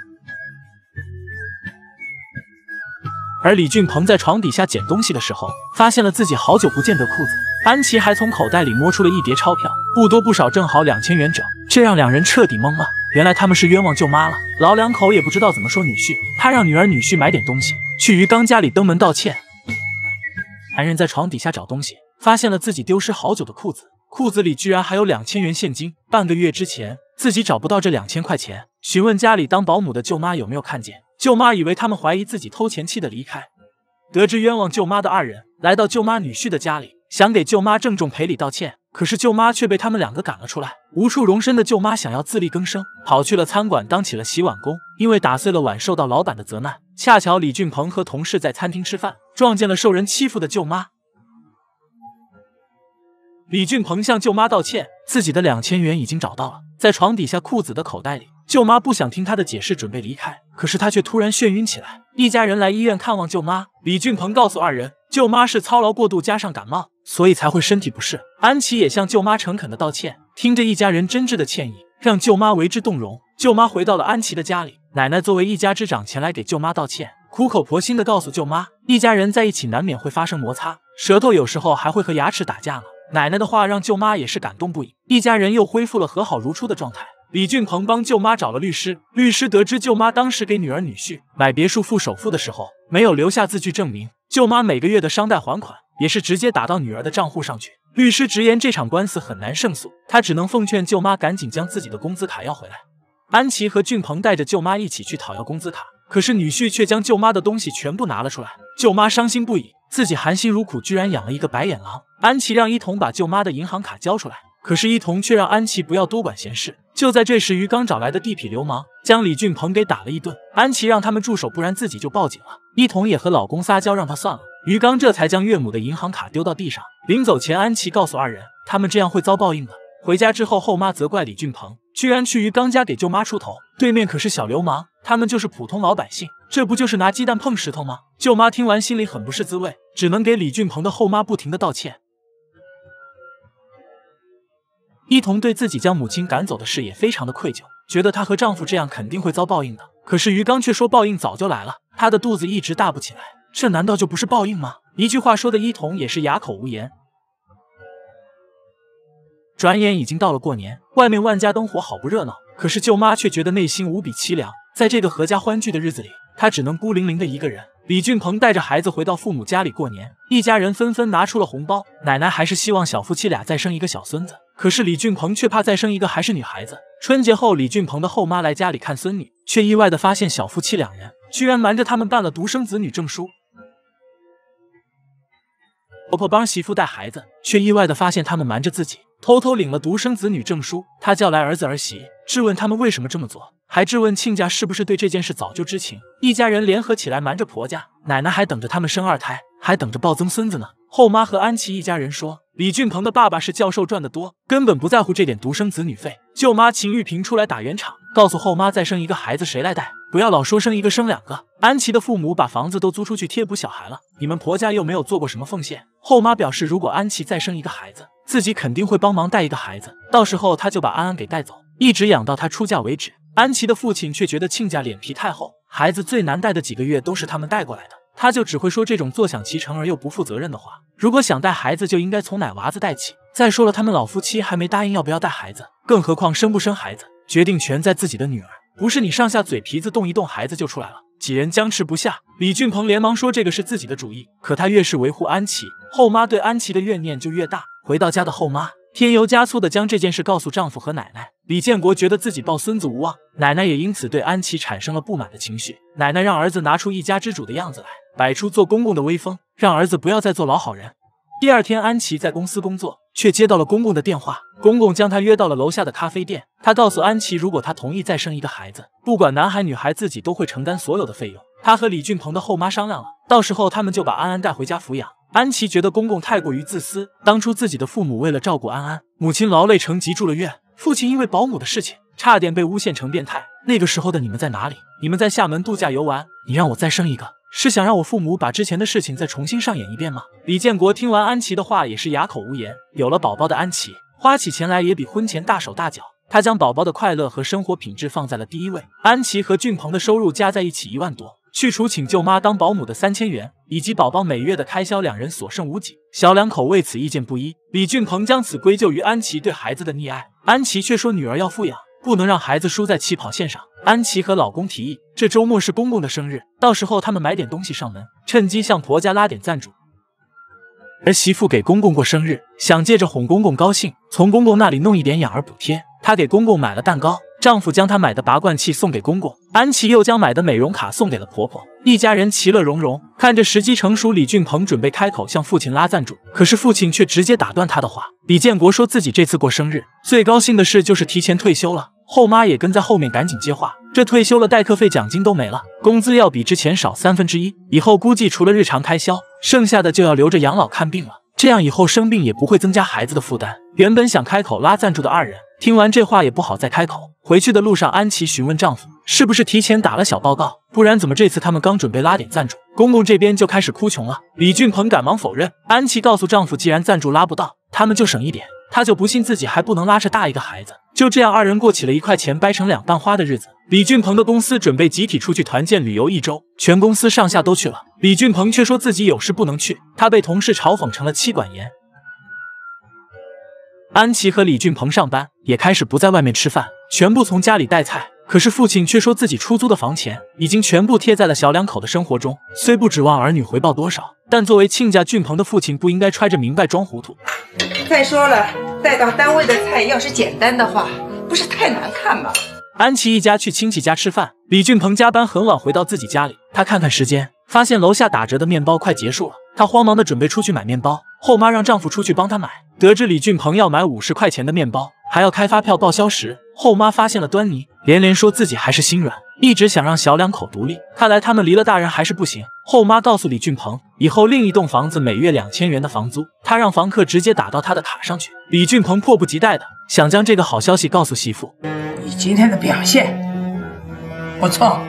而李俊鹏在床底下捡东西的时候，发现了自己好久不见的裤子。安琪还从口袋里摸出了一叠钞票，不多不少，正好两千元整。这让两人彻底懵了，原来他们是冤枉舅妈了。老两口也不知道怎么说女婿，他让女儿女婿买点东西，去于刚家里登门道歉。男人在床底下找东西，发现了自己丢失好久的裤子，裤子里居然还有两千元现金。半个月之前，自己找不到这两千块钱，询问家里当保姆的舅妈有没有看见。舅妈以为他们怀疑自己偷钱，气的离开。得知冤枉舅妈的二人来到舅妈女婿的家里，想给舅妈郑重赔礼道歉，可是舅妈却被他们两个赶了出来。无处容身的舅妈想要自力更生，跑去了餐馆当起了洗碗工。因为打碎了碗，受到老板的责难。恰巧李俊鹏和同事在餐厅吃饭，撞见了受人欺负的舅妈。李俊鹏向舅妈道歉，自己的两千元已经找到了，在床底下裤子的口袋里。舅妈不想听他的解释，准备离开，可是他却突然眩晕起来。一家人来医院看望舅妈，李俊鹏告诉二人，舅妈是操劳过度加上感冒，所以才会身体不适。安琪也向舅妈诚恳的道歉，听着一家人真挚的歉意，让舅妈为之动容。舅妈回到了安琪的家里，奶奶作为一家之长前来给舅妈道歉，苦口婆心的告诉舅妈，一家人在一起难免会发生摩擦，舌头有时候还会和牙齿打架呢。奶奶的话让舅妈也是感动不已，一家人又恢复了和好如初的状态。李俊鹏帮舅妈找了律师，律师得知舅妈当时给女儿女婿买别墅付首付的时候，没有留下字据证明，舅妈每个月的商贷还款也是直接打到女儿的账户上去。律师直言这场官司很难胜诉，他只能奉劝舅妈赶紧将自己的工资卡要回来。安琪和俊鹏带着舅妈一起去讨要工资卡，可是女婿却将舅妈的东西全部拿了出来，舅妈伤心不已，自己含辛茹苦居然养了一个白眼狼。安琪让一彤把舅妈的银行卡交出来。可是，一彤却让安琪不要多管闲事。就在这时，于刚找来的地痞流氓将李俊鹏给打了一顿。安琪让他们住手，不然自己就报警了。一彤也和老公撒娇，让他算了。于刚这才将岳母的银行卡丢到地上。临走前，安琪告诉二人，他们这样会遭报应的。回家之后，后妈责怪李俊鹏居然去于刚家给舅妈出头，对面可是小流氓，他们就是普通老百姓，这不就是拿鸡蛋碰石头吗？舅妈听完心里很不是滋味，只能给李俊鹏的后妈不停的道歉。一彤对自己将母亲赶走的事也非常的愧疚，觉得她和丈夫这样肯定会遭报应的。可是于刚却说报应早就来了，她的肚子一直大不起来，这难道就不是报应吗？一句话说的，一彤也是哑口无言。转眼已经到了过年，外面万家灯火，好不热闹。可是舅妈却觉得内心无比凄凉，在这个阖家欢聚的日子里，她只能孤零零的一个人。李俊鹏带着孩子回到父母家里过年，一家人纷纷拿出了红包。奶奶还是希望小夫妻俩再生一个小孙子。可是李俊鹏却怕再生一个还是女孩子。春节后，李俊鹏的后妈来家里看孙女，却意外的发现小夫妻两人居然瞒着他们办了独生子女证书。婆婆帮媳妇带孩子，却意外的发现他们瞒着自己，偷偷领了独生子女证书。她叫来儿子儿媳，质问他们为什么这么做，还质问亲家是不是对这件事早就知情。一家人联合起来瞒着婆家，奶奶还等着他们生二胎，还等着抱曾孙子呢。后妈和安琪一家人说。李俊鹏的爸爸是教授，赚得多，根本不在乎这点独生子女费。舅妈秦玉萍出来打圆场，告诉后妈再生一个孩子谁来带？不要老说生一个生两个。安琪的父母把房子都租出去贴补小孩了，你们婆家又没有做过什么奉献。后妈表示，如果安琪再生一个孩子，自己肯定会帮忙带一个孩子，到时候她就把安安给带走，一直养到她出嫁为止。安琪的父亲却觉得亲家脸皮太厚，孩子最难带的几个月都是他们带过来的，他就只会说这种坐享其成而又不负责任的话。如果想带孩子，就应该从奶娃子带起。再说了，他们老夫妻还没答应要不要带孩子，更何况生不生孩子，决定权在自己的女儿，不是你上下嘴皮子动一动，孩子就出来了。几人僵持不下，李俊鹏连忙说这个是自己的主意，可他越是维护安琪，后妈对安琪的怨念就越大。回到家的后妈。添油加醋的将这件事告诉丈夫和奶奶。李建国觉得自己抱孙子无望，奶奶也因此对安琪产生了不满的情绪。奶奶让儿子拿出一家之主的样子来，摆出做公公的威风，让儿子不要再做老好人。第二天，安琪在公司工作，却接到了公公的电话。公公将她约到了楼下的咖啡店。他告诉安琪，如果她同意再生一个孩子，不管男孩女孩，自己都会承担所有的费用。他和李俊鹏的后妈商量了，到时候他们就把安安带回家抚养。安琪觉得公公太过于自私。当初自己的父母为了照顾安安，母亲劳累成疾住了院，父亲因为保姆的事情差点被诬陷成变态。那个时候的你们在哪里？你们在厦门度假游玩，你让我再生一个，是想让我父母把之前的事情再重新上演一遍吗？李建国听完安琪的话，也是哑口无言。有了宝宝的安琪，花起钱来也比婚前大手大脚。他将宝宝的快乐和生活品质放在了第一位。安琪和俊鹏的收入加在一起一万多。去除请舅妈当保姆的三千元，以及宝宝每月的开销，两人所剩无几。小两口为此意见不一。李俊鹏将此归咎于安琪对孩子的溺爱，安琪却说女儿要富养，不能让孩子输在起跑线上。安琪和老公提议，这周末是公公的生日，到时候他们买点东西上门，趁机向婆家拉点赞助。儿媳妇给公公过生日，想借着哄公公高兴，从公公那里弄一点养儿补贴。她给公公买了蛋糕。丈夫将她买的拔罐器送给公公，安琪又将买的美容卡送给了婆婆，一家人其乐融融。看着时机成熟，李俊鹏准备开口向父亲拉赞助，可是父亲却直接打断他的话。李建国说自己这次过生日最高兴的事就是提前退休了，后妈也跟在后面赶紧接话，这退休了代课费奖金都没了，工资要比之前少三分之一，以后估计除了日常开销，剩下的就要留着养老看病了，这样以后生病也不会增加孩子的负担。原本想开口拉赞助的二人。听完这话也不好再开口。回去的路上，安琪询问丈夫是不是提前打了小报告，不然怎么这次他们刚准备拉点赞助，公公这边就开始哭穷了。李俊鹏赶忙否认。安琪告诉丈夫，既然赞助拉不到，他们就省一点。他就不信自己还不能拉扯大一个孩子。就这样，二人过起了一块钱掰成两半花的日子。李俊鹏的公司准备集体出去团建旅游一周，全公司上下都去了，李俊鹏却说自己有事不能去，他被同事嘲讽成了妻管严。安琪和李俊鹏上班也开始不在外面吃饭，全部从家里带菜。可是父亲却说自己出租的房钱已经全部贴在了小两口的生活中。虽不指望儿女回报多少，但作为亲家俊鹏的父亲不应该揣着明白装糊涂。再说了，带到单位的菜要是简单的话，不是太难看吗？安琪一家去亲戚家吃饭，李俊鹏加班很晚回到自己家里，他看看时间，发现楼下打折的面包快结束了，他慌忙的准备出去买面包。后妈让丈夫出去帮她买。得知李俊鹏要买五十块钱的面包，还要开发票报销时，后妈发现了端倪，连连说自己还是心软，一直想让小两口独立。看来他们离了大人还是不行。后妈告诉李俊鹏，以后另一栋房子每月两千元的房租，他让房客直接打到他的卡上去。李俊鹏迫不及待的想将这个好消息告诉媳妇。你今天的表现不错。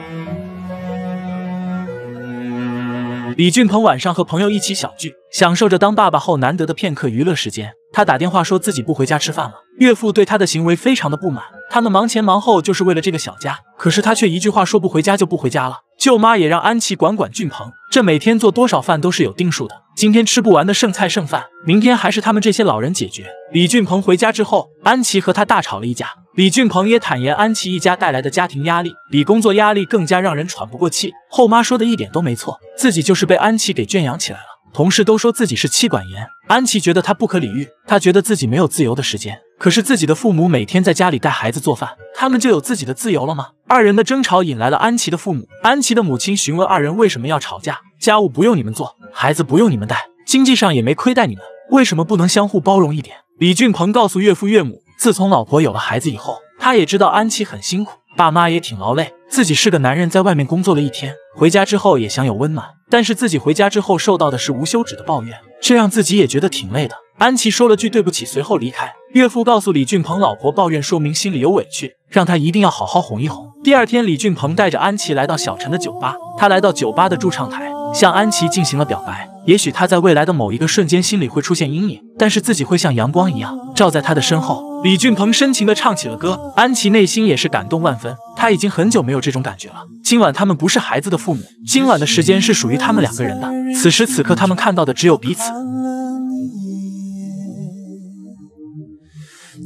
李俊鹏晚上和朋友一起小聚，享受着当爸爸后难得的片刻娱乐时间。他打电话说自己不回家吃饭了，岳父对他的行为非常的不满。他们忙前忙后就是为了这个小家，可是他却一句话说不回家就不回家了。舅妈也让安琪管管俊鹏，这每天做多少饭都是有定数的。今天吃不完的剩菜剩饭，明天还是他们这些老人解决。李俊鹏回家之后，安琪和他大吵了一架。李俊鹏也坦言，安琪一家带来的家庭压力比工作压力更加让人喘不过气。后妈说的一点都没错，自己就是被安琪给圈养起来了。同事都说自己是妻管严，安琪觉得他不可理喻，她觉得自己没有自由的时间。可是自己的父母每天在家里带孩子做饭，他们就有自己的自由了吗？二人的争吵引来了安琪的父母。安琪的母亲询问二人为什么要吵架，家务不用你们做，孩子不用你们带，经济上也没亏待你们，为什么不能相互包容一点？李俊鹏告诉岳父岳母，自从老婆有了孩子以后，他也知道安琪很辛苦，爸妈也挺劳累，自己是个男人，在外面工作了一天，回家之后也享有温暖，但是自己回家之后受到的是无休止的抱怨，这让自己也觉得挺累的。安琪说了句对不起，随后离开。岳父告诉李俊鹏，老婆抱怨，说明心里有委屈，让他一定要好好哄一哄。第二天，李俊鹏带着安琪来到小陈的酒吧，他来到酒吧的驻唱台，向安琪进行了表白。也许他在未来的某一个瞬间心里会出现阴影，但是自己会像阳光一样照在他的身后。李俊鹏深情地唱起了歌，安琪内心也是感动万分。他已经很久没有这种感觉了。今晚他们不是孩子的父母，今晚的时间是属于他们两个人的。此时此刻，他们看到的只有彼此。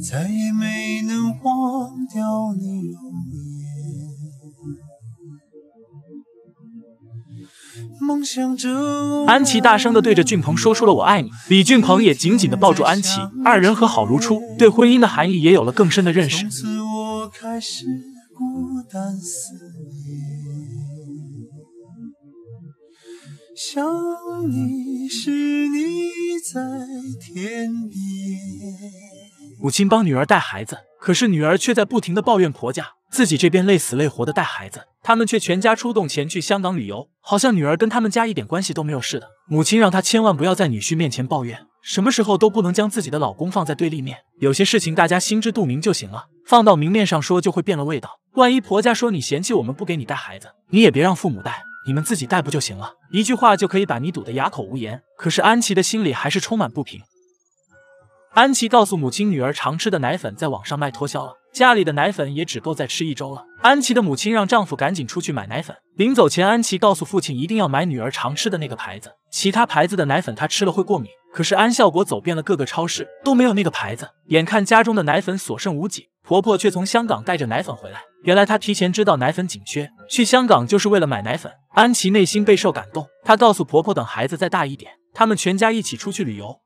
再也没能忘掉你安琪大声的对着俊鹏说出了“我爱你”，李俊鹏也紧紧的抱住安琪，二人和好如初，对婚姻的含义也有了更深的认识。想你是你在天边。母亲帮女儿带孩子，可是女儿却在不停的抱怨婆家，自己这边累死累活的带孩子，他们却全家出动前去香港旅游，好像女儿跟他们家一点关系都没有似的。母亲让她千万不要在女婿面前抱怨，什么时候都不能将自己的老公放在对立面，有些事情大家心知肚明就行了，放到明面上说就会变了味道。万一婆家说你嫌弃我们不给你带孩子，你也别让父母带，你们自己带不就行了？一句话就可以把你堵得哑口无言。可是安琪的心里还是充满不平。安琪告诉母亲，女儿常吃的奶粉在网上卖脱销了，家里的奶粉也只够再吃一周了。安琪的母亲让丈夫赶紧出去买奶粉。临走前，安琪告诉父亲，一定要买女儿常吃的那个牌子，其他牌子的奶粉她吃了会过敏。可是安孝国走遍了各个超市，都没有那个牌子。眼看家中的奶粉所剩无几，婆婆却从香港带着奶粉回来。原来她提前知道奶粉紧缺，去香港就是为了买奶粉。安琪内心备受感动，她告诉婆婆，等孩子再大一点，他们全家一起出去旅游。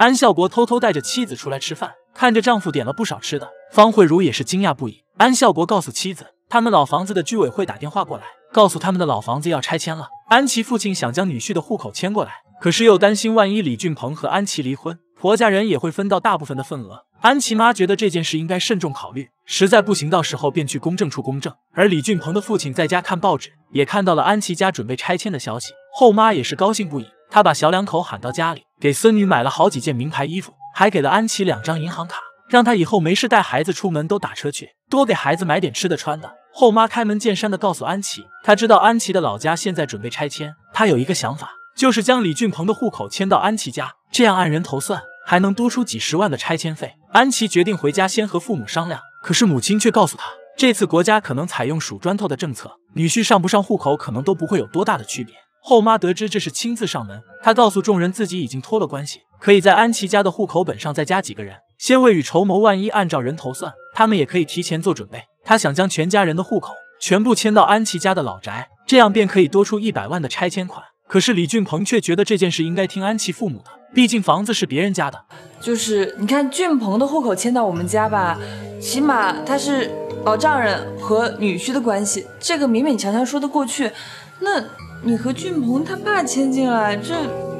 安孝国偷偷带着妻子出来吃饭，看着丈夫点了不少吃的，方慧茹也是惊讶不已。安孝国告诉妻子，他们老房子的居委会打电话过来，告诉他们的老房子要拆迁了。安琪父亲想将女婿的户口迁过来，可是又担心万一李俊鹏和安琪离婚，婆家人也会分到大部分的份额。安琪妈觉得这件事应该慎重考虑，实在不行，到时候便去公证处公证。而李俊鹏的父亲在家看报纸，也看到了安琪家准备拆迁的消息，后妈也是高兴不已。他把小两口喊到家里，给孙女买了好几件名牌衣服，还给了安琪两张银行卡，让她以后没事带孩子出门都打车去，多给孩子买点吃的穿的。后妈开门见山的告诉安琪，她知道安琪的老家现在准备拆迁，她有一个想法，就是将李俊鹏的户口迁到安琪家，这样按人头算，还能多出几十万的拆迁费。安琪决定回家先和父母商量，可是母亲却告诉她，这次国家可能采用数砖头的政策，女婿上不上户口可能都不会有多大的区别。后妈得知这是亲自上门，她告诉众人自己已经托了关系，可以在安琪家的户口本上再加几个人，先未雨绸缪，万一按照人头算，他们也可以提前做准备。她想将全家人的户口全部迁到安琪家的老宅，这样便可以多出一百万的拆迁款。可是李俊鹏却觉得这件事应该听安琪父母的，毕竟房子是别人家的。就是你看俊鹏的户口迁到我们家吧，起码他是老丈人和女婿的关系，这个勉勉强强说得过去。那。你和俊鹏他爸签进来，这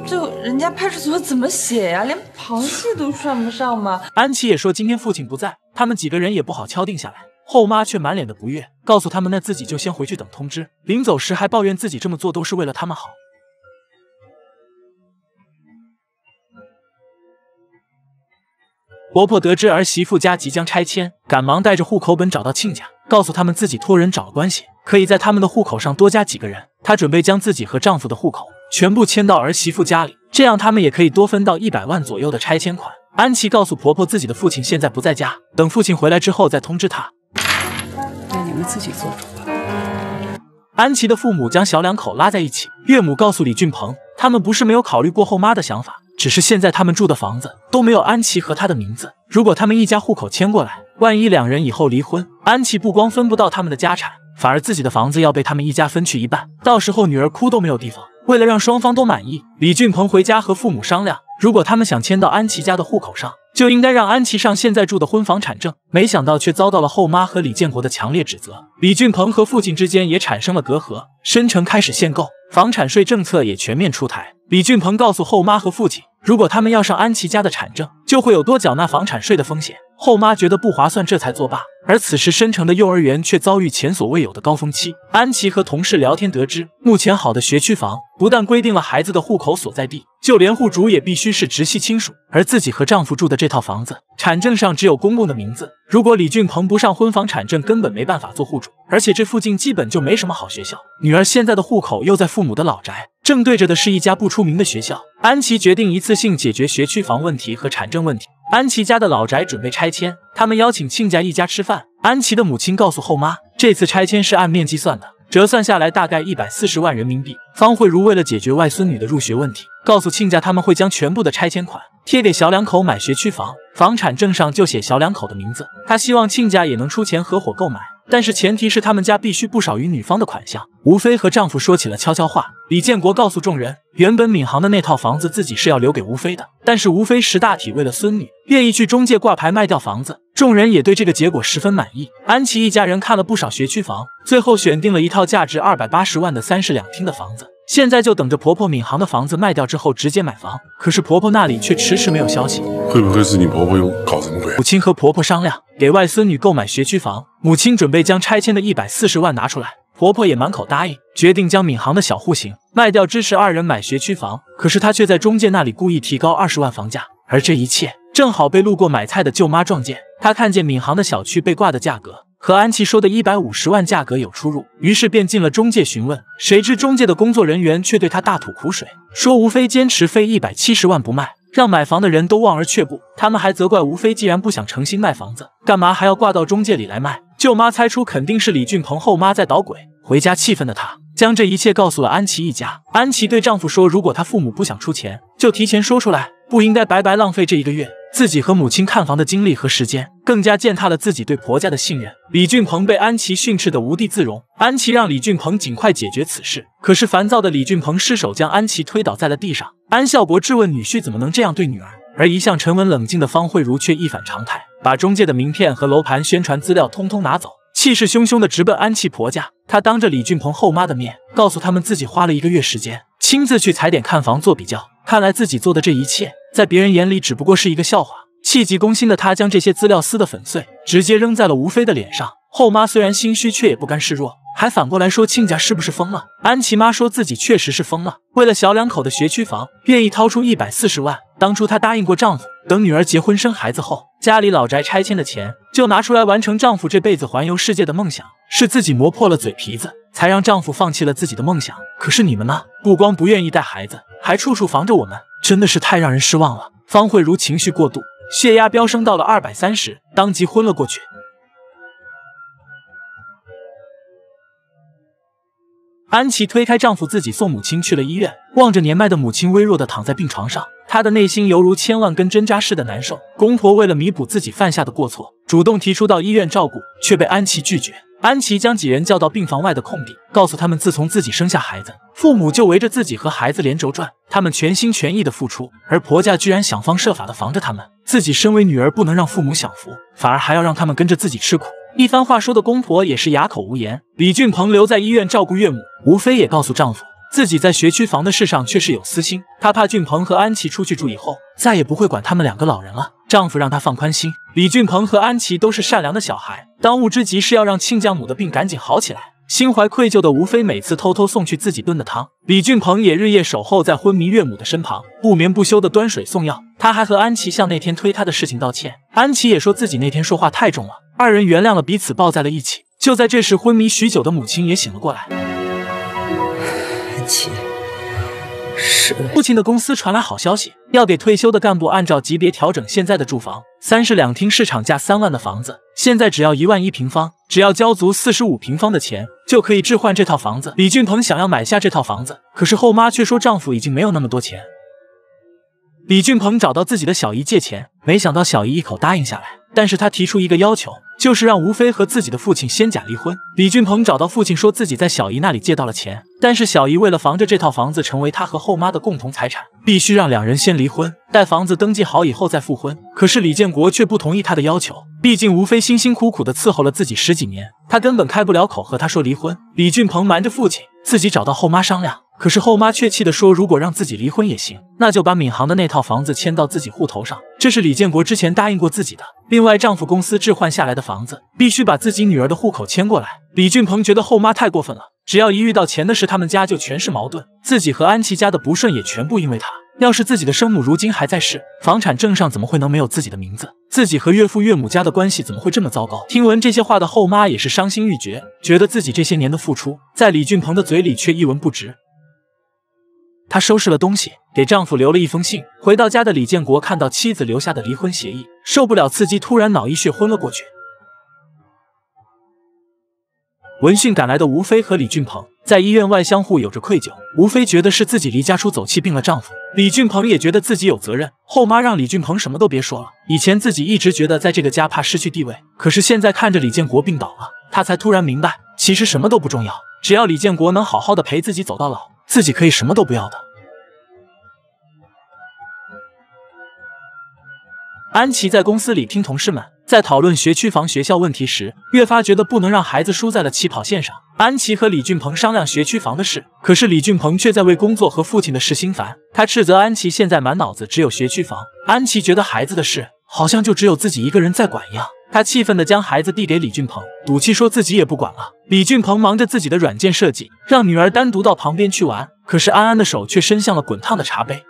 这人家派出所怎么写呀？连旁系都算不上吗？安琪也说今天父亲不在，他们几个人也不好敲定下来。后妈却满脸的不悦，告诉他们那自己就先回去等通知。临走时还抱怨自己这么做都是为了他们好。婆婆得知儿媳妇家即将拆迁，赶忙带着户口本找到亲家，告诉他们自己托人找了关系，可以在他们的户口上多加几个人。她准备将自己和丈夫的户口全部迁到儿媳妇家里，这样他们也可以多分到一百万左右的拆迁款。安琪告诉婆婆，自己的父亲现在不在家，等父亲回来之后再通知她。那你们自己做主吧。安琪的父母将小两口拉在一起，岳母告诉李俊鹏，他们不是没有考虑过后妈的想法。只是现在他们住的房子都没有安琪和她的名字。如果他们一家户口迁过来，万一两人以后离婚，安琪不光分不到他们的家产，反而自己的房子要被他们一家分去一半，到时候女儿哭都没有地方。为了让双方都满意，李俊鹏回家和父母商量，如果他们想迁到安琪家的户口上，就应该让安琪上现在住的婚房产证。没想到却遭到了后妈和李建国的强烈指责，李俊鹏和父亲之间也产生了隔阂，申城开始限购，房产税政策也全面出台。李俊鹏告诉后妈和父亲。如果他们要上安琪家的产证，就会有多缴纳房产税的风险。后妈觉得不划算，这才作罢。而此时，申城的幼儿园却遭遇前所未有的高峰期。安琪和同事聊天得知，目前好的学区房不但规定了孩子的户口所在地，就连户主也必须是直系亲属。而自己和丈夫住的这套房子，产证上只有公公的名字。如果李俊鹏不上婚房产证，根本没办法做户主。而且这附近基本就没什么好学校，女儿现在的户口又在父母的老宅，正对着的是一家不出名的学校。安琪决定一次性解决学区房问题和产证问题。安琪家的老宅准备拆迁，他们邀请亲家一家吃饭。安琪的母亲告诉后妈，这次拆迁是按面积算的。折算下来大概一百四十万人民币。方慧茹为了解决外孙女的入学问题，告诉亲家他们会将全部的拆迁款贴给小两口买学区房，房产证上就写小两口的名字。她希望亲家也能出钱合伙购买，但是前提是他们家必须不少于女方的款项。吴非和丈夫说起了悄悄话，李建国告诉众人，原本闵行的那套房子自己是要留给吴非的，但是吴非识大体，为了孙女，愿意去中介挂牌卖掉房子。众人也对这个结果十分满意。安琪一家人看了不少学区房，最后选定了一套价值二百八十万的三室两厅的房子。现在就等着婆婆闵行的房子卖掉之后直接买房。可是婆婆那里却迟迟没有消息，会不会是你婆婆又搞什么鬼？母亲和婆婆商量，给外孙女购买学区房。母亲准备将拆迁的一百四十万拿出来，婆婆也满口答应，决定将闵行的小户型卖掉，支持二人买学区房。可是她却在中介那里故意提高二十万房价，而这一切正好被路过买菜的舅妈撞见。她看见闵行的小区被挂的价格和安琪说的一百五十万价格有出入，于是便进了中介询问。谁知中介的工作人员却对他大吐苦水，说吴非坚持非一百七十万不卖，让买房的人都望而却步。他们还责怪吴非既然不想诚心卖房子，干嘛还要挂到中介里来卖？舅妈猜出肯定是李俊鹏后妈在捣鬼。回家气愤的她将这一切告诉了安琪一家。安琪对丈夫说，如果她父母不想出钱，就提前说出来，不应该白白浪费这一个月。自己和母亲看房的经历和时间，更加践踏了自己对婆家的信任。李俊鹏被安琪训斥得无地自容，安琪让李俊鹏尽快解决此事。可是烦躁的李俊鹏失手将安琪推倒在了地上。安孝伯质问女婿怎么能这样对女儿，而一向沉稳冷静的方慧茹却一反常态，把中介的名片和楼盘宣传资料通通拿走，气势汹汹的直奔安琪婆家。她当着李俊鹏后妈的面，告诉他们自己花了一个月时间，亲自去踩点看房做比较。看来自己做的这一切，在别人眼里只不过是一个笑话。气急攻心的他将这些资料撕得粉碎，直接扔在了吴非的脸上。后妈虽然心虚，却也不甘示弱，还反过来说亲家是不是疯了？安琪妈说自己确实是疯了，为了小两口的学区房，愿意掏出一百四十万。当初她答应过丈夫，等女儿结婚生孩子后，家里老宅拆迁的钱就拿出来完成丈夫这辈子环游世界的梦想。是自己磨破了嘴皮子，才让丈夫放弃了自己的梦想。可是你们呢？不光不愿意带孩子，还处处防着我们，真的是太让人失望了。方慧茹情绪过度，血压飙升到了二百三十，当即昏了过去。安琪推开丈夫，自己送母亲去了医院。望着年迈的母亲微弱的躺在病床上，她的内心犹如千万根针扎似的难受。公婆为了弥补自己犯下的过错，主动提出到医院照顾，却被安琪拒绝。安琪将几人叫到病房外的空地，告诉他们，自从自己生下孩子，父母就围着自己和孩子连轴转，他们全心全意的付出，而婆家居然想方设法的防着他们。自己身为女儿，不能让父母享福，反而还要让他们跟着自己吃苦。一番话说的公婆也是哑口无言。李俊鹏留在医院照顾岳母，吴飞也告诉丈夫，自己在学区房的事上却是有私心，她怕俊鹏和安琪出去住以后，再也不会管他们两个老人了。丈夫让她放宽心，李俊鹏和安琪都是善良的小孩，当务之急是要让亲家母的病赶紧好起来。心怀愧疚的吴非每次偷偷送去自己炖的汤，李俊鹏也日夜守候在昏迷岳母的身旁，不眠不休的端水送药。他还和安琪向那天推他的事情道歉，安琪也说自己那天说话太重了。二人原谅了彼此，抱在了一起。就在这时，昏迷许久的母亲也醒了过来。是父亲的公司传来好消息，要给退休的干部按照级别调整现在的住房。三室两厅市场价三万的房子，现在只要一万一平方，只要交足四十五平方的钱，就可以置换这套房子。李俊鹏想要买下这套房子，可是后妈却说丈夫已经没有那么多钱。李俊鹏找到自己的小姨借钱，没想到小姨一口答应下来。但是他提出一个要求，就是让吴非和自己的父亲先假离婚。李俊鹏找到父亲，说自己在小姨那里借到了钱，但是小姨为了防着这套房子成为他和后妈的共同财产，必须让两人先离婚，待房子登记好以后再复婚。可是李建国却不同意他的要求，毕竟吴非辛辛苦苦的伺候了自己十几年，他根本开不了口和他说离婚。李俊鹏瞒着父亲，自己找到后妈商量。可是后妈却气的说：“如果让自己离婚也行，那就把闵行的那套房子迁到自己户头上。”这是李建国之前答应过自己的。另外，丈夫公司置换下来的房子必须把自己女儿的户口迁过来。李俊鹏觉得后妈太过分了，只要一遇到钱的事，他们家就全是矛盾。自己和安琪家的不顺也全部因为他。要是自己的生母如今还在世，房产证上怎么会能没有自己的名字？自己和岳父岳母家的关系怎么会这么糟糕？听闻这些话的后妈也是伤心欲绝，觉得自己这些年的付出，在李俊鹏的嘴里却一文不值。她收拾了东西，给丈夫留了一封信。回到家的李建国看到妻子留下的离婚协议，受不了刺激，突然脑溢血昏了过去。闻讯赶来的吴飞和李俊鹏在医院外相互有着愧疚。吴飞觉得是自己离家出走气病了丈夫，李俊鹏也觉得自己有责任。后妈让李俊鹏什么都别说了。以前自己一直觉得在这个家怕失去地位，可是现在看着李建国病倒了，他才突然明白，其实什么都不重要，只要李建国能好好的陪自己走到老，自己可以什么都不要的。安琪在公司里听同事们。在讨论学区房学校问题时，越发觉得不能让孩子输在了起跑线上。安琪和李俊鹏商量学区房的事，可是李俊鹏却在为工作和父亲的事心烦。他斥责安琪现在满脑子只有学区房。安琪觉得孩子的事好像就只有自己一个人在管一样，他气愤地将孩子递给李俊鹏，赌气说自己也不管了。李俊鹏忙着自己的软件设计，让女儿单独到旁边去玩，可是安安的手却伸向了滚烫的茶杯。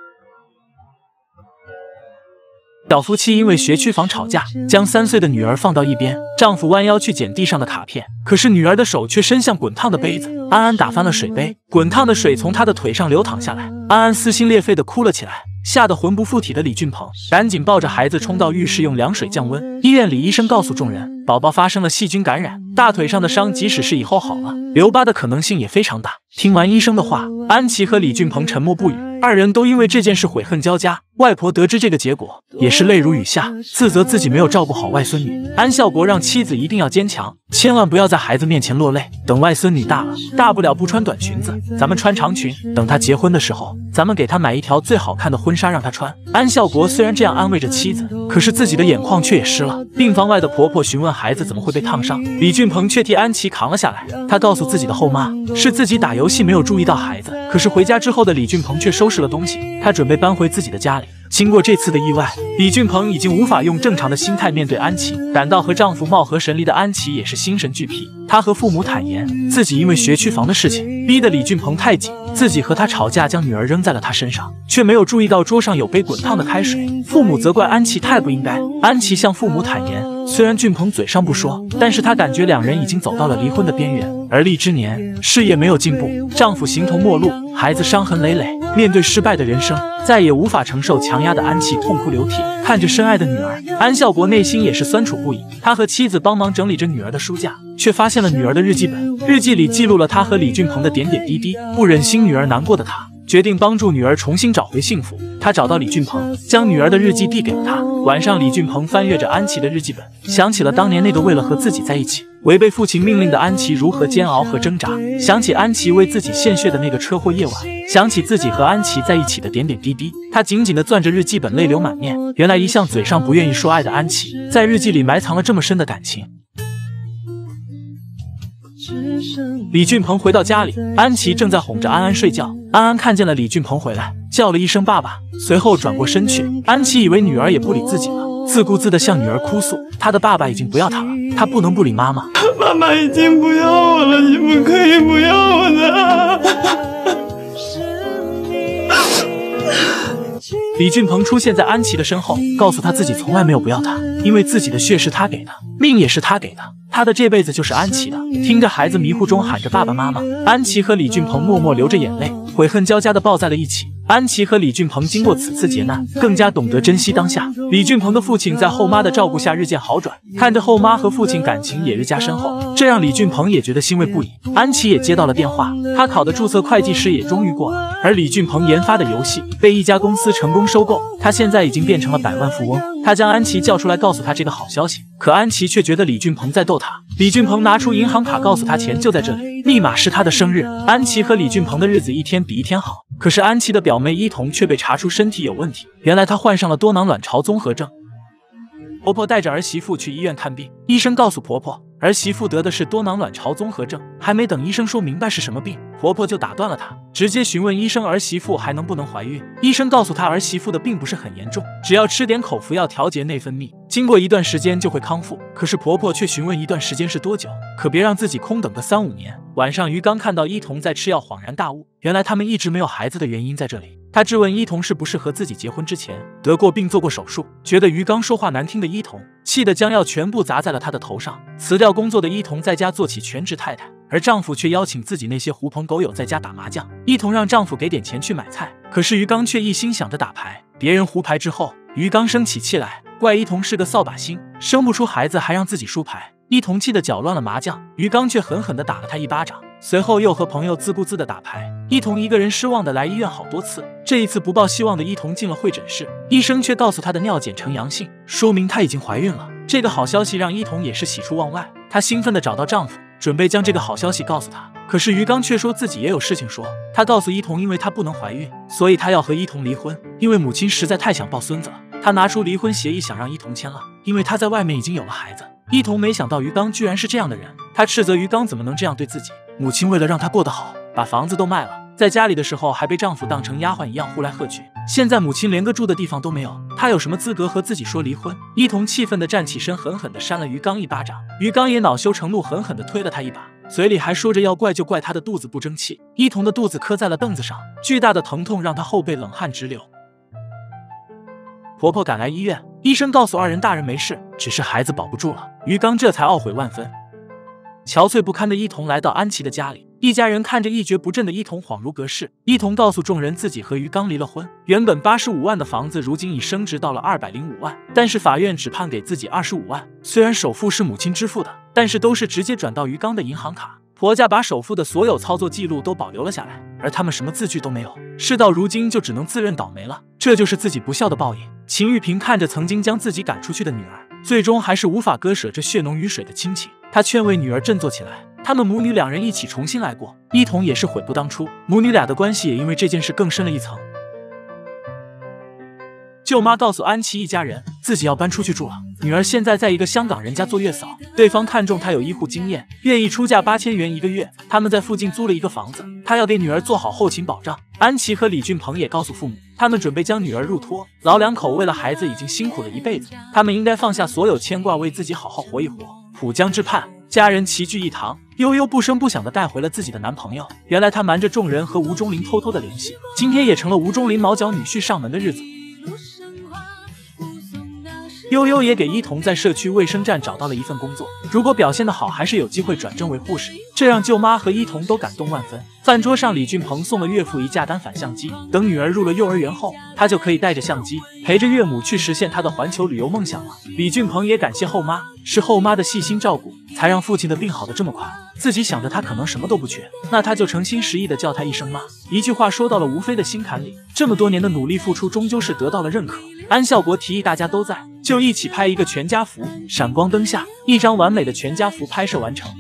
小夫妻因为学区房吵架，将三岁的女儿放到一边。丈夫弯腰去捡地上的卡片，可是女儿的手却伸向滚烫的杯子。安安打翻了水杯，滚烫的水从她的腿上流淌下来。安安撕心裂肺的哭了起来，吓得魂不附体的李俊鹏赶紧抱着孩子冲到浴室用凉水降温。医院里医生告诉众人，宝宝发生了细菌感染，大腿上的伤即使是以后好了，留疤的可能性也非常大。听完医生的话，安琪和李俊鹏沉默不语，二人都因为这件事悔恨交加。外婆得知这个结果，也是泪如雨下，自责自己没有照顾好外孙女。安孝国让妻子一定要坚强，千万不要在孩子面前落泪。等外孙女大了，大不了不穿短裙子，咱们穿长裙。等她结婚的时候，咱们给她买一条最好看的婚纱让她穿。安孝国虽然这样安慰着妻子，可是自己的眼眶却也湿了。病房外的婆婆询问孩子怎么会被烫伤，李俊鹏却替安琪扛了下来。他告诉自己的后妈，是自己打游戏没有注意到孩子。可是回家之后的李俊鹏却收失了东西，他准备搬回自己的家里。经过这次的意外，李俊鹏已经无法用正常的心态面对安琪。感到和丈夫貌合神离的安琪也是心神俱疲。她和父母坦言，自己因为学区房的事情逼得李俊鹏太紧，自己和他吵架，将女儿扔在了他身上，却没有注意到桌上有杯滚烫的开水。父母责怪安琪太不应该。安琪向父母坦言，虽然俊鹏嘴上不说，但是他感觉两人已经走到了离婚的边缘。而立之年，事业没有进步，丈夫形同陌路，孩子伤痕累累。面对失败的人生，再也无法承受强压的安琪痛哭流涕，看着深爱的女儿，安孝国内心也是酸楚不已。他和妻子帮忙整理着女儿的书架，却发现了女儿的日记本，日记里记录了她和李俊鹏的点点滴滴。不忍心女儿难过的他。决定帮助女儿重新找回幸福。他找到李俊鹏，将女儿的日记递给了他。晚上，李俊鹏翻阅着安琪的日记本，想起了当年那个为了和自己在一起，违背父亲命令的安琪如何煎熬和挣扎，想起安琪为自己献血的那个车祸夜晚，想起自己和安琪在一起的点点滴滴。他紧紧地攥着日记本，泪流满面。原来，一向嘴上不愿意说爱的安琪，在日记里埋藏了这么深的感情。李俊鹏回到家里，安琪正在哄着安安睡觉。安安看见了李俊鹏回来，叫了一声爸爸，随后转过身去。安琪以为女儿也不理自己了，自顾自地向女儿哭诉：“她的爸爸已经不要她了，她不能不理妈妈。妈妈已经不要我了，你们可以不要我了。”李俊鹏出现在安琪的身后，告诉她自己从来没有不要她，因为自己的血是他给的，命也是他给的。他的这辈子就是安琪的。听着孩子迷糊中喊着爸爸妈妈，安琪和李俊鹏默默流着眼泪，悔恨交加的抱在了一起。安琪和李俊鹏经过此次劫难，更加懂得珍惜当下。李俊鹏的父亲在后妈的照顾下日渐好转，看着后妈和父亲感情也日加深厚，这让李俊鹏也觉得欣慰不已。安琪也接到了电话，他考的注册会计师也终于过了，而李俊鹏研发的游戏被一家公司成功收购，他现在已经变成了百万富翁。他将安琪叫出来，告诉他这个好消息，可安琪却觉得李俊鹏在逗他。李俊鹏拿出银行卡，告诉他钱就在这里，密码是他的生日。安琪和李俊鹏的日子一天比一天好，可是安琪的表妹依彤却被查出身体有问题，原来她患上了多囊卵巢综合症。婆婆带着儿媳妇去医院看病，医生告诉婆婆，儿媳妇得的是多囊卵巢综合症。还没等医生说明白是什么病，婆婆就打断了她，直接询问医生儿媳妇还能不能怀孕。医生告诉她，儿媳妇的并不是很严重，只要吃点口服药调节内分泌，经过一段时间就会康复。可是婆婆却询问一段时间是多久，可别让自己空等个三五年。晚上，于刚看到伊童在吃药，恍然大悟，原来他们一直没有孩子的原因在这里。他质问伊童是不是和自己结婚之前得过病、做过手术，觉得于刚说话难听的伊童气得将药全部砸在了他的头上。辞掉工作的伊童在家做起全职太太，而丈夫却邀请自己那些狐朋狗友在家打麻将。伊童让丈夫给点钱去买菜，可是于刚却一心想着打牌。别人胡牌之后，于刚生起气来，怪伊童是个扫把星，生不出孩子还让自己输牌。伊童气得搅乱了麻将，于刚却狠狠地打了他一巴掌，随后又和朋友自顾自的打牌。伊童一个人失望的来医院好多次，这一次不抱希望的伊童进了会诊室，医生却告诉她的尿检呈阳性，说明她已经怀孕了。这个好消息让伊童也是喜出望外，她兴奋的找到丈夫，准备将这个好消息告诉他。可是于刚却说自己也有事情说，他告诉伊童，因为她不能怀孕，所以他要和伊童离婚，因为母亲实在太想抱孙子了。他拿出离婚协议想让伊童签了，因为他在外面已经有了孩子。伊童没想到于刚居然是这样的人，他斥责于刚怎么能这样对自己。母亲为了让他过得好，把房子都卖了，在家里的时候还被丈夫当成丫鬟一样呼来喝去。现在母亲连个住的地方都没有，她有什么资格和自己说离婚？伊童气愤地站起身，狠狠地扇了于刚一巴掌。于刚也恼羞成怒，狠狠地推了他一把，嘴里还说着要怪就怪他的肚子不争气。伊童的肚子磕在了凳子上，巨大的疼痛让他后背冷汗直流。婆婆赶来医院，医生告诉二人大人没事，只是孩子保不住了。于刚这才懊悔万分。憔悴不堪的伊童来到安琪的家里，一家人看着一蹶不振的伊童，恍如隔世。伊童告诉众人自己和于刚离了婚，原本八十五万的房子如今已升值到了二百零五万，但是法院只判给自己二十五万。虽然首付是母亲支付的，但是都是直接转到于刚的银行卡。婆家把首富的所有操作记录都保留了下来，而他们什么字据都没有。事到如今，就只能自认倒霉了。这就是自己不孝的报应。秦玉萍看着曾经将自己赶出去的女儿，最终还是无法割舍这血浓于水的亲情。她劝慰女儿振作起来，他们母女两人一起重新来过。一同也是悔不当初，母女俩的关系也因为这件事更深了一层。舅妈告诉安琪一家人，自己要搬出去住了。女儿现在在一个香港人家做月嫂，对方看中她有医护经验，愿意出价八千元一个月。他们在附近租了一个房子，她要给女儿做好后勤保障。安琪和李俊鹏也告诉父母，他们准备将女儿入托。老两口为了孩子已经辛苦了一辈子，他们应该放下所有牵挂，为自己好好活一活。浦江之畔，家人齐聚一堂，悠悠不声不响的带回了自己的男朋友。原来他瞒着众人和吴忠林偷偷的联系，今天也成了吴忠林毛脚女婿上门的日子。悠悠也给伊童在社区卫生站找到了一份工作，如果表现得好，还是有机会转正为护士。这让舅妈和伊童都感动万分。饭桌上，李俊鹏送了岳父一架单反相机，等女儿入了幼儿园后，他就可以带着相机陪着岳母去实现他的环球旅游梦想了。李俊鹏也感谢后妈，是后妈的细心照顾，才让父亲的病好的这么快。自己想着他可能什么都不缺，那他就诚心实意的叫他一声妈。一句话说到了吴非的心坎里，这么多年的努力付出，终究是得到了认可。安孝国提议大家都在，就一起拍一个全家福。闪光灯下，一张完美的全家福拍摄完成。